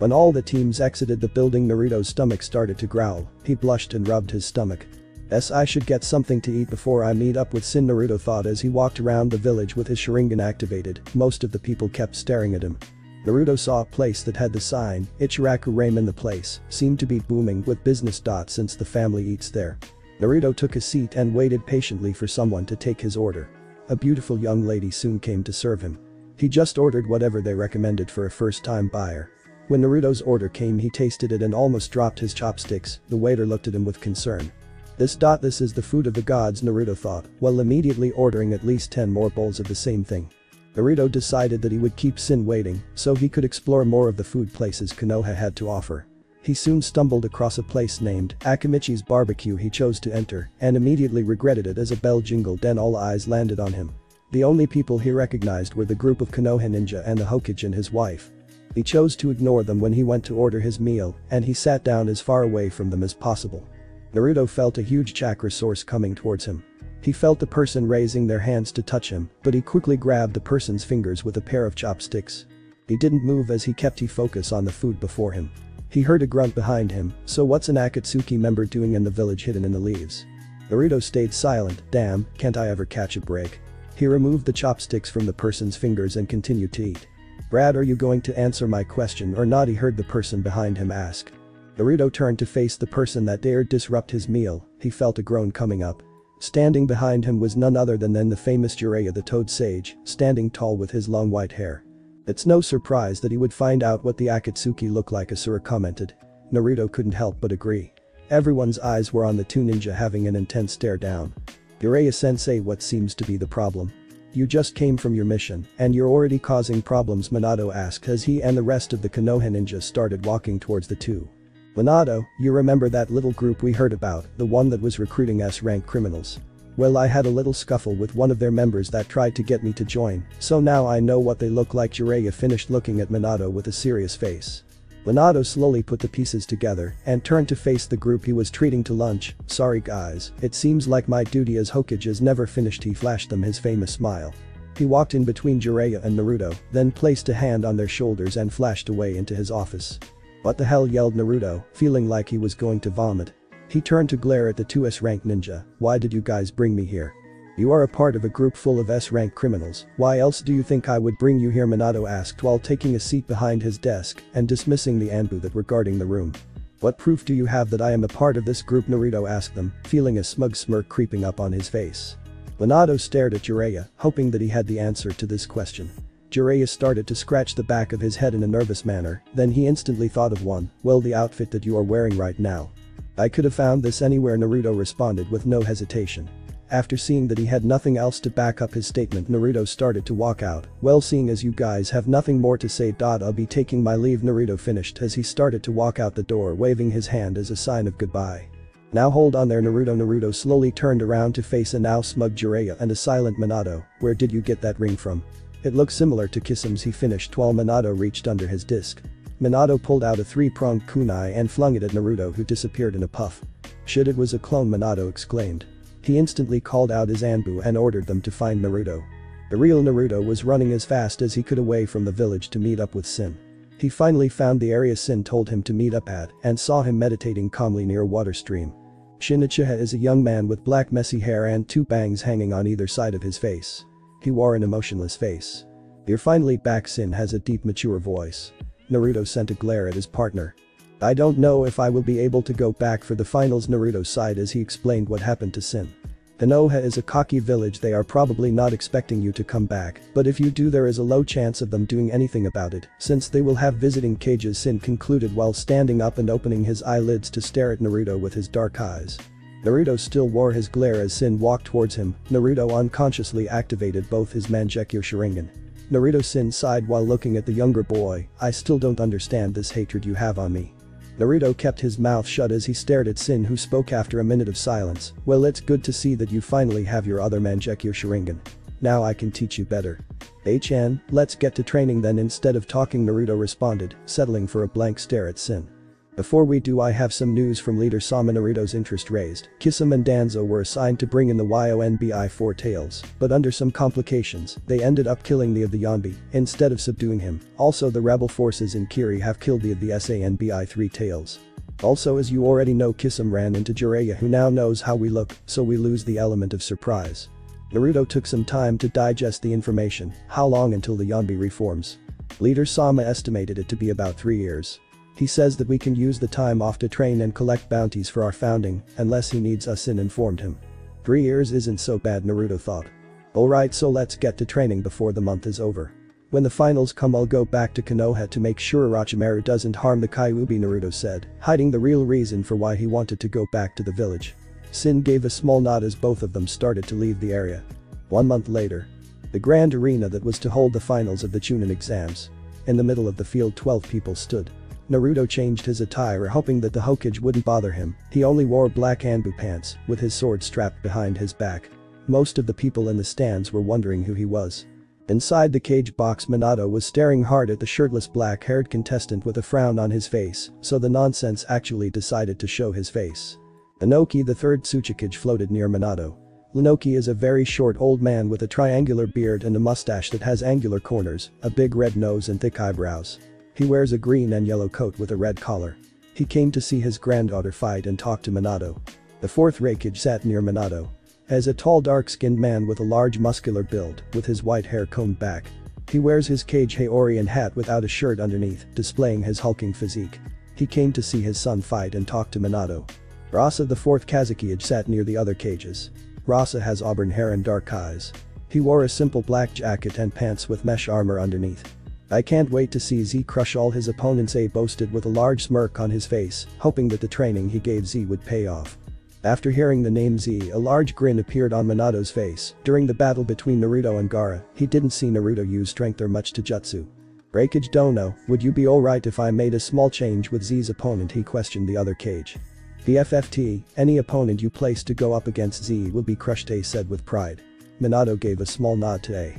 When all the teams exited the building Naruto's stomach started to growl, he blushed and rubbed his stomach. S I should get something to eat before I meet up with Shin Naruto thought as he walked around the village with his Sharingan activated, most of the people kept staring at him. Naruto saw a place that had the sign, Ichiraku Ramen the place, seemed to be booming with business dots since the family eats there. Naruto took a seat and waited patiently for someone to take his order. A beautiful young lady soon came to serve him. He just ordered whatever they recommended for a first-time buyer. When Naruto's order came he tasted it and almost dropped his chopsticks, the waiter looked at him with concern. This dot this is the food of the gods Naruto thought, while immediately ordering at least 10 more bowls of the same thing. Naruto decided that he would keep Shin waiting so he could explore more of the food places Konoha had to offer. He soon stumbled across a place named Akimichi's Barbecue he chose to enter and immediately regretted it as a bell jingled and all eyes landed on him. The only people he recognized were the group of Konoha ninja and the Hokage and his wife. He chose to ignore them when he went to order his meal and he sat down as far away from them as possible. Naruto felt a huge chakra source coming towards him. He felt the person raising their hands to touch him, but he quickly grabbed the person's fingers with a pair of chopsticks. He didn't move as he kept he focus on the food before him. He heard a grunt behind him, so what's an Akatsuki member doing in the village hidden in the leaves? Naruto stayed silent, damn, can't I ever catch a break. He removed the chopsticks from the person's fingers and continued to eat. Brad are you going to answer my question or not he heard the person behind him ask. Naruto turned to face the person that dared disrupt his meal, he felt a groan coming up. Standing behind him was none other than then the famous Jiraiya the Toad Sage, standing tall with his long white hair. It's no surprise that he would find out what the Akatsuki look like Asura commented. Naruto couldn't help but agree. Everyone's eyes were on the two ninja having an intense stare down. Jiraiya sensei what seems to be the problem? You just came from your mission, and you're already causing problems Minato asked as he and the rest of the Konoha ninjas started walking towards the two. Minato, you remember that little group we heard about, the one that was recruiting S-rank criminals. Well I had a little scuffle with one of their members that tried to get me to join, so now I know what they look like Jiraiya finished looking at Minato with a serious face. Minato slowly put the pieces together and turned to face the group he was treating to lunch, sorry guys, it seems like my duty as Hokage is never finished he flashed them his famous smile. He walked in between Jiraiya and Naruto, then placed a hand on their shoulders and flashed away into his office. What the hell yelled Naruto, feeling like he was going to vomit. He turned to glare at the two S-rank ninja, why did you guys bring me here? You are a part of a group full of S-rank criminals, why else do you think I would bring you here Minato asked while taking a seat behind his desk and dismissing the Anbu that were guarding the room. What proof do you have that I am a part of this group Naruto asked them, feeling a smug smirk creeping up on his face. Minato stared at Jiraiya, hoping that he had the answer to this question. Jiraiya started to scratch the back of his head in a nervous manner, then he instantly thought of one, well the outfit that you are wearing right now. I could have found this anywhere Naruto responded with no hesitation. After seeing that he had nothing else to back up his statement Naruto started to walk out, well seeing as you guys have nothing more to say. I'll be taking my leave Naruto finished as he started to walk out the door waving his hand as a sign of goodbye. Now hold on there Naruto Naruto slowly turned around to face a now smug Jiraiya and a silent Minato, where did you get that ring from? It looked similar to Kisame's he finished while Minato reached under his disc. Minato pulled out a three-pronged kunai and flung it at Naruto who disappeared in a puff. Shit it was a clone Minato exclaimed. He instantly called out his Anbu and ordered them to find Naruto. The real Naruto was running as fast as he could away from the village to meet up with Shin. He finally found the area Shin told him to meet up at and saw him meditating calmly near a water stream. Shin Uchiha is a young man with black messy hair and two bangs hanging on either side of his face. He wore an emotionless face. You're finally back Shin has a deep mature voice. Naruto sent a glare at his partner. I don't know if I will be able to go back for the finals Naruto sighed as he explained what happened to Shin. Konoha is a cocky village they are probably not expecting you to come back, but if you do there is a low chance of them doing anything about it, since they will have visiting Kages Shin concluded while standing up and opening his eyelids to stare at Naruto with his dark eyes. Naruto still wore his glare as Shin walked towards him, Naruto unconsciously activated both his Mangekyo Sharingan. Naruto Shin sighed while looking at the younger boy, I still don't understand this hatred you have on me. Naruto kept his mouth shut as he stared at Shin who spoke after a minute of silence, well it's good to see that you finally have your other man check your Sharingan. Now I can teach you better. HN, let's get to training then instead of talking Naruto responded, settling for a blank stare at Shin. Before we do I have some news from leader Sama Naruto's interest raised, Kisame and Danzo were assigned to bring in the YONBI four tails, but under some complications, they ended up killing the of the Yonbi, instead of subduing him, also the rebel forces in Kiri have killed the of the SANBI three tails. Also as you already know Kisame ran into Jiraiya who now knows how we look, so we lose the element of surprise. Naruto took some time to digest the information, how long until the Yonbi reforms. Leader Sama estimated it to be about 3 years. He says that we can use the time off to train and collect bounties for our founding, unless he needs us in informed him. Three years isn't so bad Naruto thought. Alright so let's get to training before the month is over. When the finals come I'll go back to Konoha to make sure Orochimaru doesn't harm the Kyuubi Naruto said, hiding the real reason for why he wanted to go back to the village. Shin gave a small nod as both of them started to leave the area. One month later. The grand arena that was to hold the finals of the Chunin exams. In the middle of the field 12 people stood. Naruto changed his attire hoping that the Hokage wouldn't bother him, he only wore black Anbu pants, with his sword strapped behind his back. Most of the people in the stands were wondering who he was. Inside the Kage box Minato was staring hard at the shirtless black-haired contestant with a frown on his face, so the nonsense actually decided to show his face. Onoki the third Tsuchikage floated near Minato. Onoki is a very short old man with a triangular beard and a mustache that has angular corners, a big red nose and thick eyebrows. He wears a green and yellow coat with a red collar. He came to see his granddaughter fight and talk to Minato. The fourth Raikage sat near Minato. As a tall dark-skinned man with a large muscular build, with his white hair combed back. He wears his Kage Hyorin hat without a shirt underneath, displaying his hulking physique. He came to see his son fight and talk to Minato. Rasa the fourth Kazekage sat near the other Kages. Rasa has auburn hair and dark eyes. He wore a simple black jacket and pants with mesh armor underneath. I can't wait to see Z crush all his opponents A boasted with a large smirk on his face, hoping that the training he gave Z would pay off. After hearing the name Z a large grin appeared on Minato's face, during the battle between Naruto and Gaara, he didn't see Naruto use strength or much to jutsu. Raikage Dono, would you be alright if I made a small change with Z's opponent he questioned the other Kage. The FFT, any opponent you place to go up against Z will be crushed A said with pride. Minato gave a small nod to A.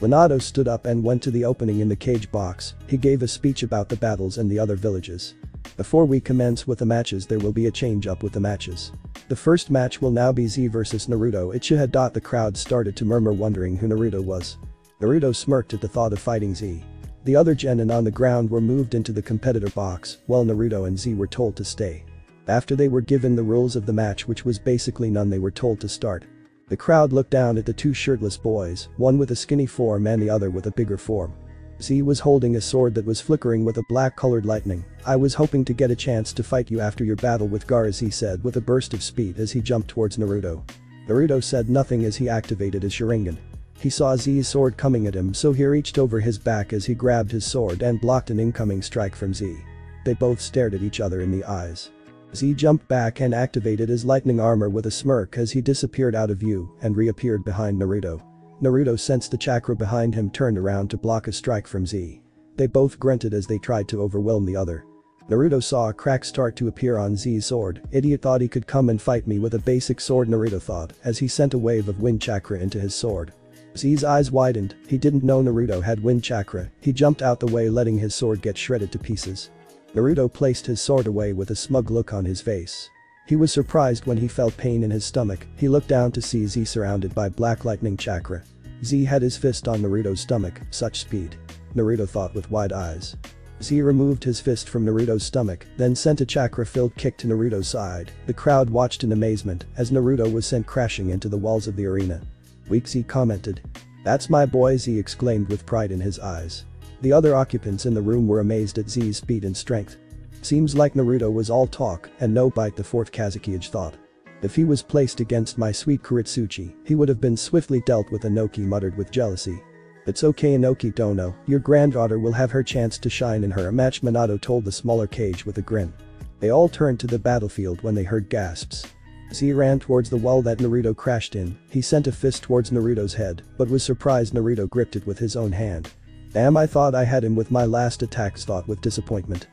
Minato stood up and went to the opening in the Kage box, he gave a speech about the battles and the other villages. Before we commence with the matches there will be a change up with the matches. The first match will now be Z vs Naruto Uchiha. The crowd started to murmur wondering who Naruto was. Naruto smirked at the thought of fighting Z. The other genin on the ground were moved into the competitor box, while Naruto and Z were told to stay. After they were given the rules of the match which was basically none they were told to start. The crowd looked down at the two shirtless boys, one with a skinny form and the other with a bigger form. Z was holding a sword that was flickering with a black-colored lightning. I was hoping to get a chance to fight you after your battle with Gaara he said with a burst of speed as he jumped towards Naruto. Naruto said nothing as he activated his Sharingan. He saw Z's sword coming at him so he reached over his back as he grabbed his sword and blocked an incoming strike from Z. They both stared at each other in the eyes. Z jumped back and activated his lightning armor with a smirk as he disappeared out of view and reappeared behind Naruto. Naruto sensed the chakra behind him turned around to block a strike from Z. They both grunted as they tried to overwhelm the other. Naruto saw a crack start to appear on Z's sword, idiot thought he could come and fight me with a basic sword Naruto thought as he sent a wave of wind chakra into his sword. Z's eyes widened, he didn't know Naruto had wind chakra, he jumped out the way letting his sword get shredded to pieces. Naruto placed his sword away with a smug look on his face. He was surprised when he felt pain in his stomach, he looked down to see Z surrounded by black lightning chakra. Z had his fist on Naruto's stomach, such speed. Naruto thought with wide eyes. Z removed his fist from Naruto's stomach, then sent a chakra-filled kick to Naruto's side. The crowd watched in amazement as Naruto was sent crashing into the walls of the arena. Weak Z commented. That's my boy Z exclaimed with pride in his eyes. The other occupants in the room were amazed at Z's speed and strength. Seems like Naruto was all talk and no bite the fourth Kazekage thought. If he was placed against my sweet Kurotsuchi, he would have been swiftly dealt with Onoki muttered with jealousy. It's okay Onoki Dono, your granddaughter will have her chance to shine in her match Minato told the smaller Kage with a grin. They all turned to the battlefield when they heard gasps. Z ran towards the wall that Naruto crashed in, he sent a fist towards Naruto's head, but was surprised Naruto gripped it with his own hand. Damn I thought I had him with my last attacks thought with disappointment.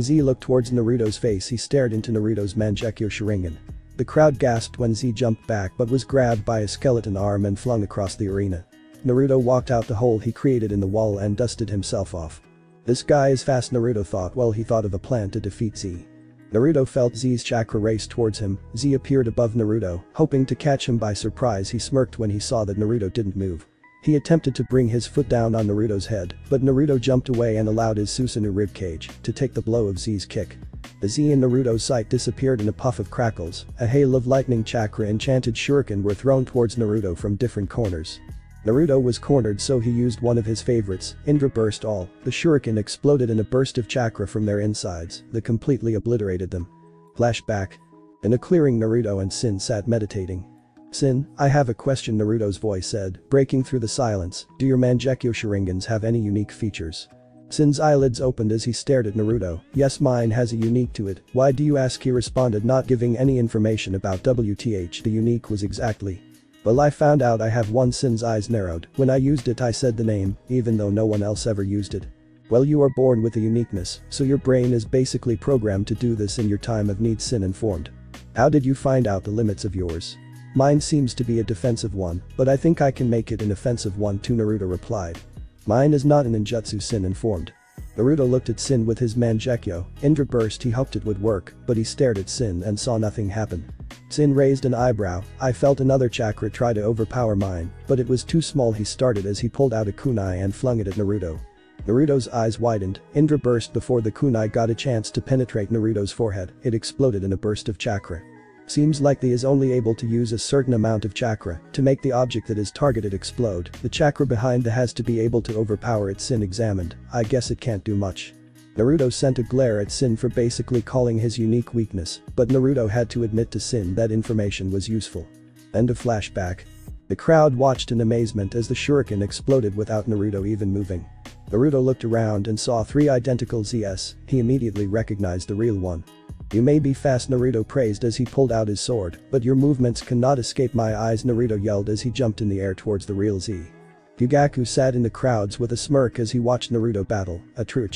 Z looked towards Naruto's face he stared into Naruto's Mangekyo Sharingan. The crowd gasped when Z jumped back but was grabbed by a skeleton arm and flung across the arena. Naruto walked out the hole he created in the wall and dusted himself off. This guy is fast Naruto thought while he thought of a plan to defeat Z. Naruto felt Z's chakra race towards him, Z appeared above Naruto, hoping to catch him by surprise he smirked when he saw that Naruto didn't move. He attempted to bring his foot down on Naruto's head, but Naruto jumped away and allowed his Susanoo ribcage to take the blow of Z's kick. The Z in Naruto's sight disappeared in a puff of crackles, a hail of lightning chakra enchanted shuriken were thrown towards Naruto from different corners. Naruto was cornered so he used one of his favorites, Indra Burst All, the shuriken exploded in a burst of chakra from their insides that completely obliterated them. Flashback. In a clearing Naruto and Shin sat meditating. Shin, I have a question Naruto's voice said, breaking through the silence, do your Mangekyo Sharingans have any unique features? Shin's eyelids opened as he stared at Naruto, yes mine has a unique to it, why do you ask he responded not giving any information about WTH the unique was exactly. Well I found out I have one Shin's eyes narrowed, when I used it I said the name, even though no one else ever used it. Well you are born with a uniqueness, so your brain is basically programmed to do this in your time of need Shin informed. How did you find out the limits of yours? Mine seems to be a defensive one, but I think I can make it an offensive one too Naruto replied. Mine is not an ninjutsu Shin informed. Naruto looked at Shin with his Mangekyo, Indra burst he hoped it would work, but he stared at Shin and saw nothing happen. Shin raised an eyebrow, I felt another chakra try to overpower mine, but it was too small he started as he pulled out a kunai and flung it at Naruto. Naruto's eyes widened, Indra burst before the kunai got a chance to penetrate Naruto's forehead, it exploded in a burst of chakra. Seems like the is only able to use a certain amount of chakra to make the object that is targeted explode, the chakra behind the has to be able to overpower its Shin examined, I guess it can't do much. Naruto sent a glare at Shin for basically calling his unique weakness, but Naruto had to admit to Shin that information was useful. End of flashback. The crowd watched in amazement as the shuriken exploded without Naruto even moving. Naruto looked around and saw three identical ZS, he immediately recognized the real one. You may be fast Naruto praised as he pulled out his sword, but your movements cannot escape my eyes Naruto yelled as he jumped in the air towards the real Z. Fugaku sat in the crowds with a smirk as he watched Naruto battle, a true.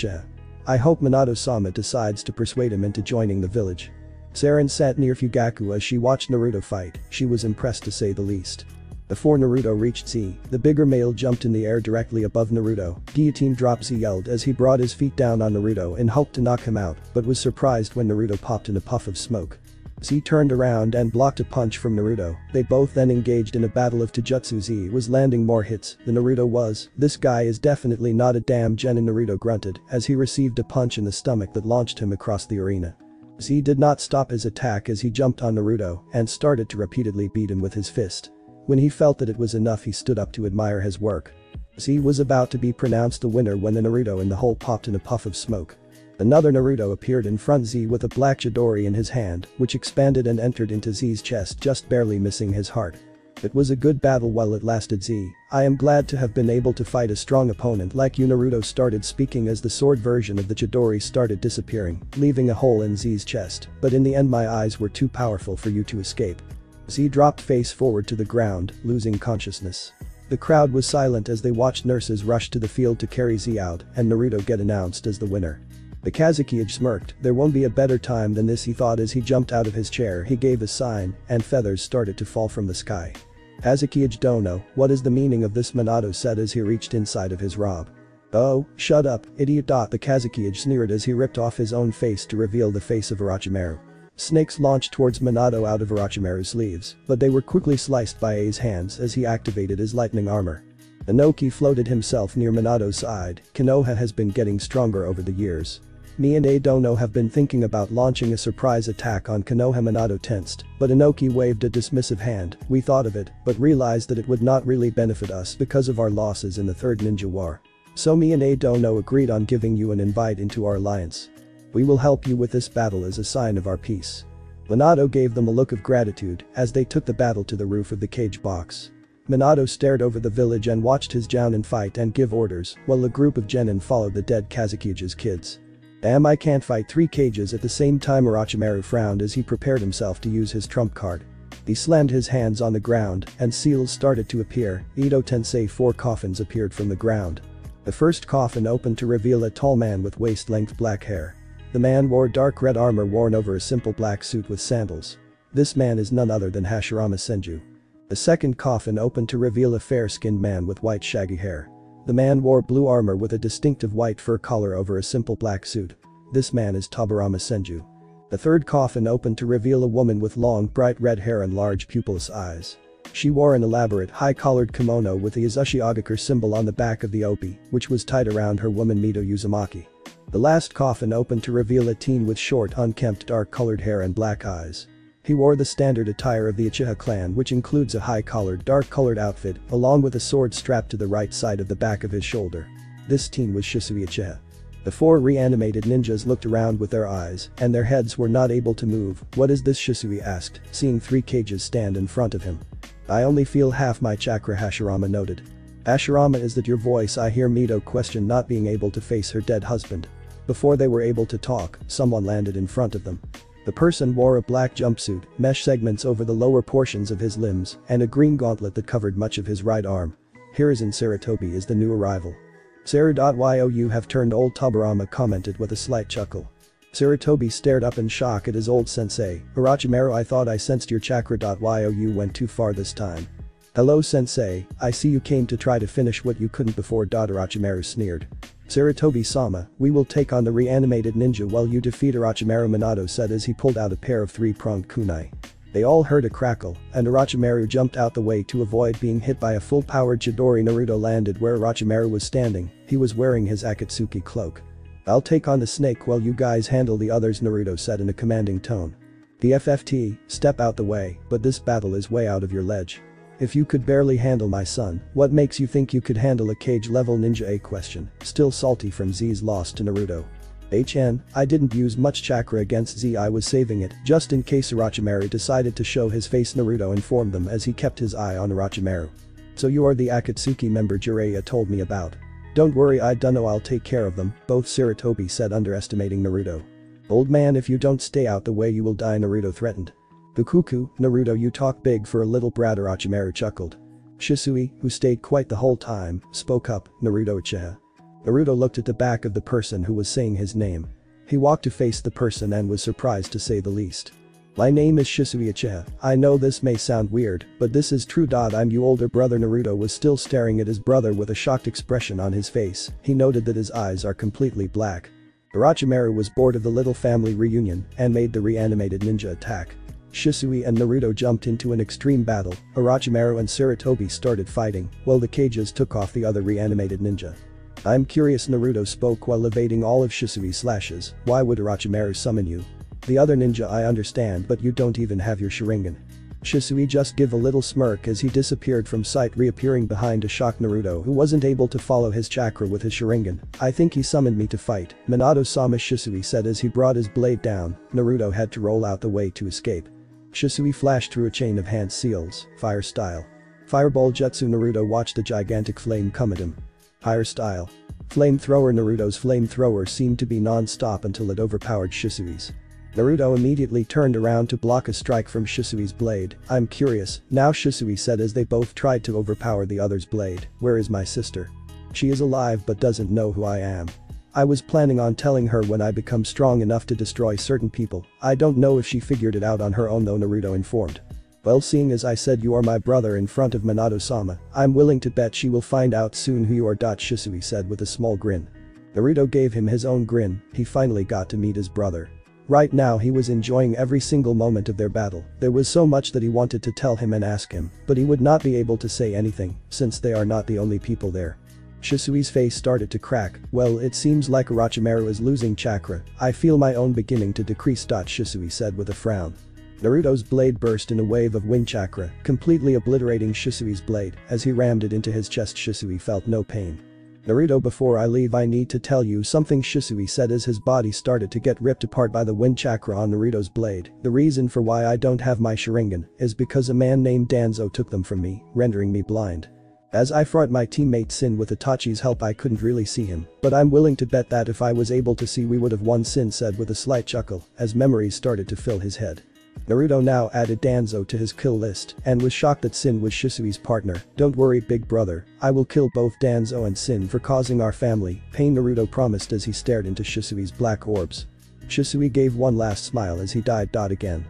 I hope Minato Sama decides to persuade him into joining the village. Saren sat near Fugaku as she watched Naruto fight, she was impressed to say the least. Before Naruto reached Z, the bigger male jumped in the air directly above Naruto, guillotine drop Z yelled as he brought his feet down on Naruto and hoped to knock him out, but was surprised when Naruto popped in a puff of smoke. Z turned around and blocked a punch from Naruto, they both then engaged in a battle of Taijutsu Z was landing more hits than Naruto was, this guy is definitely not a damn genin Naruto grunted as he received a punch in the stomach that launched him across the arena. Z did not stop his attack as he jumped on Naruto and started to repeatedly beat him with his fist. When he felt that it was enough he stood up to admire his work. Z was about to be pronounced the winner when the Naruto in the hole popped in a puff of smoke. Another Naruto appeared in front Z with a black Chidori in his hand, which expanded and entered into Z's chest just barely missing his heart. It was a good battle while it lasted Z, I am glad to have been able to fight a strong opponent like you Naruto started speaking as the sword version of the Chidori started disappearing, leaving a hole in Z's chest, but in the end my eyes were too powerful for you to escape. Z dropped face forward to the ground, losing consciousness. The crowd was silent as they watched nurses rush to the field to carry Z out and Naruto get announced as the winner. The Kazekage smirked, there won't be a better time than this he thought as he jumped out of his chair he gave a sign and feathers started to fall from the sky. Kazekage Dono, what is the meaning of this Minato said as he reached inside of his robe. Oh, shut up, idiot. The Kazekage sneered as he ripped off his own face to reveal the face of Orochimaru. Snakes launched towards Minato out of Orochimaru's sleeves, but they were quickly sliced by A's hands as he activated his lightning armor. Inoki floated himself near Minato's side, Konoha has been getting stronger over the years. Me and Adono have been thinking about launching a surprise attack on Konoha Minato tensed, but Inoki waved a dismissive hand, we thought of it, but realized that it would not really benefit us because of our losses in the third ninja war. So me and Adono agreed on giving you an invite into our alliance. We will help you with this battle as a sign of our peace. Minato gave them a look of gratitude as they took the battle to the roof of the Kage box. Minato stared over the village and watched his Jounin fight and give orders while a group of genin followed the dead Kazekage's kids. Damn I can't fight three Kages at the same time Orochimaru frowned as he prepared himself to use his trump card. He slammed his hands on the ground and seals started to appear, Edo Tensei four coffins appeared from the ground. The first coffin opened to reveal a tall man with waist-length black hair. The man wore dark red armor worn over a simple black suit with sandals. This man is none other than Hashirama Senju. The second coffin opened to reveal a fair-skinned man with white shaggy hair. The man wore blue armor with a distinctive white fur collar over a simple black suit. This man is Tobirama Senju. The third coffin opened to reveal a woman with long bright red hair and large pupilless eyes. She wore an elaborate high-collared kimono with the Uzushiogakure symbol on the back of the obi, which was tied around her woman Mito Uzumaki. The last coffin opened to reveal a teen with short unkempt dark-colored hair and black eyes. He wore the standard attire of the Uchiha clan which includes a high-collared dark-colored outfit along with a sword strapped to the right side of the back of his shoulder. This teen was Shisui Uchiha. The four reanimated ninjas looked around with their eyes and their heads were not able to move, what is this Shisui asked, seeing three Kages stand in front of him. I only feel half my chakra Hashirama noted. Hashirama is that your voice I hear Mito question not being able to face her dead husband. Before they were able to talk, someone landed in front of them. The person wore a black jumpsuit, mesh segments over the lower portions of his limbs, and a green gauntlet that covered much of his right arm. Hiruzen Sarutobi is the new arrival. Saru.you have turned old Tobirama commented with a slight chuckle. Sarutobi stared up in shock at his old sensei, Orochimaru I thought I sensed your chakra.you went too far this time. Hello sensei, I see you came to try to finish what you couldn't before. Orochimaru sneered. Sarutobi-sama, we will take on the reanimated ninja while you defeat Orochimaru Minato said as he pulled out a pair of three-pronged kunai. They all heard a crackle, and Orochimaru jumped out the way to avoid being hit by a full-powered Chidori Naruto landed where Orochimaru was standing, he was wearing his Akatsuki cloak. I'll take on the snake while you guys handle the others Naruto said in a commanding tone. The FFT, step out the way, but this battle is way out of your ledge. If you could barely handle my son, what makes you think you could handle a Kage-level ninja A question, still salty from Z's loss to Naruto. HN, I didn't use much chakra against Z I was saving it just in case Orochimaru decided to show his face Naruto informed them as he kept his eye on Orochimaru. So you are the Akatsuki member Jiraiya told me about. Don't worry I dunno I'll take care of them, both Sarutobi said underestimating Naruto. Old man if you don't stay out the way you will die Naruto threatened. Fukuku, Naruto you talk big for a little brat Orochimaru chuckled. Shisui, who stayed quite the whole time, spoke up, Naruto Uchiha. Naruto looked at the back of the person who was saying his name. He walked to face the person and was surprised to say the least. My name is Shisui Uchiha. I know this may sound weird, but this is true. I'm your older brother Naruto was still staring at his brother with a shocked expression on his face, he noted that his eyes are completely black. Orochimaru was bored of the little family reunion and made the reanimated ninja attack. Shisui and Naruto jumped into an extreme battle, Orochimaru and Sarutobi started fighting, while the Kages took off the other reanimated ninja. I'm curious Naruto spoke while evading all of Shisui's slashes, why would Orochimaru summon you? The other ninja I understand but you don't even have your Sharingan. Shisui just give a little smirk as he disappeared from sight reappearing behind a shocked Naruto who wasn't able to follow his chakra with his Sharingan. I think he summoned me to fight, Minato-sama Shisui said as he brought his blade down, Naruto had to roll out the way to escape. Shisui flashed through a chain of hand seals, fire style. Fireball Jutsu Naruto watched a gigantic flame come at him. Fire style. Flamethrower Naruto's flamethrower seemed to be non-stop until it overpowered Shisui's. Naruto immediately turned around to block a strike from Shisui's blade. I'm curious, now Shisui said as they both tried to overpower the other's blade, where is my sister? She is alive but doesn't know who I am. I was planning on telling her when I become strong enough to destroy certain people, I don't know if she figured it out on her own though Naruto informed. Well seeing as I said you are my brother in front of Minato-sama, I'm willing to bet she will find out soon who you are. Shisui said with a small grin. Naruto gave him his own grin, he finally got to meet his brother. Right now he was enjoying every single moment of their battle, there was so much that he wanted to tell him and ask him, but he would not be able to say anything, since they are not the only people there. Shisui's face started to crack, well it seems like Orochimaru is losing chakra, I feel my own beginning to decrease. Shisui said with a frown. Naruto's blade burst in a wave of wind chakra, completely obliterating Shisui's blade, as he rammed it into his chest Shisui felt no pain. Naruto before I leave I need to tell you something Shisui said as his body started to get ripped apart by the wind chakra on Naruto's blade. The reason for why I don't have my Sharingan is because a man named Danzo took them from me, rendering me blind. As I fought my teammate Shin with Itachi's help I couldn't really see him, but I'm willing to bet that if I was able to see we would have won Shin said with a slight chuckle, as memories started to fill his head. Naruto now added Danzo to his kill list and was shocked that Shin was Shisui's partner. Don't worry big brother, I will kill both Danzo and Shin for causing our family pain Naruto promised as he stared into Shisui's black orbs. Shisui gave one last smile as he died. Dot Again.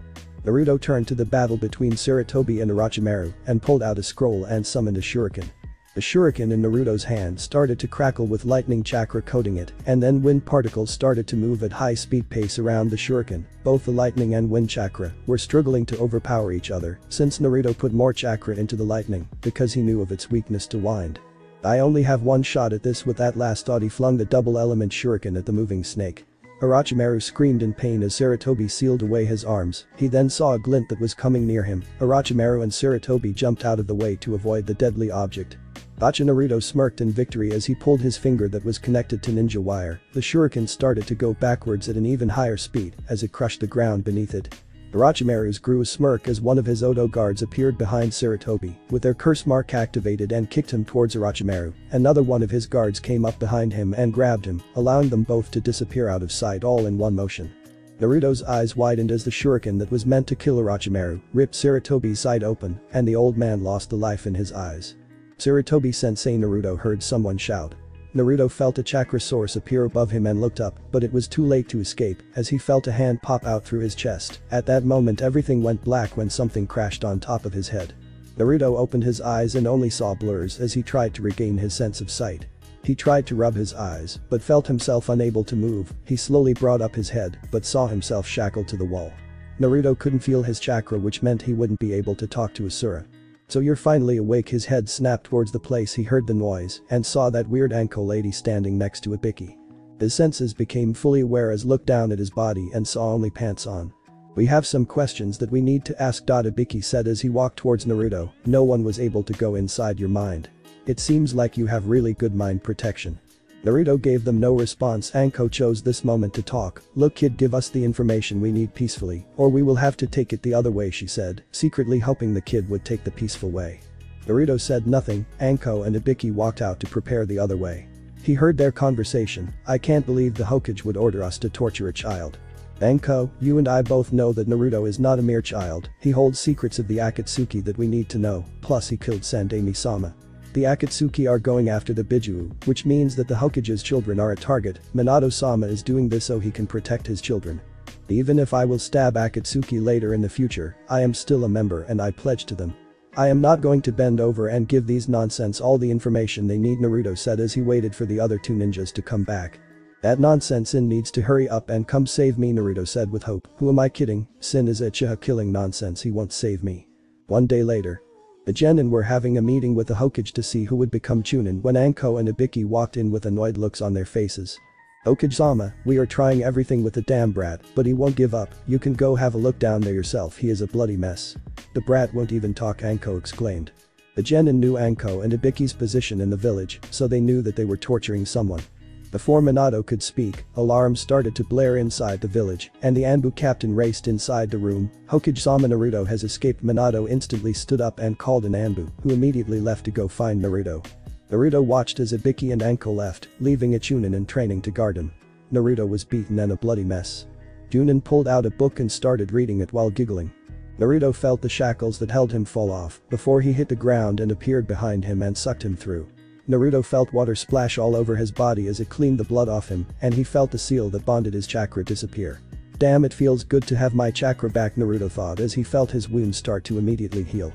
Naruto turned to the battle between Sarutobi and Orochimaru and pulled out a scroll and summoned a shuriken. The shuriken in Naruto's hand started to crackle with lightning chakra coating it, and then wind particles started to move at high speed pace around the shuriken. Both the lightning and wind chakra were struggling to overpower each other since Naruto put more chakra into the lightning because he knew of its weakness to wind. I only have one shot at this with that last thought he flung the double element shuriken at the moving snake. Orochimaru screamed in pain as Sarutobi sealed away his arms, he then saw a glint that was coming near him, Orochimaru and Sarutobi jumped out of the way to avoid the deadly object. Bacha Naruto smirked in victory as he pulled his finger that was connected to ninja wire, the shuriken started to go backwards at an even higher speed as it crushed the ground beneath it. Orochimaru's grew a smirk as one of his Oto guards appeared behind Sarutobi, with their curse mark activated and kicked him towards Orochimaru. Another one of his guards came up behind him and grabbed him, allowing them both to disappear out of sight all in one motion. Naruto's eyes widened as the shuriken that was meant to kill Orochimaru ripped Sarutobi's side open, and the old man lost the life in his eyes. Sarutobi sensei Naruto heard someone shout. Naruto felt a chakra source appear above him and looked up, but it was too late to escape, as he felt a hand pop out through his chest. At that moment everything went black when something crashed on top of his head. Naruto opened his eyes and only saw blurs as he tried to regain his sense of sight. He tried to rub his eyes, but felt himself unable to move, he slowly brought up his head, but saw himself shackled to the wall. Naruto couldn't feel his chakra which meant he wouldn't be able to talk to Asura. So you're finally awake his head snapped towards the place he heard the noise and saw that weird Anko lady standing next to a Ibiki. His senses became fully aware as looked down at his body and saw only pants on. We have some questions that we need to ask. Ibiki said as he walked towards Naruto, no one was able to go inside your mind. It seems like you have really good mind protection. Naruto gave them no response Anko chose this moment to talk, look kid give us the information we need peacefully, or we will have to take it the other way she said, secretly hoping the kid would take the peaceful way. Naruto said nothing, Anko and Ibiki walked out to prepare the other way. He heard their conversation, I can't believe the Hokage would order us to torture a child. Anko, you and I both know that Naruto is not a mere child, he holds secrets of the Akatsuki that we need to know, plus he killed Sandaime-sama. The Akatsuki are going after the Bijuu, which means that the Hokage's children are a target, Minato-sama is doing this so he can protect his children. Even if I will stab Akatsuki later in the future, I am still a member and I pledge to them. I am not going to bend over and give these nonsense all the information they need Naruto said as he waited for the other two ninjas to come back. That nonsense Shin needs to hurry up and come save me Naruto said with hope. Who am I kidding, Shin is a Uchiha killing nonsense he won't save me. One day later. The Genin were having a meeting with the Hokage to see who would become Chunin when Anko and Ibiki walked in with annoyed looks on their faces. Hokage-sama, we are trying everything with the damn brat, but he won't give up, you can go have a look down there yourself he is a bloody mess. The brat won't even talk Anko exclaimed. The Genin knew Anko and Ibiki's position in the village, so they knew that they were torturing someone. Before Minato could speak, alarms started to blare inside the village, and the Anbu captain raced inside the room. Hokage-sama Naruto has escaped Minato instantly stood up and called an Anbu, who immediately left to go find Naruto. Naruto watched as Ibiki and Anko left, leaving a Chunin in training to guard him. Naruto was beaten and a bloody mess. Chunin pulled out a book and started reading it while giggling. Naruto felt the shackles that held him fall off before he hit the ground and appeared behind him and sucked him through. Naruto felt water splash all over his body as it cleaned the blood off him, and he felt the seal that bonded his chakra disappear. Damn it feels good to have my chakra back Naruto thought as he felt his wounds start to immediately heal.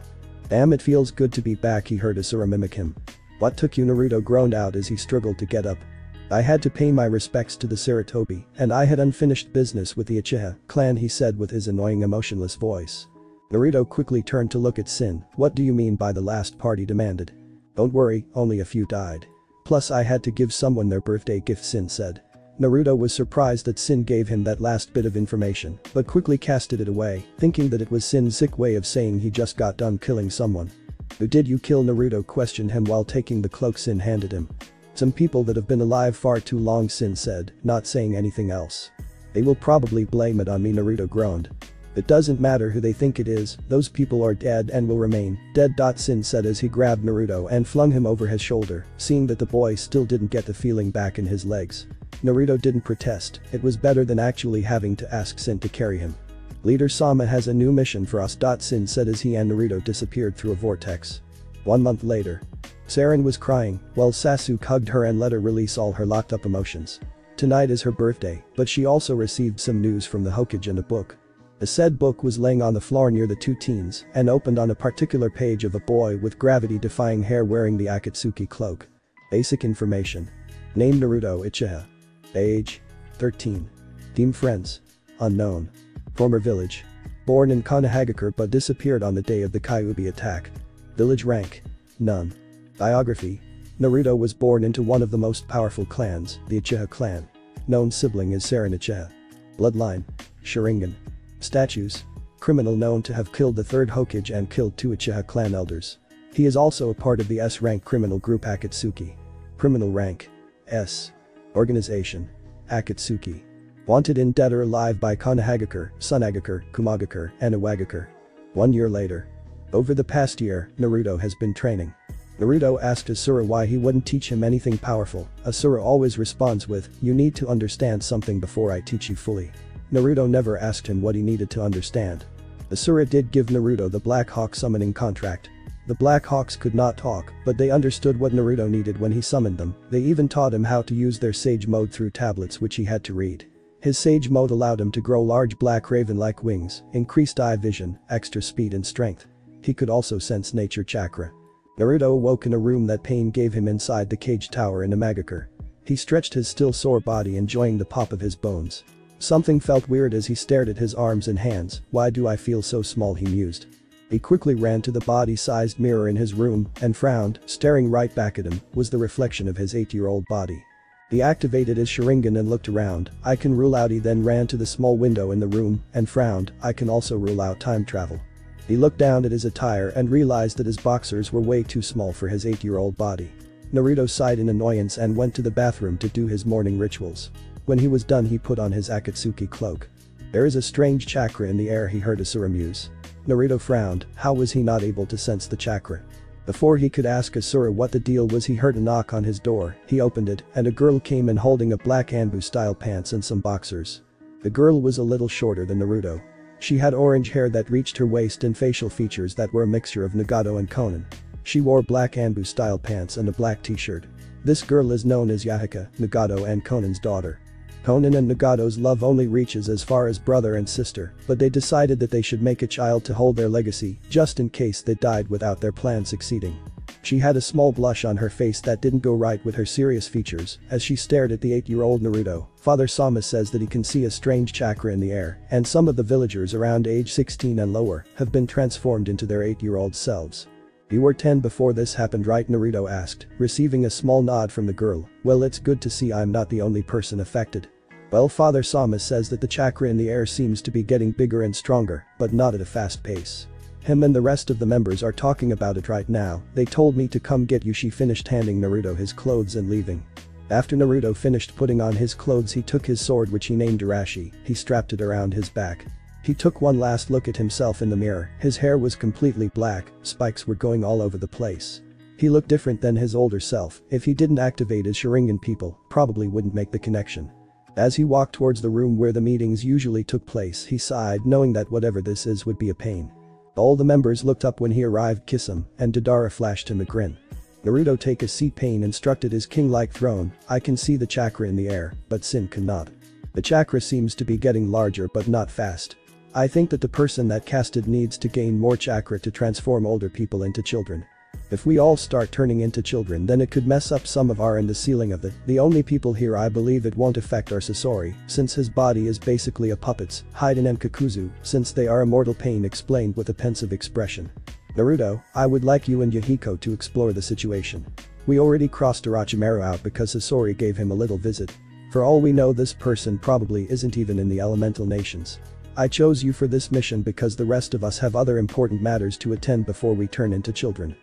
Damn it feels good to be back he heard Asura mimic him. What took you Naruto groaned out as he struggled to get up. I had to pay my respects to the Sarutobi, and I had unfinished business with the Uchiha clan he said with his annoying emotionless voice. Naruto quickly turned to look at Shin, what do you mean by the last party demanded? Don't worry, only a few died. Plus I had to give someone their birthday gift Shin said. Naruto was surprised that Shin gave him that last bit of information, but quickly casted it away, thinking that it was Shin's sick way of saying he just got done killing someone. Who did you kill Naruto questioned him while taking the cloak Shin handed him. Some people that have been alive far too long Shin said, not saying anything else. They will probably blame it on me Naruto groaned. It doesn't matter who they think it is, those people are dead and will remain dead. Shin said as he grabbed Naruto and flung him over his shoulder, seeing that the boy still didn't get the feeling back in his legs. Naruto didn't protest, it was better than actually having to ask Shin to carry him. Leader Sama has a new mission for us. Shin said as he and Naruto disappeared through a vortex. One month later. Saren was crying, while Sasuke hugged her and let her release all her locked up emotions. Tonight is her birthday, but she also received some news from the Hokage in a book. The said book was laying on the floor near the two teens and opened on a particular page of a boy with gravity-defying hair wearing the Akatsuki cloak. Basic information. Name Naruto Uchiha. Age. 13. Team friends. Unknown. Former village. Born in Konohagakure but disappeared on the day of the Kyuubi attack. Village rank. None. Biography. Naruto was born into one of the most powerful clans, the Uchiha clan. Known sibling is Saren Uchiha. Bloodline. Sharingan. Statues. Criminal known to have killed the third Hokage and killed two Uchiha clan elders. He is also a part of the S-rank criminal group Akatsuki. Criminal rank. S. Organization. Akatsuki. Wanted in Dead or Alive by Konohagakure, Sunagakure, Kumogakure, and Iwagakure. One year later. Over the past year, Naruto has been training. Naruto asked Asura why he wouldn't teach him anything powerful, Asura always responds with, you need to understand something before I teach you fully. Naruto never asked him what he needed to understand. Asura did give Naruto the Black Hawk summoning contract. The Black Hawks could not talk, but they understood what Naruto needed when he summoned them, they even taught him how to use their Sage Mode through tablets which he had to read. His Sage Mode allowed him to grow large black raven-like wings, increased eye vision, extra speed and strength. He could also sense nature chakra. Naruto awoke in a room that pain gave him inside the Kage tower in Amegakure. He stretched his still sore body enjoying the pop of his bones. Something felt weird as he stared at his arms and hands, why do I feel so small he mused. He quickly ran to the body-sized mirror in his room and frowned, staring right back at him was the reflection of his 8-year-old body. He activated his Sharingan and looked around, I can rule out he then ran to the small window in the room and frowned, I can also rule out time travel. He looked down at his attire and realized that his boxers were way too small for his 8-year-old body. Naruto sighed in annoyance and went to the bathroom to do his morning rituals. When he was done he put on his Akatsuki cloak. There is a strange chakra in the air he heard Asura muse. Naruto frowned, how was he not able to sense the chakra? Before he could ask Asura what the deal was he heard a knock on his door, he opened it, and a girl came in holding a black Anbu style pants and some boxers. The girl was a little shorter than Naruto. She had orange hair that reached her waist and facial features that were a mixture of Nagato and Konan. She wore black Anbu style pants and a black t-shirt. This girl is known as Yahika, Nagato and Konan's daughter. Konan and Nagato's love only reaches as far as brother and sister, but they decided that they should make a child to hold their legacy, just in case they died without their plan succeeding. She had a small blush on her face that didn't go right with her serious features as she stared at the 8-year-old Naruto. Father Sama says that he can see a strange chakra in the air and some of the villagers around age 16 and lower have been transformed into their 8-year-old selves. You were 10 before this happened right Naruto asked, receiving a small nod from the girl, well it's good to see I'm not the only person affected. Well Father Sama says that the chakra in the air seems to be getting bigger and stronger, but not at a fast pace. Him and the rest of the members are talking about it right now, they told me to come get you she finished handing Naruto his clothes and leaving. After Naruto finished putting on his clothes he took his sword which he named Arashi, he strapped it around his back. He took one last look at himself in the mirror, his hair was completely black, spikes were going all over the place. He looked different than his older self, if he didn't activate his Sharingan people, probably wouldn't make the connection. As he walked towards the room where the meetings usually took place he sighed knowing that whatever this is would be a pain. All the members looked up when he arrived Kisame and Deidara flashed him a grin. Naruto take a seat pain instructed his king-like throne, I can see the chakra in the air, but Sin cannot. The chakra seems to be getting larger but not fast. I think that the person that casted needs to gain more chakra to transform older people into children. If we all start turning into children then it could mess up some of our and the ceiling of it. The only people here I believe it won't affect are Sasori, since his body is basically a puppet's, Hidan and Kakuzu, since they are immortal pain explained with a pensive expression. Naruto, I would like you and Yahiko to explore the situation. We already crossed Orochimaru out because Sasori gave him a little visit. For all we know this person probably isn't even in the elemental nations. I chose you for this mission because the rest of us have other important matters to attend before we turn into children.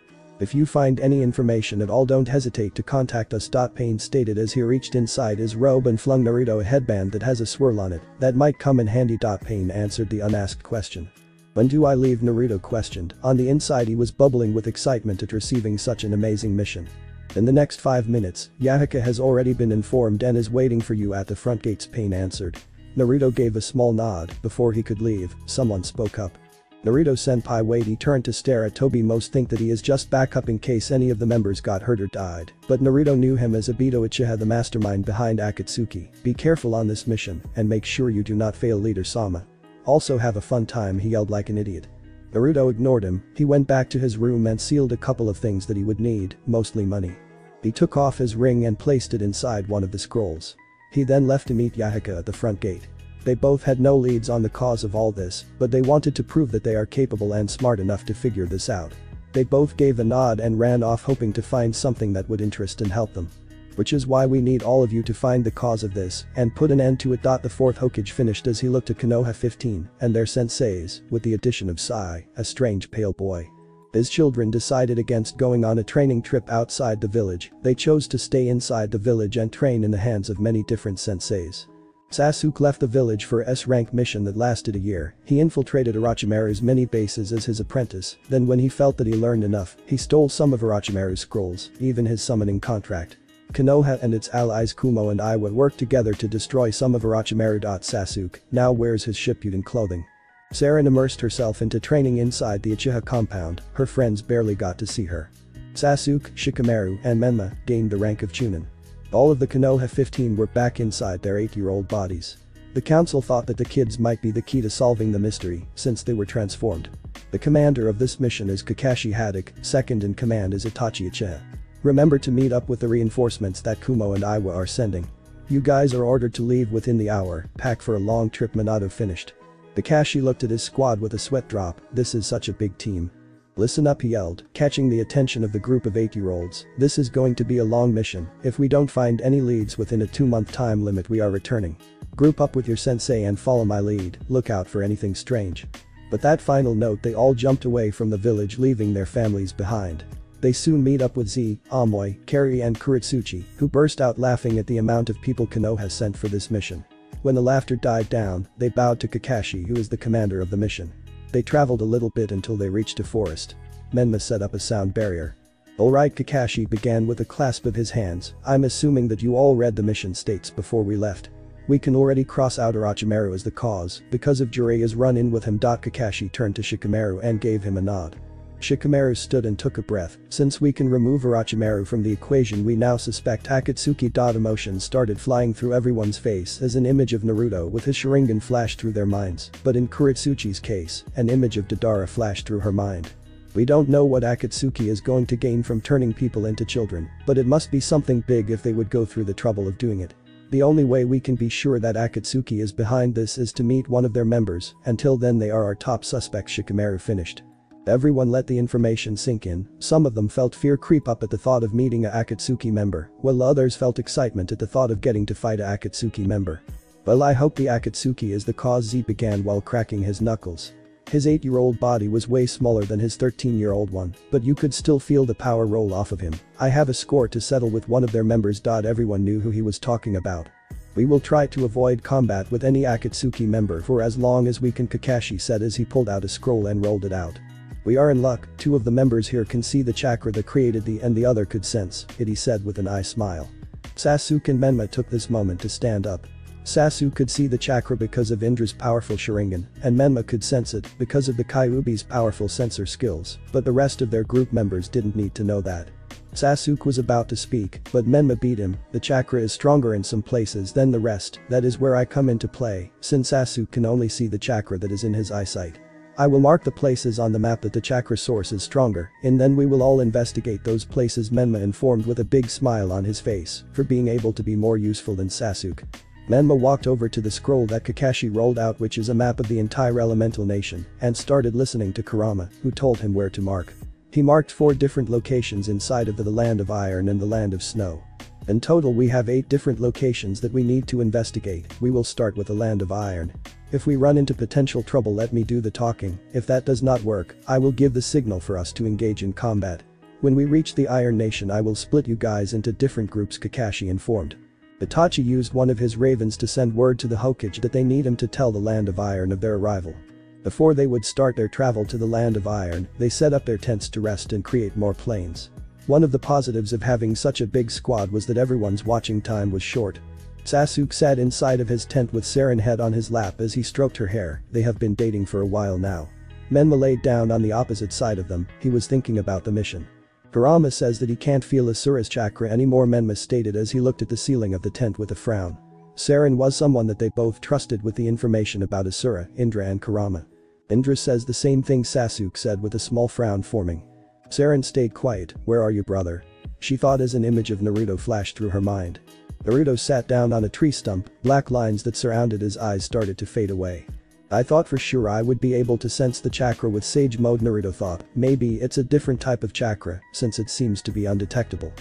If you find any information at all don't hesitate to contact us. Pain stated as he reached inside his robe and flung Naruto a headband that has a swirl on it, that might come in handy. Pain answered the unasked question. When do I leave Naruto questioned, on the inside he was bubbling with excitement at receiving such an amazing mission. In the next 5 minutes, Yahiko has already been informed and is waiting for you at the front gates Pain answered. Naruto gave a small nod, before he could leave, someone spoke up. Naruto senpai wait he turned to stare at Tobi most think that he is just back up in case any of the members got hurt or died, but Naruto knew him as Obito Uchiha the mastermind behind Akatsuki, be careful on this mission, and make sure you do not fail leader Sama. Also have a fun time he yelled like an idiot. Naruto ignored him, he went back to his room and sealed a couple of things that he would need, mostly money. He took off his ring and placed it inside one of the scrolls. He then left to meet Yahiko at the front gate. They both had no leads on the cause of all this, but they wanted to prove that they are capable and smart enough to figure this out. They both gave a nod and ran off hoping to find something that would interest and help them. Which is why we need all of you to find the cause of this and put an end to it. The fourth Hokage finished as he looked at Konoha 15 and their senseis, with the addition of Sai, a strange pale boy. His children decided against going on a training trip outside the village, they chose to stay inside the village and train in the hands of many different senseis. Sasuke left the village for S-rank mission that lasted a year. He infiltrated Orochimaru's many bases as his apprentice, then when he felt that he learned enough, he stole some of Orochimaru's scrolls, even his summoning contract. Konoha and its allies Kumo and Iwa worked together to destroy some of Orochimaru. Sasuke now wears his Shippuden clothing. Saren immersed herself into training inside the Uchiha compound, her friends barely got to see her. Sasuke, Shikamaru, and Menma gained the rank of Chunin. All of the Konoha 15 were back inside their 8-year-old bodies. The council thought that the kids might be the key to solving the mystery, since they were transformed. The commander of this mission is Kakashi Hatake, second in command is Itachi Uchiha. Remember to meet up with the reinforcements that Kumo and Iwa are sending. You guys are ordered to leave within the hour, pack for a long trip Minato finished. The looked at his squad with a sweat drop, this is such a big team. Listen up he yelled, catching the attention of the group of 8-year-olds, this is going to be a long mission, if we don't find any leads within a 2-month time limit we are returning. Group up with your sensei and follow my lead, look out for anything strange. But that final note they all jumped away from the village leaving their families behind. They soon meet up with Z, Omoi, Karui and Kurotsuchi, who burst out laughing at the amount of people Konoha has sent for this mission. When the laughter died down, they bowed to Kakashi who is the commander of the mission. They traveled a little bit until they reached a forest. Menma set up a sound barrier. Alright Kakashi began with a clasp of his hands, I'm assuming that you all read the mission states before we left. We can already cross out Orochimaru as the cause, because of Jiraiya's run-in with him. Kakashi turned to Shikamaru and gave him a nod. Shikamaru stood and took a breath, since we can remove Orochimaru from the equation we now suspect Akatsuki. Emotions started flying through everyone's face as an image of Naruto with his Sharingan flashed through their minds, but in Kurotsuchi's case, an image of Deidara flashed through her mind. We don't know what Akatsuki is going to gain from turning people into children, but it must be something big if they would go through the trouble of doing it. The only way we can be sure that Akatsuki is behind this is to meet one of their members, until then they are our top suspects Shikamaru finished. Everyone let the information sink in, some of them felt fear creep up at the thought of meeting a Akatsuki member, while others felt excitement at the thought of getting to fight a Akatsuki member. Well I hope the Akatsuki is the cause Z began while cracking his knuckles. His 8-year-old body was way smaller than his 13-year-old one, but you could still feel the power roll off of him. I have a score to settle with one of their members. Everyone knew who he was talking about. We will try to avoid combat with any Akatsuki member for as long as we can Kakashi said as he pulled out a scroll and rolled it out. We are in luck, two of the members here can see the chakra that created the and the other could sense, it he said with an eye smile. Sasuke and Menma took this moment to stand up. Sasuke could see the chakra because of Indra's powerful Sharingan, and Menma could sense it because of the Kyuubi's powerful sensor skills, but the rest of their group members didn't need to know that. Sasuke was about to speak, but Menma beat him, the chakra is stronger in some places than the rest, that is where I come into play, since Sasuke can only see the chakra that is in his eyesight. I will mark the places on the map that the chakra source is stronger, and then we will all investigate those places Menma informed with a big smile on his face, for being able to be more useful than Sasuke. Menma walked over to the scroll that Kakashi rolled out which is a map of the entire elemental nation, and started listening to Kurama, who told him where to mark. He marked four different locations inside of the land of iron and the land of snow. In total we have 8 different locations that we need to investigate, we will start with the land of iron. If we run into potential trouble let me do the talking, if that does not work, I will give the signal for us to engage in combat. When we reach the Iron Nation I will split you guys into different groups Kakashi informed. Itachi used one of his ravens to send word to the Hokage that they need him to tell the Land of Iron of their arrival. Before they would start their travel to the Land of Iron, they set up their tents to rest and create more planes. One of the positives of having such a big squad was that everyone's watching time was short. Sasuke sat inside of his tent with Saren head on his lap as he stroked her hair, they have been dating for a while now. Menma laid down on the opposite side of them, he was thinking about the mission. Kurama says that he can't feel Asura's chakra anymore Menma stated as he looked at the ceiling of the tent with a frown. Saren was someone that they both trusted with the information about Asura, Indra and Kurama. Indra says the same thing Sasuke said with a small frown forming. Saren stayed quiet, where are you brother? She thought as an image of Naruto flashed through her mind. Naruto sat down on a tree stump, black lines that surrounded his eyes started to fade away. I thought for sure I would be able to sense the chakra with Sage Mode Naruto thought, maybe it's a different type of chakra, since it seems to be undetectable.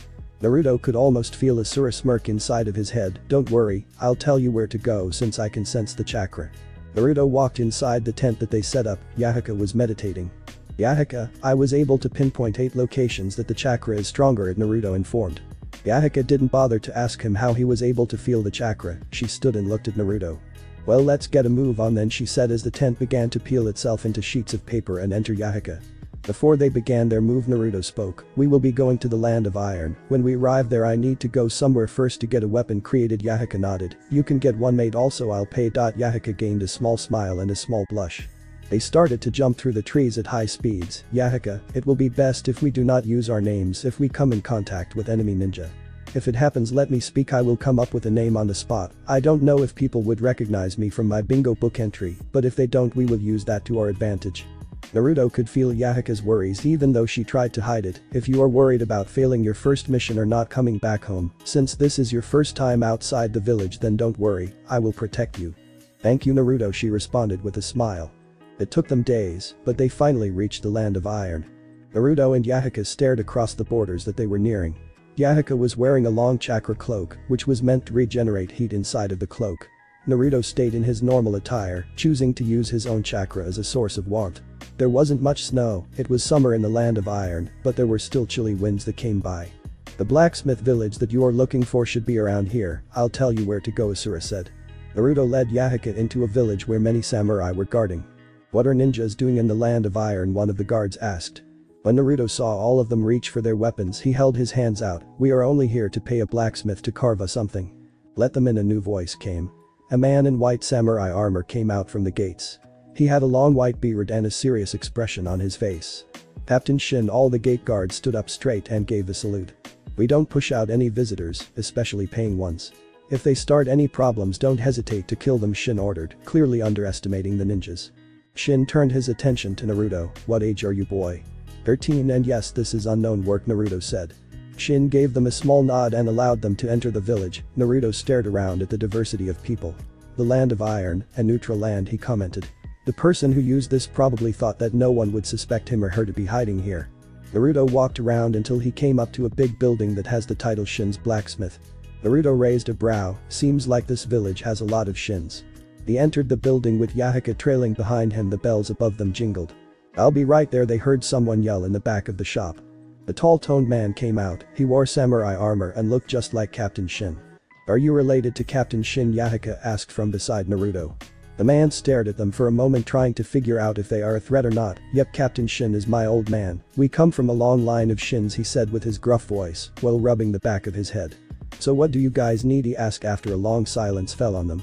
Naruto could almost feel Asura smirk inside of his head, don't worry, I'll tell you where to go since I can sense the chakra. Naruto walked inside the tent that they set up, Yahiko was meditating. Yahiko, I was able to pinpoint 8 locations that the chakra is stronger at Naruto informed. Yahiko didn't bother to ask him how he was able to feel the chakra, she stood and looked at Naruto. Well let's get a move on then she said as the tent began to peel itself into sheets of paper and enter Yahiko. Before they began their move Naruto spoke, we will be going to the land of iron, when we arrive there I need to go somewhere first to get a weapon created Yahiko nodded, you can get one made also I'll pay. Yahiko gained a small smile and a small blush. They started to jump through the trees at high speeds, Yahiko, it will be best if we do not use our names if we come in contact with enemy ninja. If it happens let me speak I will come up with a name on the spot, I don't know if people would recognize me from my bingo book entry, but if they don't we will use that to our advantage. Naruto could feel Yahiko's worries even though she tried to hide it, if you are worried about failing your first mission or not coming back home, since this is your first time outside the village then don't worry, I will protect you. Thank you Naruto she responded with a smile. It took them days, but they finally reached the land of iron. Naruto and Yahiko stared across the borders that they were nearing. Yahiko was wearing a long chakra cloak, which was meant to regenerate heat inside of the cloak. Naruto stayed in his normal attire, choosing to use his own chakra as a source of warmth. There wasn't much snow, it was summer in the land of iron, but there were still chilly winds that came by. The blacksmith village that you are looking for should be around here, I'll tell you where to go Asura said. Naruto led Yahiko into a village where many samurai were guarding. What are ninjas doing in the land of iron one of the guards asked. When Naruto saw all of them reach for their weapons he held his hands out, we are only here to pay a blacksmith to carve us something. Let them in a new voice came. A man in white samurai armor came out from the gates. He had a long white beard and a serious expression on his face. Captain Shin all the gate guards stood up straight and gave a salute. We don't push out any visitors, especially paying ones. If they start any problems don't hesitate to kill them Shin ordered, clearly underestimating the ninjas. Shin turned his attention to Naruto, what age are you boy? 13 and yes this is unknown work Naruto said. Shin gave them a small nod and allowed them to enter the village, Naruto stared around at the diversity of people. The land of iron, a neutral land he commented. The person who used this probably thought that no one would suspect him or her to be hiding here. Naruto walked around until he came up to a big building that has the title Shin's blacksmith. Naruto raised a brow, seems like this village has a lot of Shins. He entered the building with Yahiko trailing behind him the bells above them jingled. I'll be right there they heard someone yell in the back of the shop. The tall-toned man came out, he wore samurai armor and looked just like Captain Shin. Are you related to Captain Shin Yahiko asked from beside Naruto. The man stared at them for a moment trying to figure out if they are a threat or not, yep Captain Shin is my old man, we come from a long line of Shins he said with his gruff voice, while rubbing the back of his head. So what do you guys need he asked after a long silence fell on them.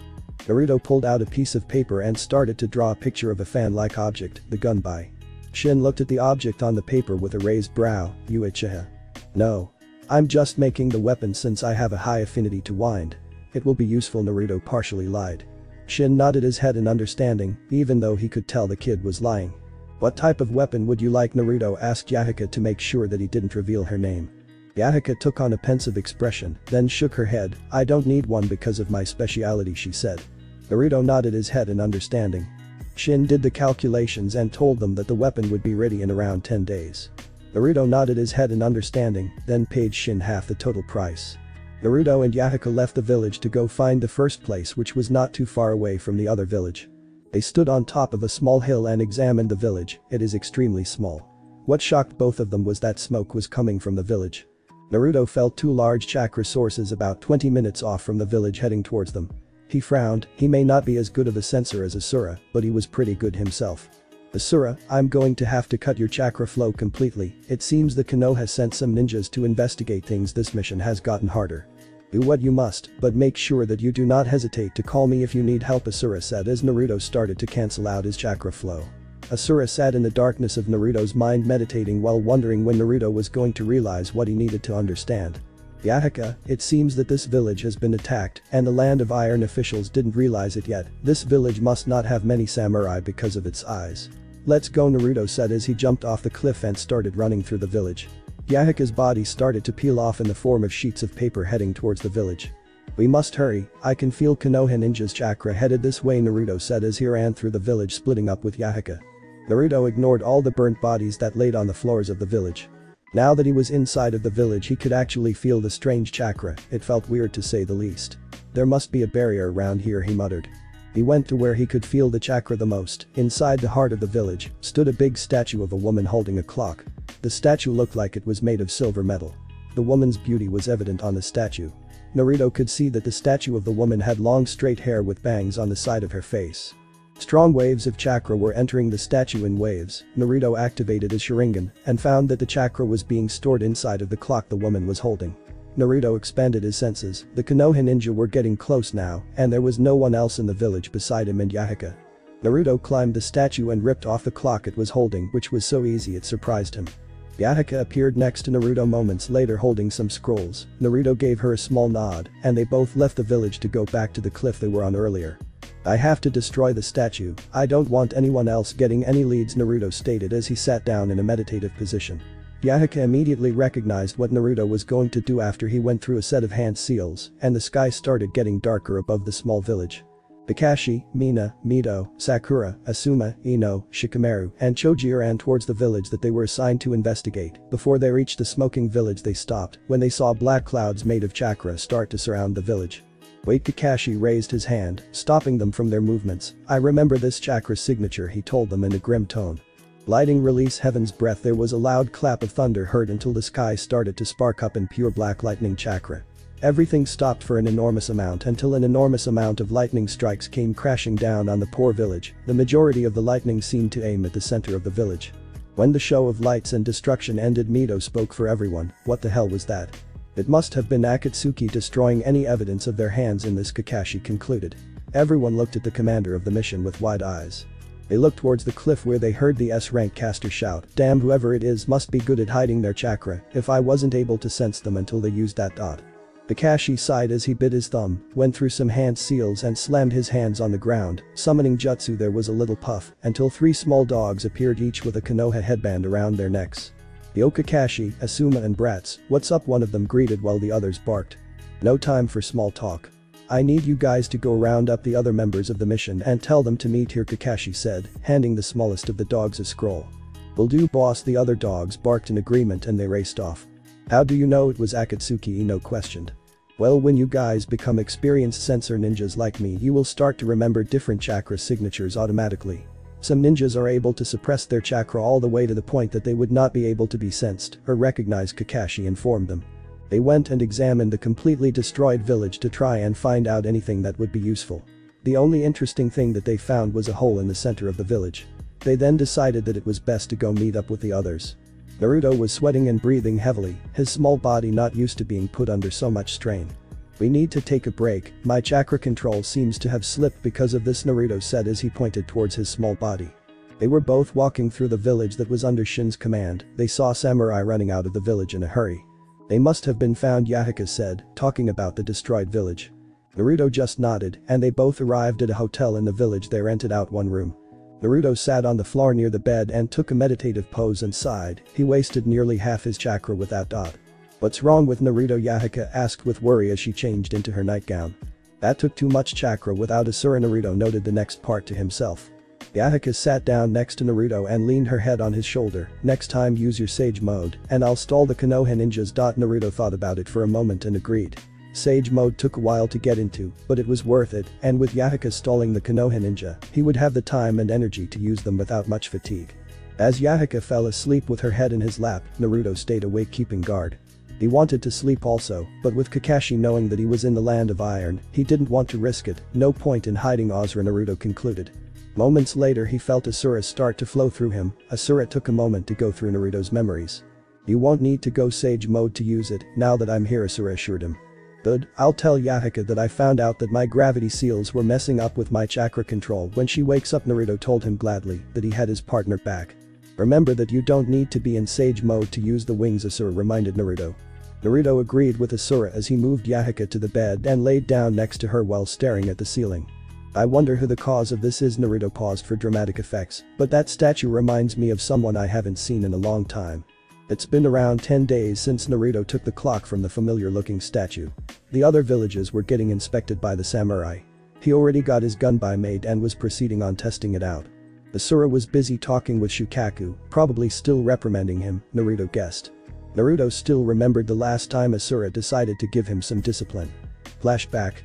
Naruto pulled out a piece of paper and started to draw a picture of a fan-like object, the gunbai. Shin looked at the object on the paper with a raised brow, Uchiha. No. I'm just making the weapon since I have a high affinity to wind. It will be useful Naruto partially lied. Shin nodded his head in understanding, even though he could tell the kid was lying. What type of weapon would you like Naruto asked Yahiko to make sure that he didn't reveal her name. Yahiko took on a pensive expression, then shook her head, I don't need one because of my speciality she said. Naruto nodded his head in understanding. Shin did the calculations and told them that the weapon would be ready in around 10 days. Naruto nodded his head in understanding, then paid Shin half the total price. Naruto and Yahiko left the village to go find the first place which was not too far away from the other village. They stood on top of a small hill and examined the village, it is extremely small. What shocked both of them was that smoke was coming from the village. Naruto felt two large chakra sources about 20 minutes off from the village heading towards them. He frowned, he may not be as good of a sensor as Asura, but he was pretty good himself. Asura, I'm going to have to cut your chakra flow completely, it seems the has sent some ninjas to investigate things this mission has gotten harder. Do what you must, but make sure that you do not hesitate to call me if you need help Asura said as Naruto started to cancel out his chakra flow. Asura sat in the darkness of Naruto's mind meditating while wondering when Naruto was going to realize what he needed to understand. Yahiko, it seems that this village has been attacked and the land of iron officials didn't realize it yet, this village must not have many samurai because of its eyes. Let's go Naruto said as he jumped off the cliff and started running through the village. Yahiko's body started to peel off in the form of sheets of paper heading towards the village. We must hurry, I can feel Konoha ninja's chakra headed this way Naruto said as he ran through the village splitting up with Yahiko. Naruto ignored all the burnt bodies that laid on the floors of the village. Now that he was inside of the village he could actually feel the strange chakra, it felt weird to say the least. There must be a barrier around here he muttered. He went to where he could feel the chakra the most, inside the heart of the village, stood a big statue of a woman holding a clock. The statue looked like it was made of silver metal. The woman's beauty was evident on the statue. Naruto could see that the statue of the woman had long straight hair with bangs on the side of her face. Strong waves of chakra were entering the statue in waves, Naruto activated his Sharingan and found that the chakra was being stored inside of the clock the woman was holding. Naruto expanded his senses, the Konoha ninja were getting close now and there was no one else in the village beside him and Yahiko. Naruto climbed the statue and ripped off the clock it was holding which was so easy it surprised him. Yahiko appeared next to Naruto moments later holding some scrolls, Naruto gave her a small nod and they both left the village to go back to the cliff they were on earlier. I have to destroy the statue, I don't want anyone else getting any leads Naruto stated as he sat down in a meditative position. Yahiko immediately recognized what Naruto was going to do after he went through a set of hand seals and the sky started getting darker above the small village. Kakashi, Mina, Mito, Sakura, Asuma, Ino, Shikamaru, and Choji ran towards the village that they were assigned to investigate. Before they reached the smoking village they stopped when they saw black clouds made of chakra start to surround the village. Wait Kakashi raised his hand, stopping them from their movements. I remember this chakra signature he told them in a grim tone. Lighting release heaven's breath there was a loud clap of thunder heard until the sky started to spark up in pure black lightning chakra. Everything stopped for an enormous amount until an enormous amount of lightning strikes came crashing down on the poor village, the majority of the lightning seemed to aim at the center of the village. When the show of lights and destruction ended Mito spoke for everyone, what the hell was that? It must have been Akatsuki destroying any evidence of their hands in this Kakashi concluded. Everyone looked at the commander of the mission with wide eyes. They looked towards the cliff where they heard the S-rank caster shout, damn whoever it is must be good at hiding their chakra if I wasn't able to sense them until they used that dot. Kakashi sighed as he bit his thumb, went through some hand seals and slammed his hands on the ground, summoning jutsu there was a little puff until three small dogs appeared each with a Konoha headband around their necks. The Okakashi, Asuma and Bratz, what's up one of them greeted while the others barked. No time for small talk. I need you guys to go round up the other members of the mission and tell them to meet here Kakashi said, handing the smallest of the dogs a scroll. Will do boss the other dogs barked in agreement and they raced off. How do you know it was Akatsuki Ino questioned. Well when you guys become experienced sensor ninjas like me you will start to remember different chakra signatures automatically. Some ninjas are able to suppress their chakra all the way to the point that they would not be able to be sensed or recognized Kakashi informed them. They went and examined the completely destroyed village to try and find out anything that would be useful. The only interesting thing that they found was a hole in the center of the village. They then decided that it was best to go meet up with the others. Naruto was sweating and breathing heavily, his small body not used to being put under so much strain. We need to take a break, my chakra control seems to have slipped because of this Naruto said as he pointed towards his small body. They were both walking through the village that was under Shin's command, they saw samurai running out of the village in a hurry. They must have been found Yahiko said, talking about the destroyed village. Naruto just nodded and they both arrived at a hotel in the village they rented out one room. Naruto sat on the floor near the bed and took a meditative pose and sighed, he wasted nearly half his chakra with that dot. What's wrong with Naruto Yahiko asked with worry as she changed into her nightgown. That took too much chakra without Asura Naruto noted the next part to himself. Yahiko sat down next to Naruto and leaned her head on his shoulder, next time use your sage mode and I'll stall the Konoha ninjas. Naruto thought about it for a moment and agreed. Sage mode took a while to get into, but it was worth it, and with Yahiko stalling the Konoha ninja, he would have the time and energy to use them without much fatigue. As Yahiko fell asleep with her head in his lap, Naruto stayed awake keeping guard. He wanted to sleep also, but with Kakashi knowing that he was in the land of iron, he didn't want to risk it, no point in hiding Asura Naruto concluded. Moments later he felt Asura start to flow through him, Asura took a moment to go through Naruto's memories. You won't need to go sage mode to use it, now that I'm here Asura assured him. Good, I'll tell Yahiko that I found out that my gravity seals were messing up with my chakra control when she wakes up Naruto told him gladly that he had his partner back. Remember that you don't need to be in sage mode to use the wings Asura reminded Naruto. Naruto agreed with Asura as he moved Yahiko to the bed and laid down next to her while staring at the ceiling. I wonder who the cause of this is Naruto paused for dramatic effects, but that statue reminds me of someone I haven't seen in a long time. It's been around 10 days since Naruto took the clock from the familiar looking statue. The other villages were getting inspected by the samurai. He already got his gunbai made and was proceeding on testing it out. Asura was busy talking with Shukaku, probably still reprimanding him, Naruto guessed. Naruto still remembered the last time Asura decided to give him some discipline. Flashback.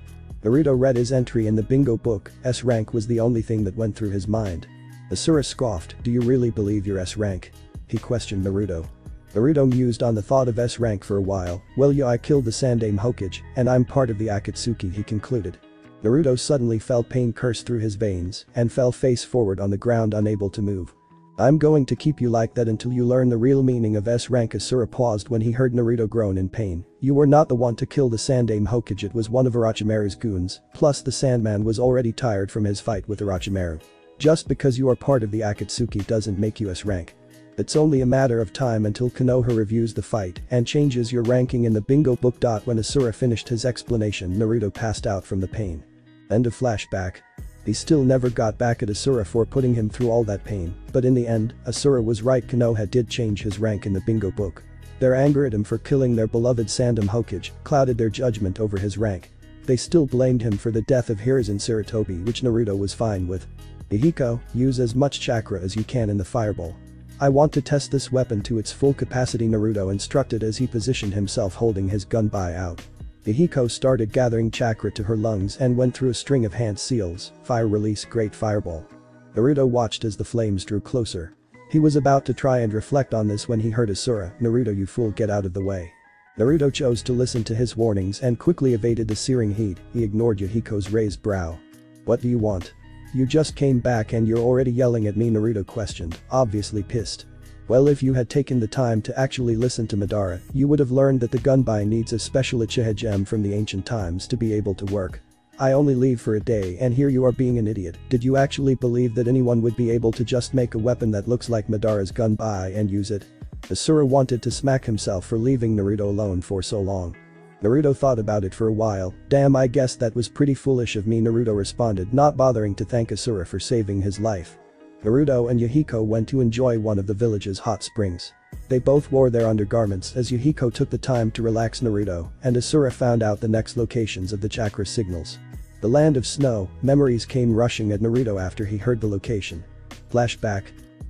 Naruto read his entry in the bingo book, S rank was the only thing that went through his mind. Asura scoffed, do you really believe you're S rank? He questioned Naruto. Naruto mused on the thought of S rank for a while, well yeah I killed the Sandaime Hokage, and I'm part of the Akatsuki he concluded. Naruto suddenly felt pain curse through his veins and fell face forward on the ground unable to move. I'm going to keep you like that until you learn the real meaning of S rank Asura paused when he heard Naruto groan in pain. You were not the one to kill the Sandaime Hokage it was one of Orochimaru's goons, plus the Sandaime was already tired from his fight with Orochimaru. Just because you are part of the Akatsuki doesn't make you S rank. It's only a matter of time until Konoha reviews the fight and changes your ranking in the bingo book. When Asura finished his explanation Naruto passed out from the pain. End of flashback. He still never got back at Asura for putting him through all that pain, but in the end, Asura was right Konoha did change his rank in the bingo book. Their anger at him for killing their beloved Sandaime Hokage clouded their judgment over his rank. They still blamed him for the death of Hiruzen Sarutobi which Naruto was fine with. Yahiko, use as much chakra as you can in the fireball. I want to test this weapon to its full capacity Naruto instructed as he positioned himself holding his gunbai out. Yahiko started gathering chakra to her lungs and went through a string of hand seals, fire release great fireball. Naruto watched as the flames drew closer. He was about to try and reflect on this when he heard Asura, Naruto you fool get out of the way. Naruto chose to listen to his warnings and quickly evaded the searing heat, he ignored Yahiko's raised brow. What do you want? You just came back and you're already yelling at me Naruto questioned, obviously pissed. Well if you had taken the time to actually listen to Madara, you would have learned that the gunbai needs a special Uchiha gem from the ancient times to be able to work. I only leave for a day and here you are being an idiot, did you actually believe that anyone would be able to just make a weapon that looks like Madara's gunbai and use it? Asura wanted to smack himself for leaving Naruto alone for so long. Naruto thought about it for a while, damn I guess that was pretty foolish of me Naruto responded not bothering to thank Asura for saving his life. Naruto and Yahiko went to enjoy one of the village's hot springs. They both wore their undergarments as Yahiko took the time to relax Naruto and Asura found out the next locations of the chakra signals. The land of snow, memories came rushing at Naruto after he heard the location. Flashback.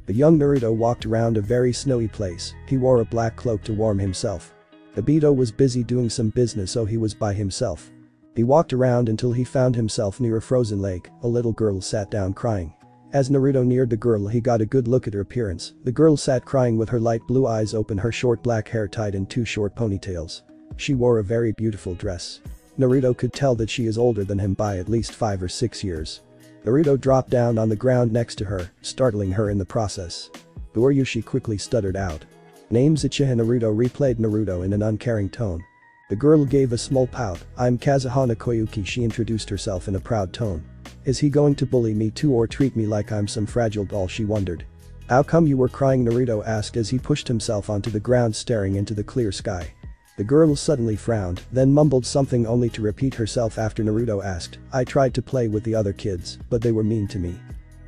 The young Naruto walked around a very snowy place, he wore a black cloak to warm himself. Obito was busy doing some business so he was by himself. He walked around until he found himself near a frozen lake, a little girl sat down crying. As Naruto neared the girl he got a good look at her appearance, the girl sat crying with her light blue eyes open her short black hair tied in two short ponytails. She wore a very beautiful dress. Naruto could tell that she is older than him by at least 5 or 6 years. Naruto dropped down on the ground next to her, startling her in the process. Who are you she quickly stuttered out. Name's Uchiha Naruto replayed Naruto in an uncaring tone. The girl gave a small pout, I'm Kazahana Koyuki she introduced herself in a proud tone. Is he going to bully me too or treat me like I'm some fragile doll she wondered. How come you were crying Naruto asked as he pushed himself onto the ground staring into the clear sky. The girl suddenly frowned, then mumbled something only to repeat herself after Naruto asked, I tried to play with the other kids, but they were mean to me.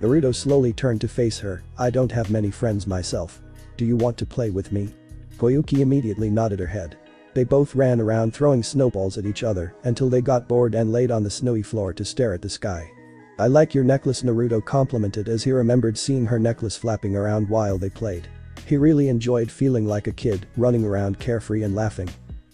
Naruto slowly turned to face her, I don't have many friends myself. Do you want to play with me? Koyuki immediately nodded her head. They both ran around throwing snowballs at each other until they got bored and laid on the snowy floor to stare at the sky. I like your necklace Naruto complimented as he remembered seeing her necklace flapping around while they played. He really enjoyed feeling like a kid, running around carefree and laughing.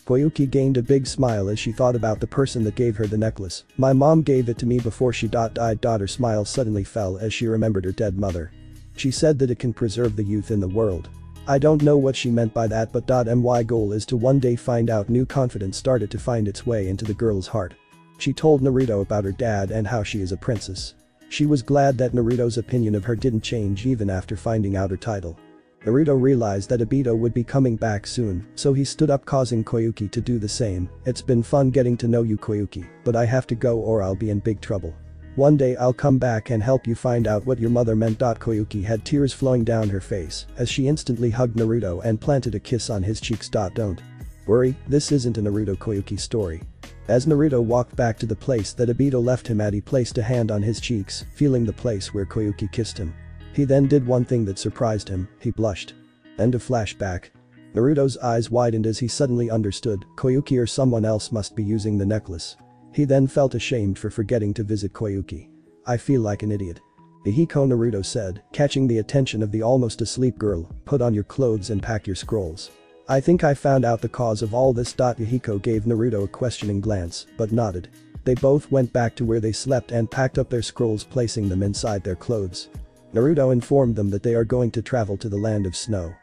Koyuki gained a big smile as she thought about the person that gave her the necklace. My mom gave it to me before she died. Daughter smile suddenly fell as she remembered her dead mother. She said that it can preserve the youth in the world. I don't know what she meant by that but my goal is to one day find out new confidence started to find its way into the girl's heart. She told Naruto about her dad and how she is a princess. She was glad that Naruto's opinion of her didn't change even after finding out her title. Naruto realized that Obito would be coming back soon, so he stood up causing Koyuki to do the same. It's been fun getting to know you Koyuki, but I have to go or I'll be in big trouble. One day I'll come back and help you find out what your mother meant. Koyuki had tears flowing down her face as she instantly hugged Naruto and planted a kiss on his cheeks. Don't worry, this isn't a Naruto Koyuki story. As Naruto walked back to the place that Obito left him at he placed a hand on his cheeks, feeling the place where Koyuki kissed him. He then did one thing that surprised him, he blushed. End of flashback. Naruto's eyes widened as he suddenly understood, Koyuki or someone else must be using the necklace. He then felt ashamed for forgetting to visit Koyuki. I feel like an idiot. Yahiko Naruto said, catching the attention of the almost asleep girl, put on your clothes and pack your scrolls. I think I found out the cause of all this. Yahiko gave Naruto a questioning glance, but nodded. They both went back to where they slept and packed up their scrolls placing them inside their clothes. Naruto informed them that they are going to travel to the land of snow.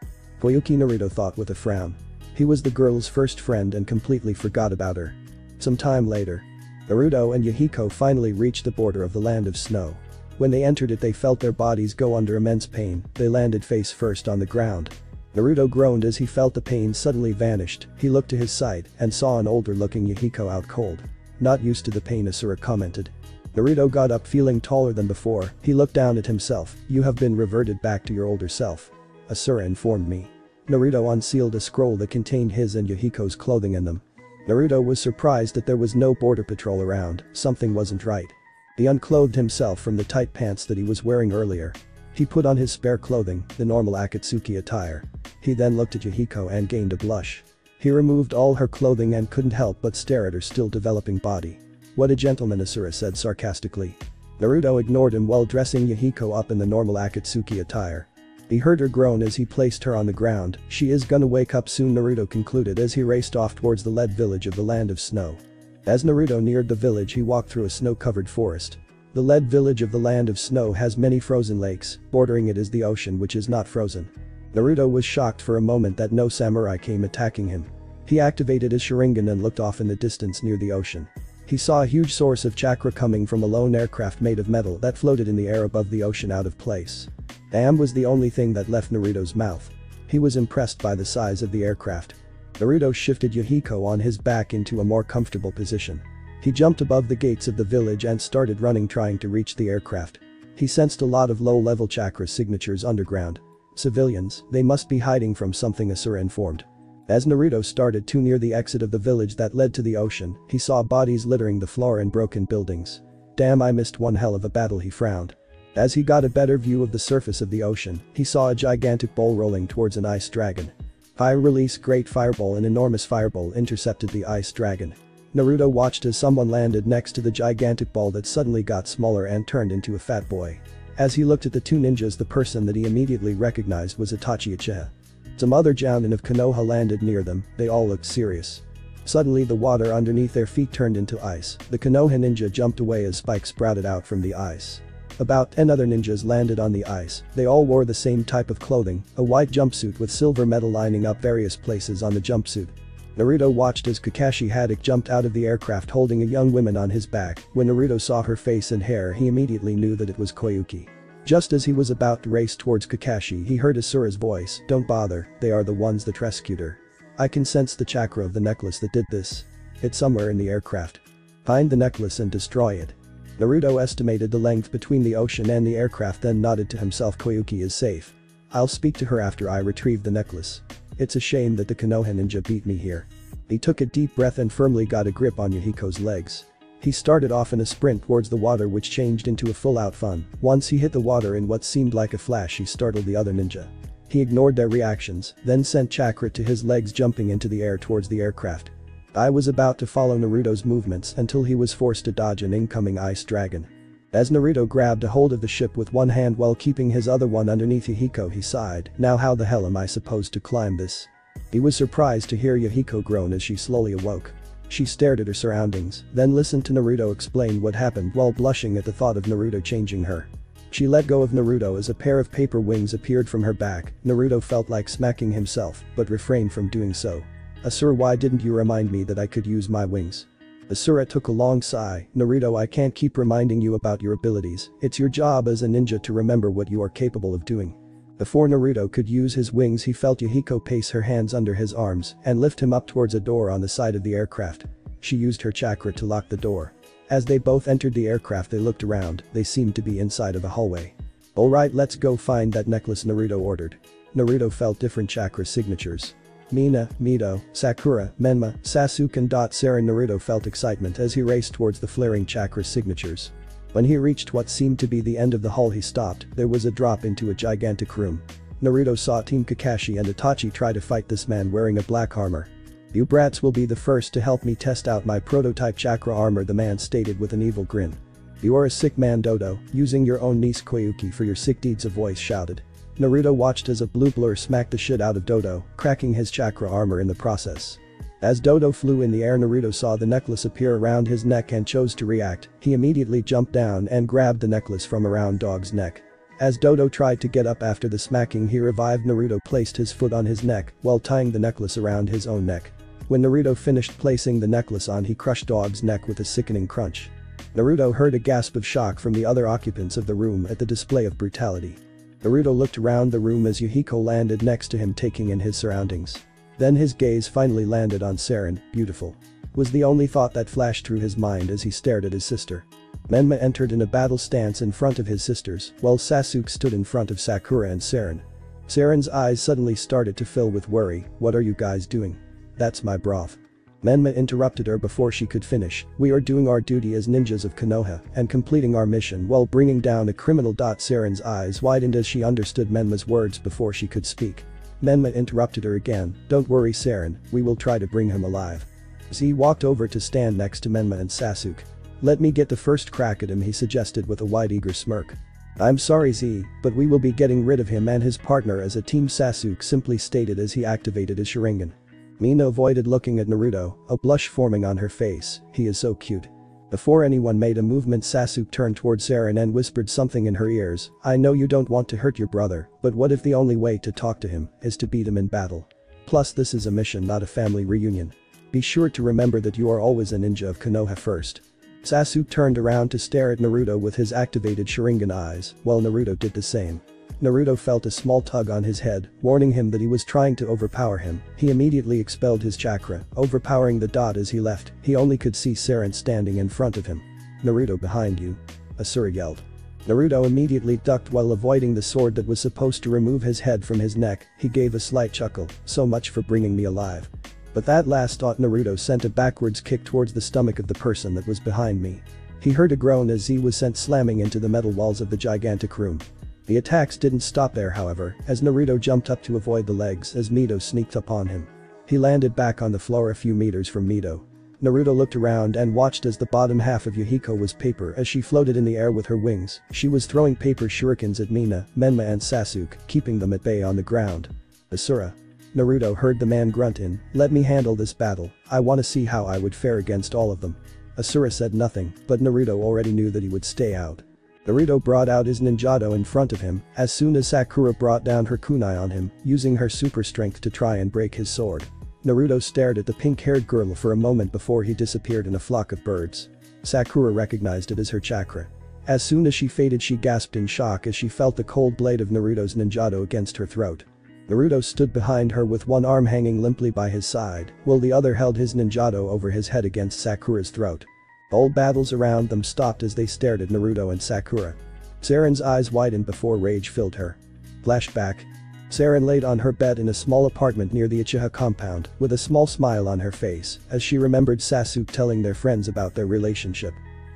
Koyuki Naruto thought with a frown. He was the girl's first friend and completely forgot about her. Some time later. Naruto and Yahiko finally reached the border of the land of snow. When they entered it they felt their bodies go under immense pain, they landed face first on the ground. Naruto groaned as he felt the pain suddenly vanished, he looked to his side and saw an older looking Yahiko out cold. Not used to the pain Asura commented. Naruto got up feeling taller than before, he looked down at himself, you have been reverted back to your older self. Asura informed me. Naruto unsealed a scroll that contained his and Yahiko's clothing in them. Naruto was surprised that there was no border patrol around, something wasn't right. He unclothed himself from the tight pants that he was wearing earlier. He put on his spare clothing, the normal Akatsuki attire. He then looked at Yahiko and gained a blush. He removed all her clothing and couldn't help but stare at her still developing body. What a gentleman Asura said sarcastically. Naruto ignored him while dressing Yahiko up in the normal Akatsuki attire. He heard her groan as he placed her on the ground, she is gonna wake up soon Naruto concluded as he raced off towards the lead village of the land of snow. As Naruto neared the village he walked through a snow-covered forest. The lead village of the land of snow has many frozen lakes, bordering it is the ocean which is not frozen. Naruto was shocked for a moment that no samurai came attacking him. He activated his Sharingan and looked off in the distance near the ocean. He saw a huge source of chakra coming from a lone aircraft made of metal that floated in the air above the ocean out of place. Am was the only thing that left Naruto's mouth. He was impressed by the size of the aircraft. Naruto shifted Yahiko on his back into a more comfortable position. He jumped above the gates of the village and started running trying to reach the aircraft. He sensed a lot of low-level chakra signatures underground. Civilians, they must be hiding from something Asura informed. As Naruto started too near the exit of the village that led to the ocean, he saw bodies littering the floor and broken buildings. Damn I missed one hell of a battle he frowned. As he got a better view of the surface of the ocean, he saw a gigantic bowl rolling towards an ice dragon. High-release Great Fireball An enormous fireball intercepted the ice dragon. Naruto watched as someone landed next to the gigantic ball that suddenly got smaller and turned into a fat boy. As he looked at the two ninjas the person that he immediately recognized was Itachi Uchiha. Some other Jounin of Konoha landed near them, they all looked serious. Suddenly the water underneath their feet turned into ice, the Konoha ninja jumped away as spikes sprouted out from the ice. About 10 other ninjas landed on the ice, they all wore the same type of clothing, a white jumpsuit with silver metal lining up various places on the jumpsuit. Naruto watched as Kakashi Hatake jumped out of the aircraft holding a young woman on his back, when Naruto saw her face and hair he immediately knew that it was Koyuki. Just as he was about to race towards Kakashi he heard Asura's voice, don't bother, they are the ones that rescued her. I can sense the chakra of the necklace that did this. It's somewhere in the aircraft. Find the necklace and destroy it. Naruto estimated the length between the ocean and the aircraft then nodded to himself Koyuki is safe. I'll speak to her after I retrieve the necklace. It's a shame that the Konoha ninja beat me here. He took a deep breath and firmly got a grip on Yahiko's legs. He started off in a sprint towards the water which changed into a full-out fun. Once he hit the water in what seemed like a flash he startled the other ninja. He ignored their reactions, then sent chakra to his legs jumping into the air towards the aircraft. I was about to follow Naruto's movements until he was forced to dodge an incoming ice dragon. As Naruto grabbed a hold of the ship with one hand while keeping his other one underneath Yahiko he sighed, now how the hell am I supposed to climb this? He was surprised to hear Yahiko groan as she slowly awoke. She stared at her surroundings, then listened to Naruto explain what happened while blushing at the thought of Naruto changing her. She let go of Naruto as a pair of paper wings appeared from her back, Naruto felt like smacking himself, but refrained from doing so. Asura why didn't you remind me that I could use my wings? Asura took a long sigh, Naruto I can't keep reminding you about your abilities, it's your job as a ninja to remember what you are capable of doing. Before Naruto could use his wings he felt Yahiko pace her hands under his arms and lift him up towards a door on the side of the aircraft. She used her chakra to lock the door. As they both entered the aircraft they looked around, they seemed to be inside of a hallway. Alright let's go find that necklace Naruto ordered. Naruto felt different chakra signatures. Mina, Mito, Sakura, Menma, Sasuke and Dot Saren Naruto felt excitement as he raced towards the flaring chakra signatures. When he reached what seemed to be the end of the hall he stopped, there was a drop into a gigantic room. Naruto saw Team Kakashi and Itachi try to fight this man wearing a black armor. You brats will be the first to help me test out my prototype chakra armor the man stated with an evil grin. You are a sick man Doto, using your own niece Koyuki for your sick deeds a voice shouted. Naruto watched as a blue blur smacked the shit out of Doto, cracking his chakra armor in the process. As Doto flew in the air Naruto saw the necklace appear around his neck and chose to react, he immediately jumped down and grabbed the necklace from around Doto's neck. As Doto tried to get up after the smacking he revived Naruto placed his foot on his neck while tying the necklace around his own neck. When Naruto finished placing the necklace on he crushed Doto's neck with a sickening crunch. Naruto heard a gasp of shock from the other occupants of the room at the display of brutality. Naruto looked around the room as Yahiko landed next to him taking in his surroundings. Then his gaze finally landed on Saren, beautiful. Was the only thought that flashed through his mind as he stared at his sister. Menma entered in a battle stance in front of his sisters, while Sasuke stood in front of Sakura and Saren. Saren's eyes suddenly started to fill with worry, what are you guys doing? That's my broth. Menma interrupted her before she could finish, we are doing our duty as ninjas of Konoha and completing our mission while bringing down a criminal. Saren's eyes widened as she understood Menma's words before she could speak. Menma interrupted her again, don't worry Saren, we will try to bring him alive. Z walked over to stand next to Menma and Sasuke. Let me get the first crack at him he suggested with a wide eager smirk. I'm sorry Z, but we will be getting rid of him and his partner as a team Sasuke simply stated as he activated his Sharingan. Mina avoided looking at Naruto, a blush forming on her face, he is so cute. Before anyone made a movement Sasuke turned towards Saren and whispered something in her ears, I know you don't want to hurt your brother, but what if the only way to talk to him is to beat him in battle? Plus this is a mission not a family reunion. Be sure to remember that you are always a ninja of Konoha first. Sasuke turned around to stare at Naruto with his activated Sharingan eyes, while Naruto did the same. Naruto felt a small tug on his head, warning him that he was trying to overpower him. He immediately expelled his chakra, overpowering the dot as he left, he only could see Saren standing in front of him. Naruto behind you. Asura yelled. Naruto immediately ducked while avoiding the sword that was supposed to remove his head from his neck, he gave a slight chuckle, so much for bringing me alive. But that last thought Naruto sent a backwards kick towards the stomach of the person that was behind me. He heard a groan as Z was sent slamming into the metal walls of the gigantic room. The attacks didn't stop there however, as Naruto jumped up to avoid the legs as Mito sneaked upon him. He landed back on the floor a few meters from Mito. Naruto looked around and watched as the bottom half of Yahiko was paper as she floated in the air with her wings, she was throwing paper shurikens at Mina, Menma and Sasuke, keeping them at bay on the ground. Asura. Naruto heard the man grunt in, let me handle this battle, I wanna see how I would fare against all of them. Asura said nothing, but Naruto already knew that he would stay out. Naruto brought out his ninjato in front of him as soon as Sakura brought down her kunai on him, using her super strength to try and break his sword. Naruto stared at the pink-haired girl for a moment before he disappeared in a flock of birds. Sakura recognized it as her chakra. As soon as she faded she gasped in shock as she felt the cold blade of Naruto's ninjato against her throat. Naruto stood behind her with one arm hanging limply by his side, while the other held his ninjato over his head against Sakura's throat. All battles around them stopped as they stared at Naruto and Sakura. Saren's eyes widened before rage filled her. Flashback. Saren laid on her bed in a small apartment near the Uchiha compound, with a small smile on her face, as she remembered Sasuke telling their friends about their relationship.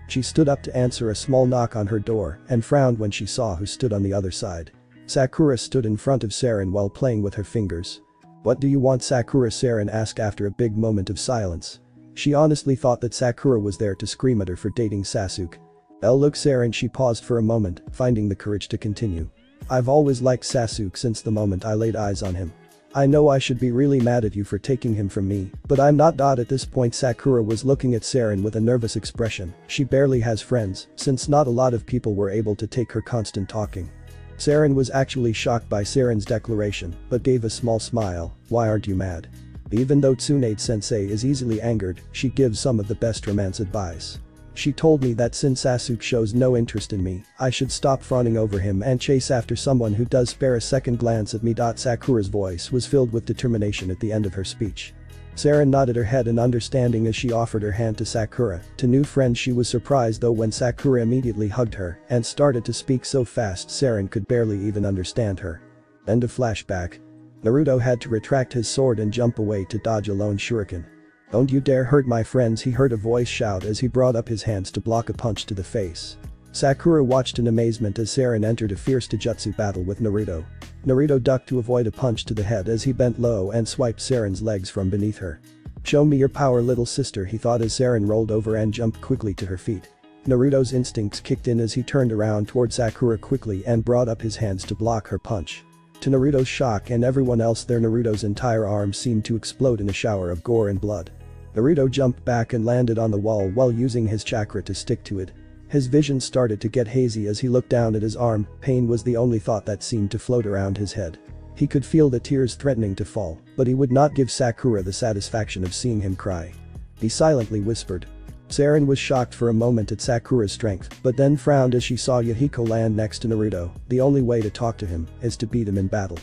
She stood up to answer a small knock on her door, and frowned when she saw who stood on the other side. Sakura stood in front of Saren while playing with her fingers. What do you want Sakura Saren asked after a big moment of silence. She honestly thought that Sakura was there to scream at her for dating Sasuke. Elle looked Saren she paused for a moment, finding the courage to continue. I've always liked Sasuke since the moment I laid eyes on him. I know I should be really mad at you for taking him from me, but I'm not. At this point Sakura was looking at Saren with a nervous expression, she barely has friends, since not a lot of people were able to take her constant talking. Saren was actually shocked by Saren's declaration, but gave a small smile, why aren't you mad? Even though Tsunade-sensei is easily angered, she gives some of the best romance advice. She told me that since Sasuke shows no interest in me, I should stop fawning over him and chase after someone who does spare a second glance at me. Sakura's voice was filled with determination at the end of her speech. Saren nodded her head in understanding as she offered her hand to Sakura. To new friends she was surprised though when Sakura immediately hugged her and started to speak so fast Saren could barely even understand her. End of flashback. Naruto had to retract his sword and jump away to dodge a lone shuriken. Don't you dare hurt my friends he heard a voice shout as he brought up his hands to block a punch to the face. Sakura watched in amazement as Saren entered a fierce Taijutsu battle with Naruto. Naruto ducked to avoid a punch to the head as he bent low and swiped Saren's legs from beneath her. Show me your power little sister he thought as Saren rolled over and jumped quickly to her feet. Naruto's instincts kicked in as he turned around toward Sakura quickly and brought up his hands to block her punch. To Naruto's shock and everyone else there Naruto's entire arm seemed to explode in a shower of gore and blood. Naruto jumped back and landed on the wall while using his chakra to stick to it. His vision started to get hazy as he looked down at his arm, pain was the only thought that seemed to float around his head. He could feel the tears threatening to fall, but he would not give Sakura the satisfaction of seeing him cry. He silently whispered. Saren was shocked for a moment at Sakura's strength, but then frowned as she saw Yahiko land next to Naruto, the only way to talk to him is to beat him in battle.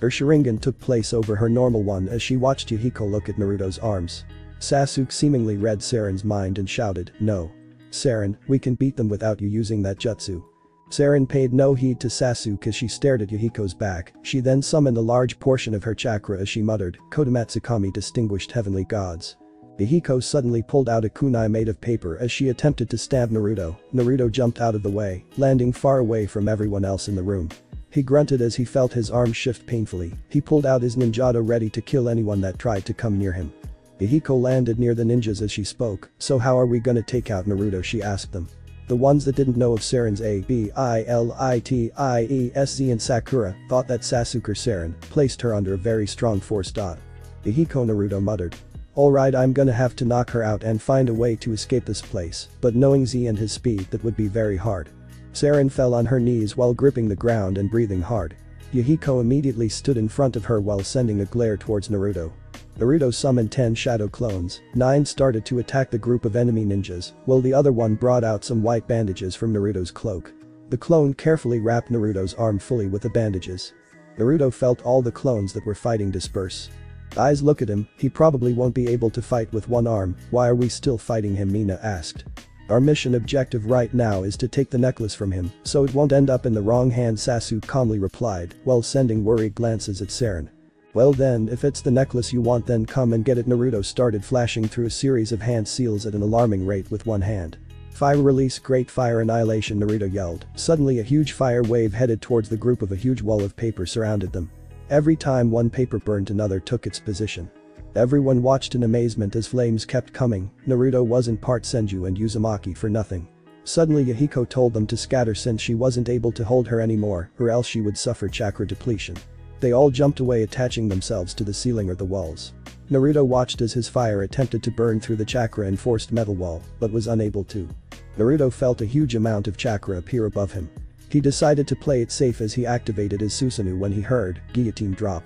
Her Sharingan took place over her normal one as she watched Yahiko look at Naruto's arms. Sasuke seemingly read Saren's mind and shouted, no. Saren, we can beat them without you using that jutsu. Saren paid no heed to Sasuke as she stared at Yahiko's back, she then summoned a large portion of her chakra as she muttered, Kotoamatsukami distinguished heavenly gods. Yahiko suddenly pulled out a kunai made of paper as she attempted to stab Naruto, Naruto jumped out of the way, landing far away from everyone else in the room. He grunted as he felt his arm shift painfully, he pulled out his ninjato ready to kill anyone that tried to come near him. Yahiko landed near the ninjas as she spoke, so how are we gonna take out Naruto she asked them. The ones that didn't know of Saren's A, B, I, L, I, T, I, E, S, Z and Sakura thought that Sasuke Saren placed her under a very strong force. Yahiko Naruto muttered, Alright I'm gonna have to knock her out and find a way to escape this place, but knowing Z and his speed that would be very hard. Saren fell on her knees while gripping the ground and breathing hard. Yahiko immediately stood in front of her while sending a glare towards Naruto. Naruto summoned 10 shadow clones, 9 started to attack the group of enemy ninjas, while the other one brought out some white bandages from Naruto's cloak. The clone carefully wrapped Naruto's arm fully with the bandages. Naruto felt all the clones that were fighting disperse. Eyes look at him, he probably won't be able to fight with one arm, why are we still fighting him Mina asked. Our mission objective right now is to take the necklace from him, so it won't end up in the wrong hand Sasuke calmly replied, while sending worried glances at Saren. Well then, if it's the necklace you want then come and get it Naruto started flashing through a series of hand seals at an alarming rate with one hand. Fire release great fire annihilation Naruto yelled, suddenly a huge fire wave headed towards the group of a huge wall of paper surrounded them. Every time one paper burned another took its position. Everyone watched in amazement as flames kept coming, Naruto wasn't part Senju and Uzumaki for nothing. Suddenly Yahiko told them to scatter since she wasn't able to hold her anymore or else she would suffer chakra depletion. They all jumped away attaching themselves to the ceiling or the walls. Naruto watched as his fire attempted to burn through the chakra enforced metal wall, but was unable to. Naruto felt a huge amount of chakra appear above him. He decided to play it safe as he activated his Susanoo when he heard guillotine drop.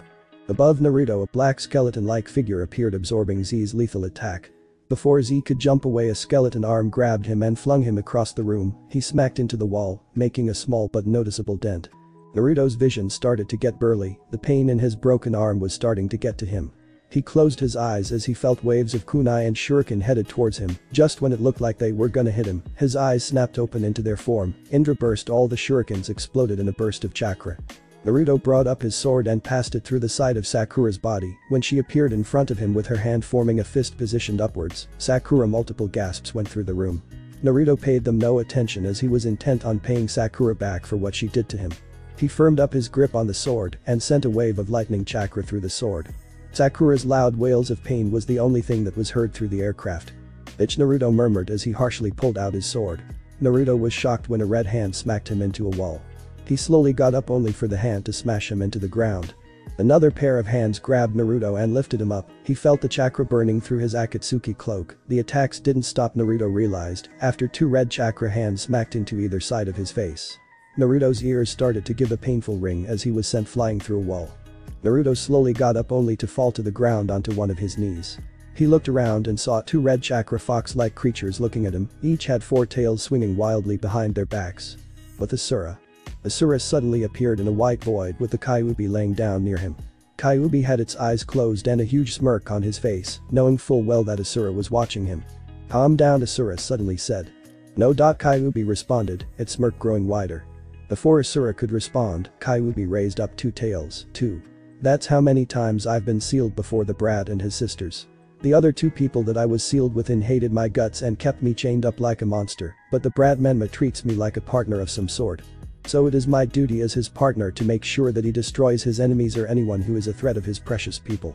Above Naruto a black skeleton-like figure appeared absorbing Z's lethal attack. Before Z could jump away a skeleton arm grabbed him and flung him across the room, he smacked into the wall, making a small but noticeable dent. Naruto's vision started to get burly, the pain in his broken arm was starting to get to him. He closed his eyes as he felt waves of kunai and shuriken headed towards him, just when it looked like they were gonna hit him, his eyes snapped open into their form, Indra burst all the shurikens exploded in a burst of chakra. Naruto brought up his sword and passed it through the side of Sakura's body, when she appeared in front of him with her hand forming a fist positioned upwards, Sakura multiple gasps went through the room. Naruto paid them no attention as he was intent on paying Sakura back for what she did to him. He firmed up his grip on the sword and sent a wave of lightning chakra through the sword. Sakura's loud wails of pain was the only thing that was heard through the aircraft. Bitch Naruto murmured as he harshly pulled out his sword. Naruto was shocked when a red hand smacked him into a wall. He slowly got up only for the hand to smash him into the ground. Another pair of hands grabbed Naruto and lifted him up, he felt the chakra burning through his Akatsuki cloak, the attacks didn't stop Naruto realized, after two red chakra hands smacked into either side of his face. Naruto's ears started to give a painful ring as he was sent flying through a wall. Naruto slowly got up only to fall to the ground onto one of his knees. He looked around and saw two red chakra fox-like creatures looking at him, each had four tails swinging wildly behind their backs. With Asura. Asura suddenly appeared in a white void with the Kyuubi laying down near him. Kyuubi had its eyes closed and a huge smirk on his face, knowing full well that Asura was watching him. Calm down Asura suddenly said. No. Kyuubi responded, its smirk growing wider. Before Asura could respond, Kyuubi raised up two tails, two. That's how many times I've been sealed before the brat and his sisters. The other two people that I was sealed within hated my guts and kept me chained up like a monster, but the brat Menma treats me like a partner of some sort. So it is my duty as his partner to make sure that he destroys his enemies or anyone who is a threat of his precious people.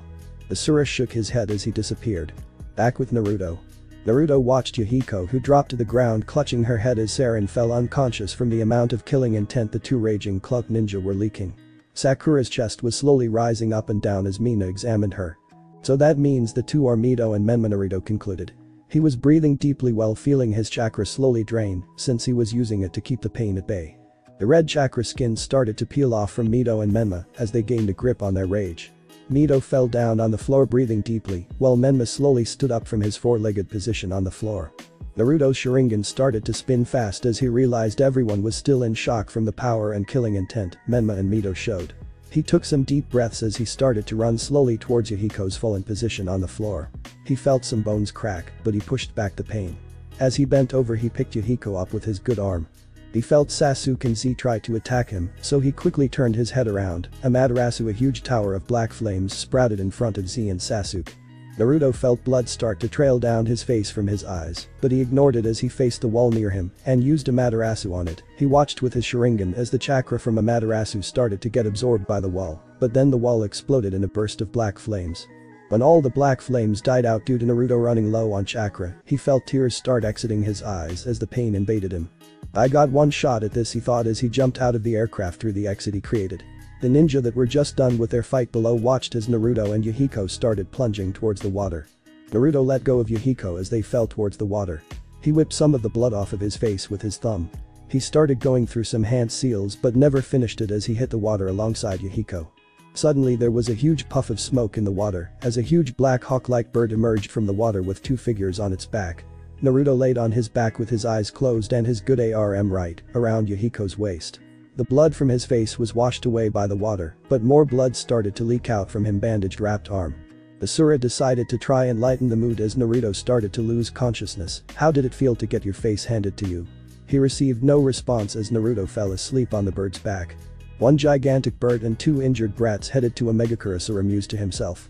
Asura shook his head as he disappeared. Back with Naruto. Naruto watched Yahiko who dropped to the ground clutching her head as Saren fell unconscious from the amount of killing intent the two raging cloak ninja were leaking. Sakura's chest was slowly rising up and down as Mina examined her. So that means the two are Mito and Menma Naruto concluded. He was breathing deeply while feeling his chakra slowly drain since he was using it to keep the pain at bay. The red chakra skin started to peel off from Mito and Menma as they gained a grip on their rage. Mito fell down on the floor breathing deeply, while Menma slowly stood up from his four-legged position on the floor. Naruto's Sharingan started to spin fast as he realized everyone was still in shock from the power and killing intent Menma and Mito showed. He took some deep breaths as he started to run slowly towards Yahiko's fallen position on the floor. He felt some bones crack, but he pushed back the pain. As he bent over he picked Yahiko up with his good arm. He felt Sasuke and Z try to attack him, so he quickly turned his head around, Amaterasu a huge tower of black flames sprouted in front of Z and Sasuke. Naruto felt blood start to trail down his face from his eyes, but he ignored it as he faced the wall near him and used a Amaterasu on it. He watched with his Sharingan as the chakra from a Amaterasu started to get absorbed by the wall, but then the wall exploded in a burst of black flames. When all the black flames died out due to Naruto running low on chakra, he felt tears start exiting his eyes as the pain invaded him. I got one shot at this he thought as he jumped out of the aircraft through the exit he created. The ninja that were just done with their fight below watched as Naruto and Yahiko started plunging towards the water. Naruto let go of Yahiko as they fell towards the water. He whipped some of the blood off of his face with his thumb. He started going through some hand seals but never finished it as he hit the water alongside Yahiko. Suddenly there was a huge puff of smoke in the water as a huge black hawk-like bird emerged from the water with two figures on its back. Naruto laid on his back with his eyes closed and his good ARM right around Yahiko's waist. The blood from his face was washed away by the water, but more blood started to leak out from him bandaged wrapped arm. Asura decided to try and lighten the mood as Naruto started to lose consciousness. How did it feel to get your face handed to you? He received no response as Naruto fell asleep on the bird's back. One gigantic bird and two injured brats headed to Amegakure Asura mused to himself.